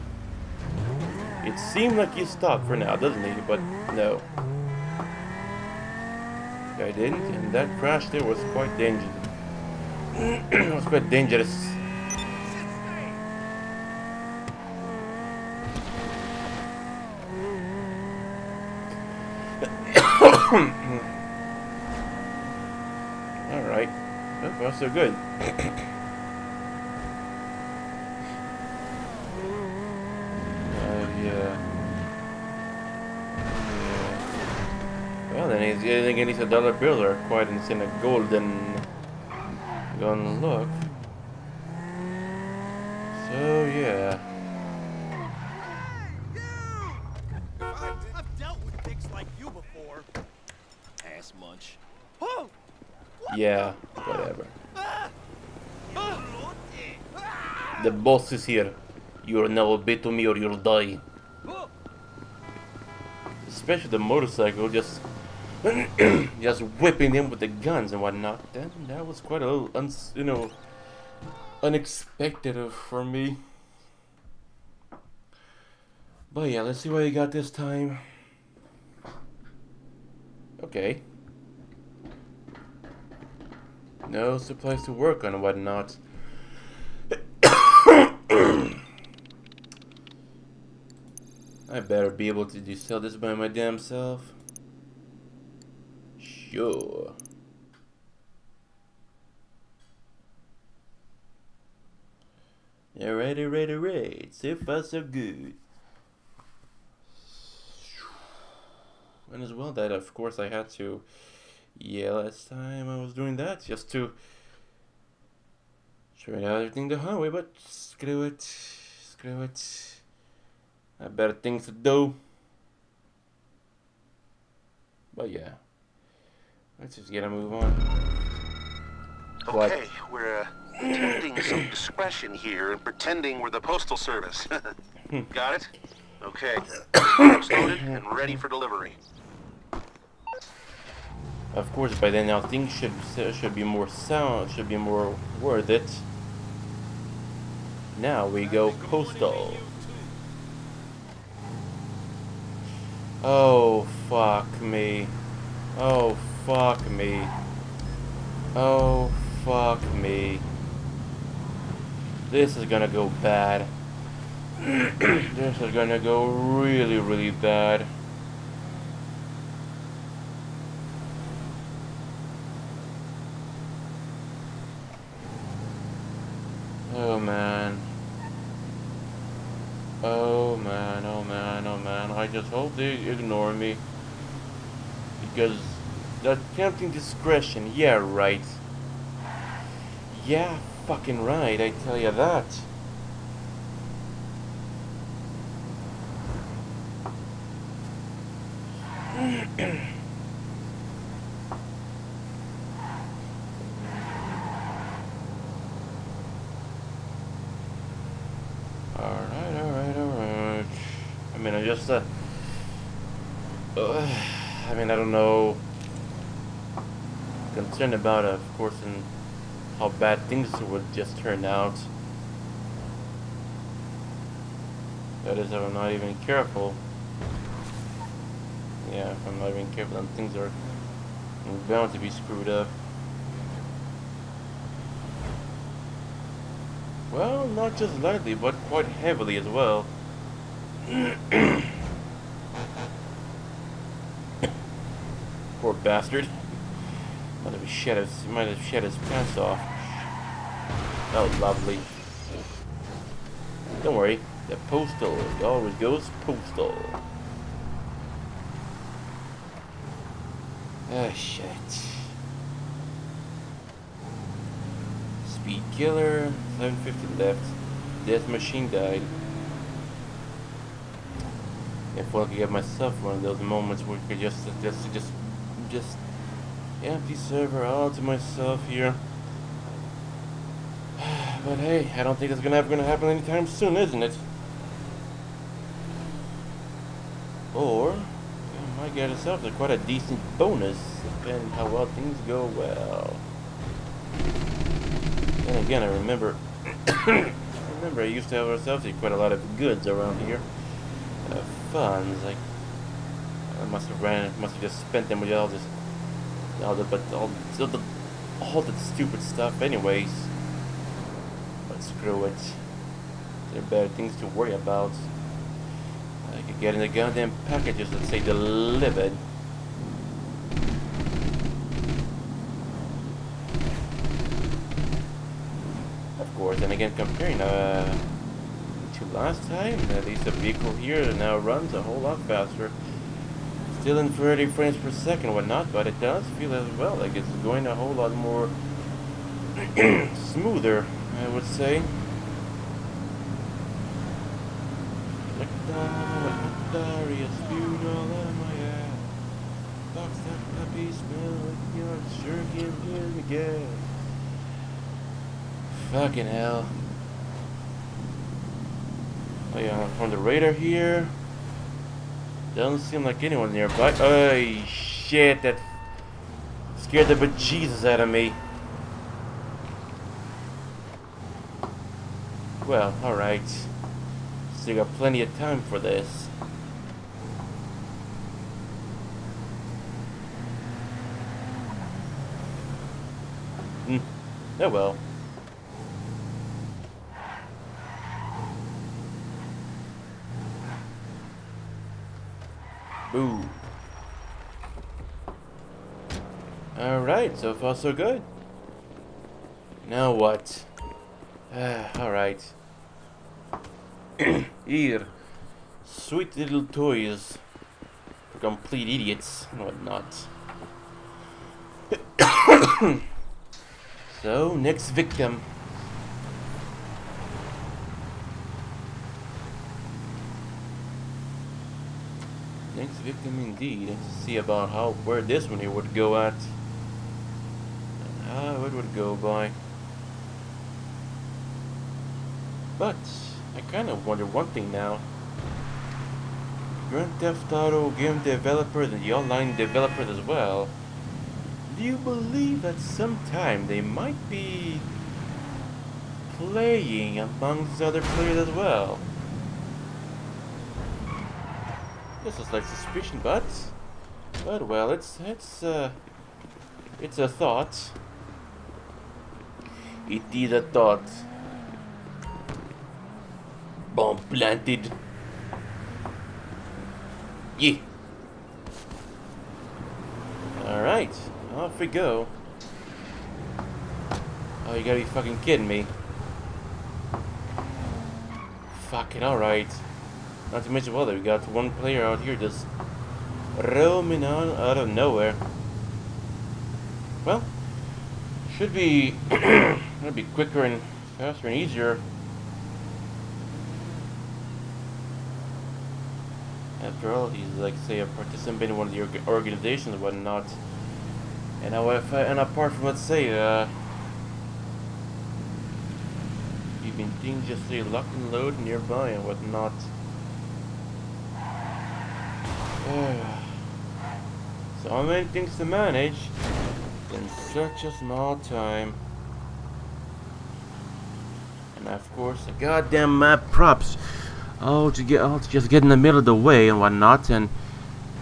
It seemed like he stopped for now, doesn't he? But no. I didn't, and that crash there was quite dangerous. it was quite dangerous. Alright. Oh, far so good. Oh yeah. Yeah. Well, then at least a dollar bill or quite in a golden, golden look. So yeah. Yeah, whatever. The boss is here. You'll now obey to me or you'll die. Especially the motorcycle, just just whipping him with the guns and whatnot. That that was quite a little, uns, you know, unexpected uh, for me. But yeah, let's see what he got this time. Okay. No supplies to work on and whatnot. I better be able to do sell this by my damn self. Sure. Alright, alright, alright. So far, so good. And as well, that of course I had to. Yeah, last time I was doing that just to try out everything the hard way, but screw it, screw it. I better things to do. But yeah, let's just get a move on. What? Okay, we're uh, attempting some discretion here and pretending we're the postal service. Got it? Okay. Truck's loaded and ready for delivery. Of course, by then now things should should be more sound, should be more worth it. Now we go postal. Oh fuck me. Oh fuck me. Oh fuck me. This is gonna go bad. this is gonna go really, really bad. Oh man. Oh man, oh man, oh man. I just hope they ignore me. Because that tempting discretion, yeah right. Yeah, fucking right, I tell you that. Alright, alright, alright. I mean, I just, uh, uh, I mean, I don't know. Concerned about, of course, and how bad things would just turn out. That is, if I'm not even careful. Yeah, if I'm not even careful, then things are bound to be screwed up. Well, not just lightly, but quite heavily as well. Poor bastard. Might have shed his might have shed his pants off. Oh lovely. Don't worry, the postal always goes postal. Ah shit. Speed killer, 750 left. Death machine died. If I could get myself one of those moments where I could just, just, just, just empty server all to myself here. But hey, I don't think it's gonna gonna happen anytime soon, isn't it? Or I might get ourselves a quite a decent bonus, depending how well things go well. And again, I remember, I remember I used to have ourselves quite a lot of goods around here. Uh, funds, like I must have ran, must have just spent them with all this, all the, but all, all the, all the stupid stuff, anyways. But screw it. There are better things to worry about. I could get in the goddamn packages that say delivered. Of course, and again, comparing uh, to last time, at least the vehicle here now runs a whole lot faster. Still in 30 frames per second whatnot, but it does feel as well like it's going a whole lot more smoother, I would say. Fucking hell. Oh yeah, from the radar here. Doesn't seem like anyone nearby. Oh shit, that scared the bejesus out of me. Well, alright. Still got plenty of time for this. Hmm. Oh well. Alright, so far so good. Now what? Ah, alright. Here. Sweet little toys. For complete idiots and whatnot. so, next victim. Next victim indeed. Let's see about how where this one here would go at. Ah, how it would go by. But I kind of wonder one thing now. Grand Theft Auto game developers and the online developers as well. Do you believe that sometime they might be playing amongst other players as well? This is like suspicion, but but well, it's it's uh it's a thought. It is a thought. Bomb planted. Yeah. Alright, off we go. Oh, you gotta be fucking kidding me. Fucking alright. Not to mention, well, we got one player out here just roaming on out of nowhere. Well, should be, gonna be quicker and faster and easier. After all, he's like, say, a participant in one of the org organizations and whatnot. And now, if I, and apart from, let's say, uh, even things just say lock and load nearby and whatnot. Oh. so many things to manage in such a small time. And of course, the goddamn map props. Oh, to get, oh, to just get in the middle of the way and whatnot. And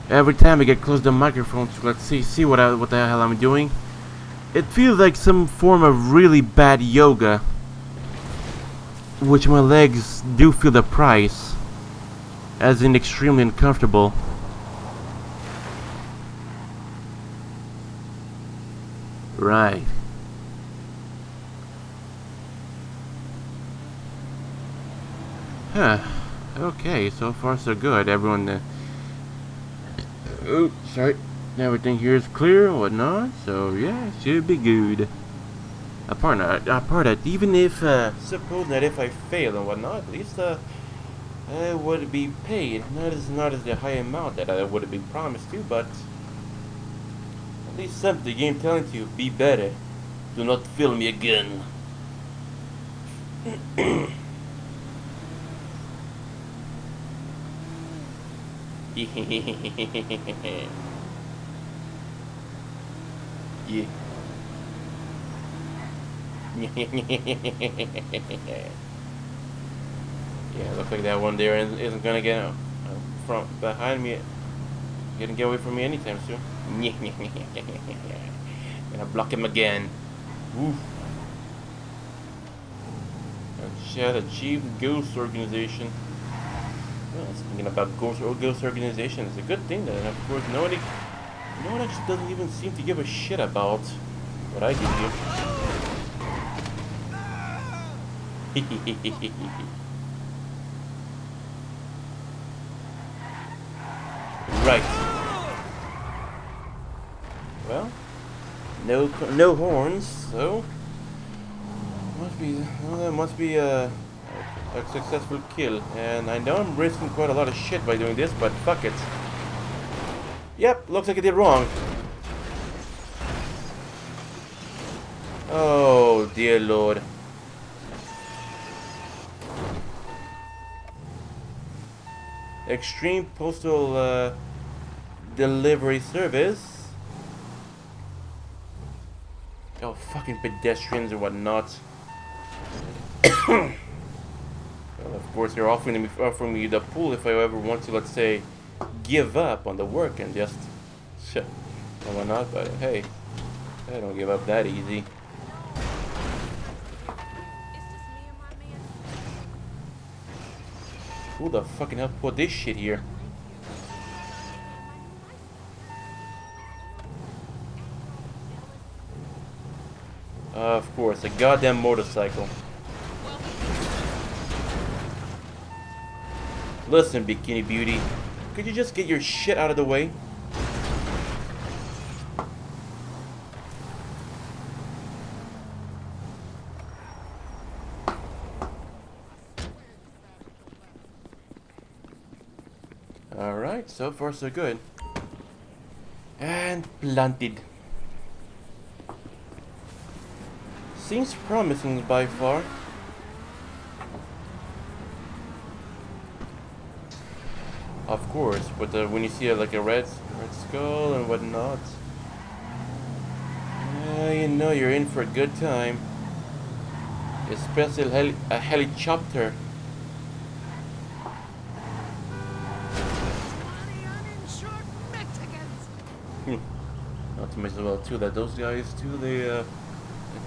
every time I get close to the microphone, to let's see, see what I, what the hell I'm doing. It feels like some form of really bad yoga, which my legs do feel the price, as in extremely uncomfortable. Right. Huh. Okay, so far so good. Everyone. Uh, oh, sorry. Everything here is clear and whatnot, so yeah, should be good. Apart apart that, even if, uh, suppose that if I fail and whatnot, at least, uh, I would be paid. Not as not as the high amount that I would have been promised to, but least something the game telling you, be better. Do not fail me again. yeah. yeah, looks like that one there isn't gonna get out uh, from behind me. Gonna get away from me anytime soon. Gonna block him again. Oof. Oh, Chat achieved ghost organization. Well, speaking about ghost or ghost organization, it's a good thing that, of course, nobody, no one actually doesn't even seem to give a shit about what I give you. right. Well, no no horns, so must be well, must be a, a successful kill. And I know I'm risking quite a lot of shit by doing this, but fuck it. Yep, looks like I did wrong. Oh dear lord. Extreme Postal uh, Delivery Service. Oh, fucking pedestrians and whatnot. well, of course, they're offering me, offering me the pool if I ever want to, let's say, give up on the work and just shit. But hey, I don't give up that easy. Who the fucking hell put this shit here? Uh, of course, a goddamn motorcycle. Listen, Bikini Beauty, could you just get your shit out of the way? Alright, so far so good. And planted. Seems promising by far. Of course, but uh, when you see uh, like a red, red skull and whatnot, uh, you know you're in for a good time. Especially heli a helicopter. Not to mention well too that those guys too they uh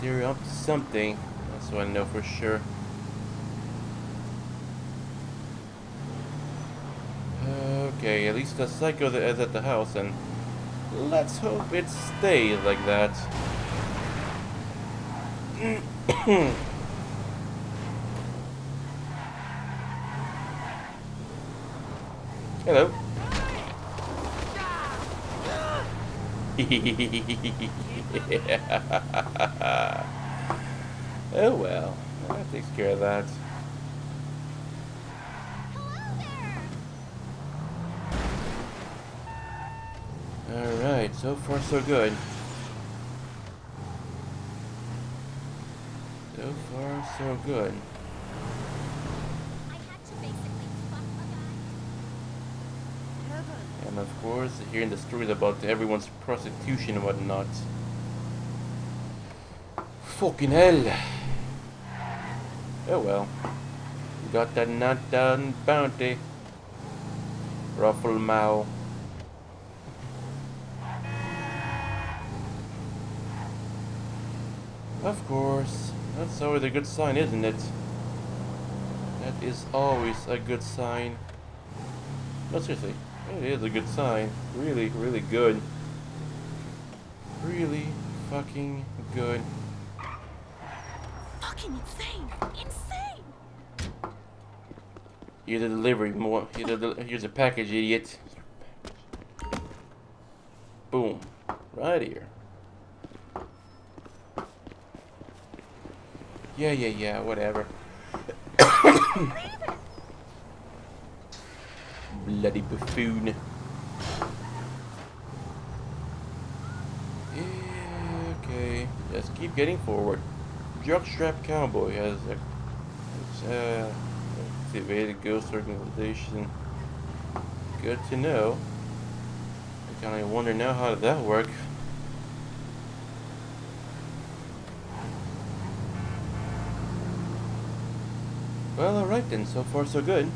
they're up to something. That's what I know for sure. Okay, at least the psycho that is at the house, and let's hope it stays like that. Hello. oh well, that takes care of that. Alright, so far so good. So far so good. And of course, hearing the stories about everyone's prostitution and whatnot. Fucking hell. Oh well. Got that not done bounty. Ruffle Mao. Of course. That's always a good sign, isn't it? That is always a good sign. No, seriously. It is a good sign. Really, really good. Really fucking good. Fucking insane! Insane! Here's a delivery. More. A, del- here's a package, idiot. Boom. Right here. Yeah, yeah, yeah. Whatever. Bloody buffoon. Okay. Just keep getting forward. Jockstrap Cowboy has a uh, activated ghost organization. Good to know. I kind of wonder now how did that work. Well, alright then, so far so good.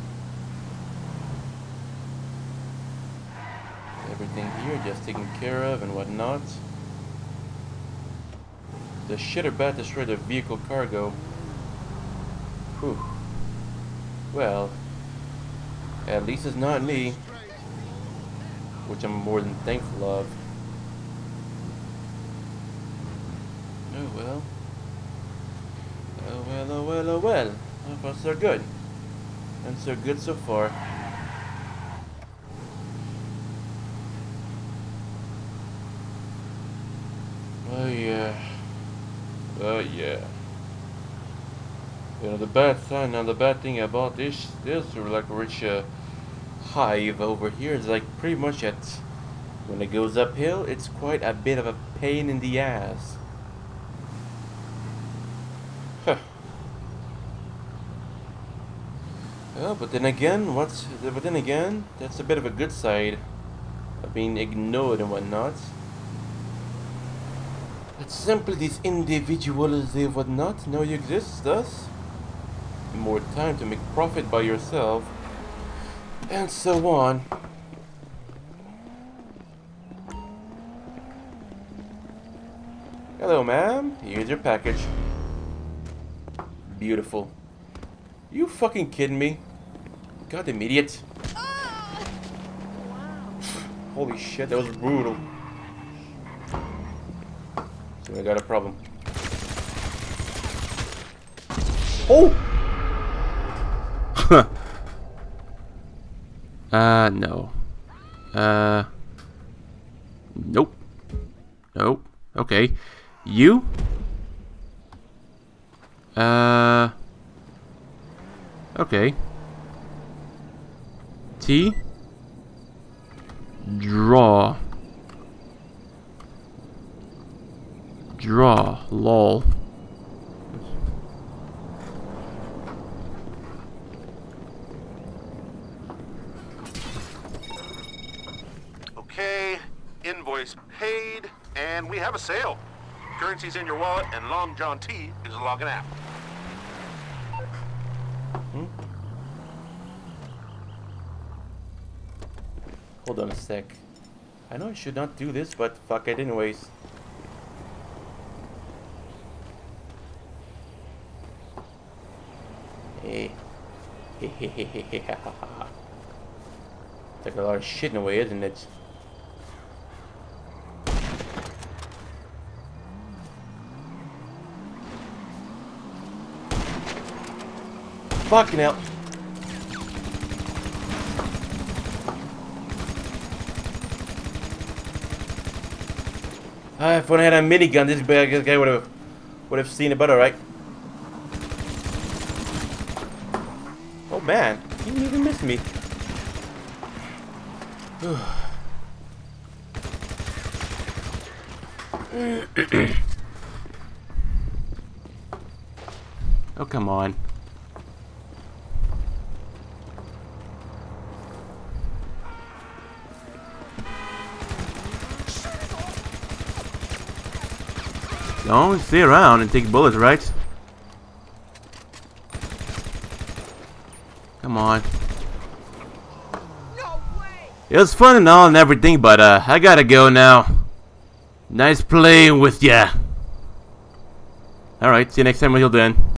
Everything taken care of and whatnot. The shitter bat destroyed the vehicle cargo. Whew. Well, at least it's not me. Which I'm more than thankful of. Oh well. Oh well, oh, well, oh, well. So far, so good. And so good so far. Oh, yeah. Oh, yeah. You know, the bad sign and the bad thing about this, this like rich uh, hive over here is like pretty much at, when it goes uphill, it's quite a bit of a pain in the ass. Huh. Well, but then again, what's, but then again, that's a bit of a good side of being ignored and whatnot. It's simply these individuals they would not know you exist, thus more time to make profit by yourself, and so on. Hello, ma'am. Here's your package. Beautiful. You fucking kidding me? Goddamn idiot. Holy shit, that was brutal. So I got a problem. Oh! Uh, no. Uh, nope. Nope. Okay. You? Uh, okay. T? Draw. Draw. Lol. Okay, invoice paid, and we have a sale. Currency's in your wallet, and Long John T is logging out. Hmm? Hold on a sec. I know I should not do this, but fuck it anyways. Hey. Took a lot of shit in the way, isn't it? Fucking hell. Ah, if I had a minigun, this guy would have would have seen it better, right? Oh man, he didn't even miss me. oh come on. Don't stay around and take bullets, right? Come on. It was fun and all and everything, but uh, I gotta go now. Nice playing with ya. Alright, see you next time until then.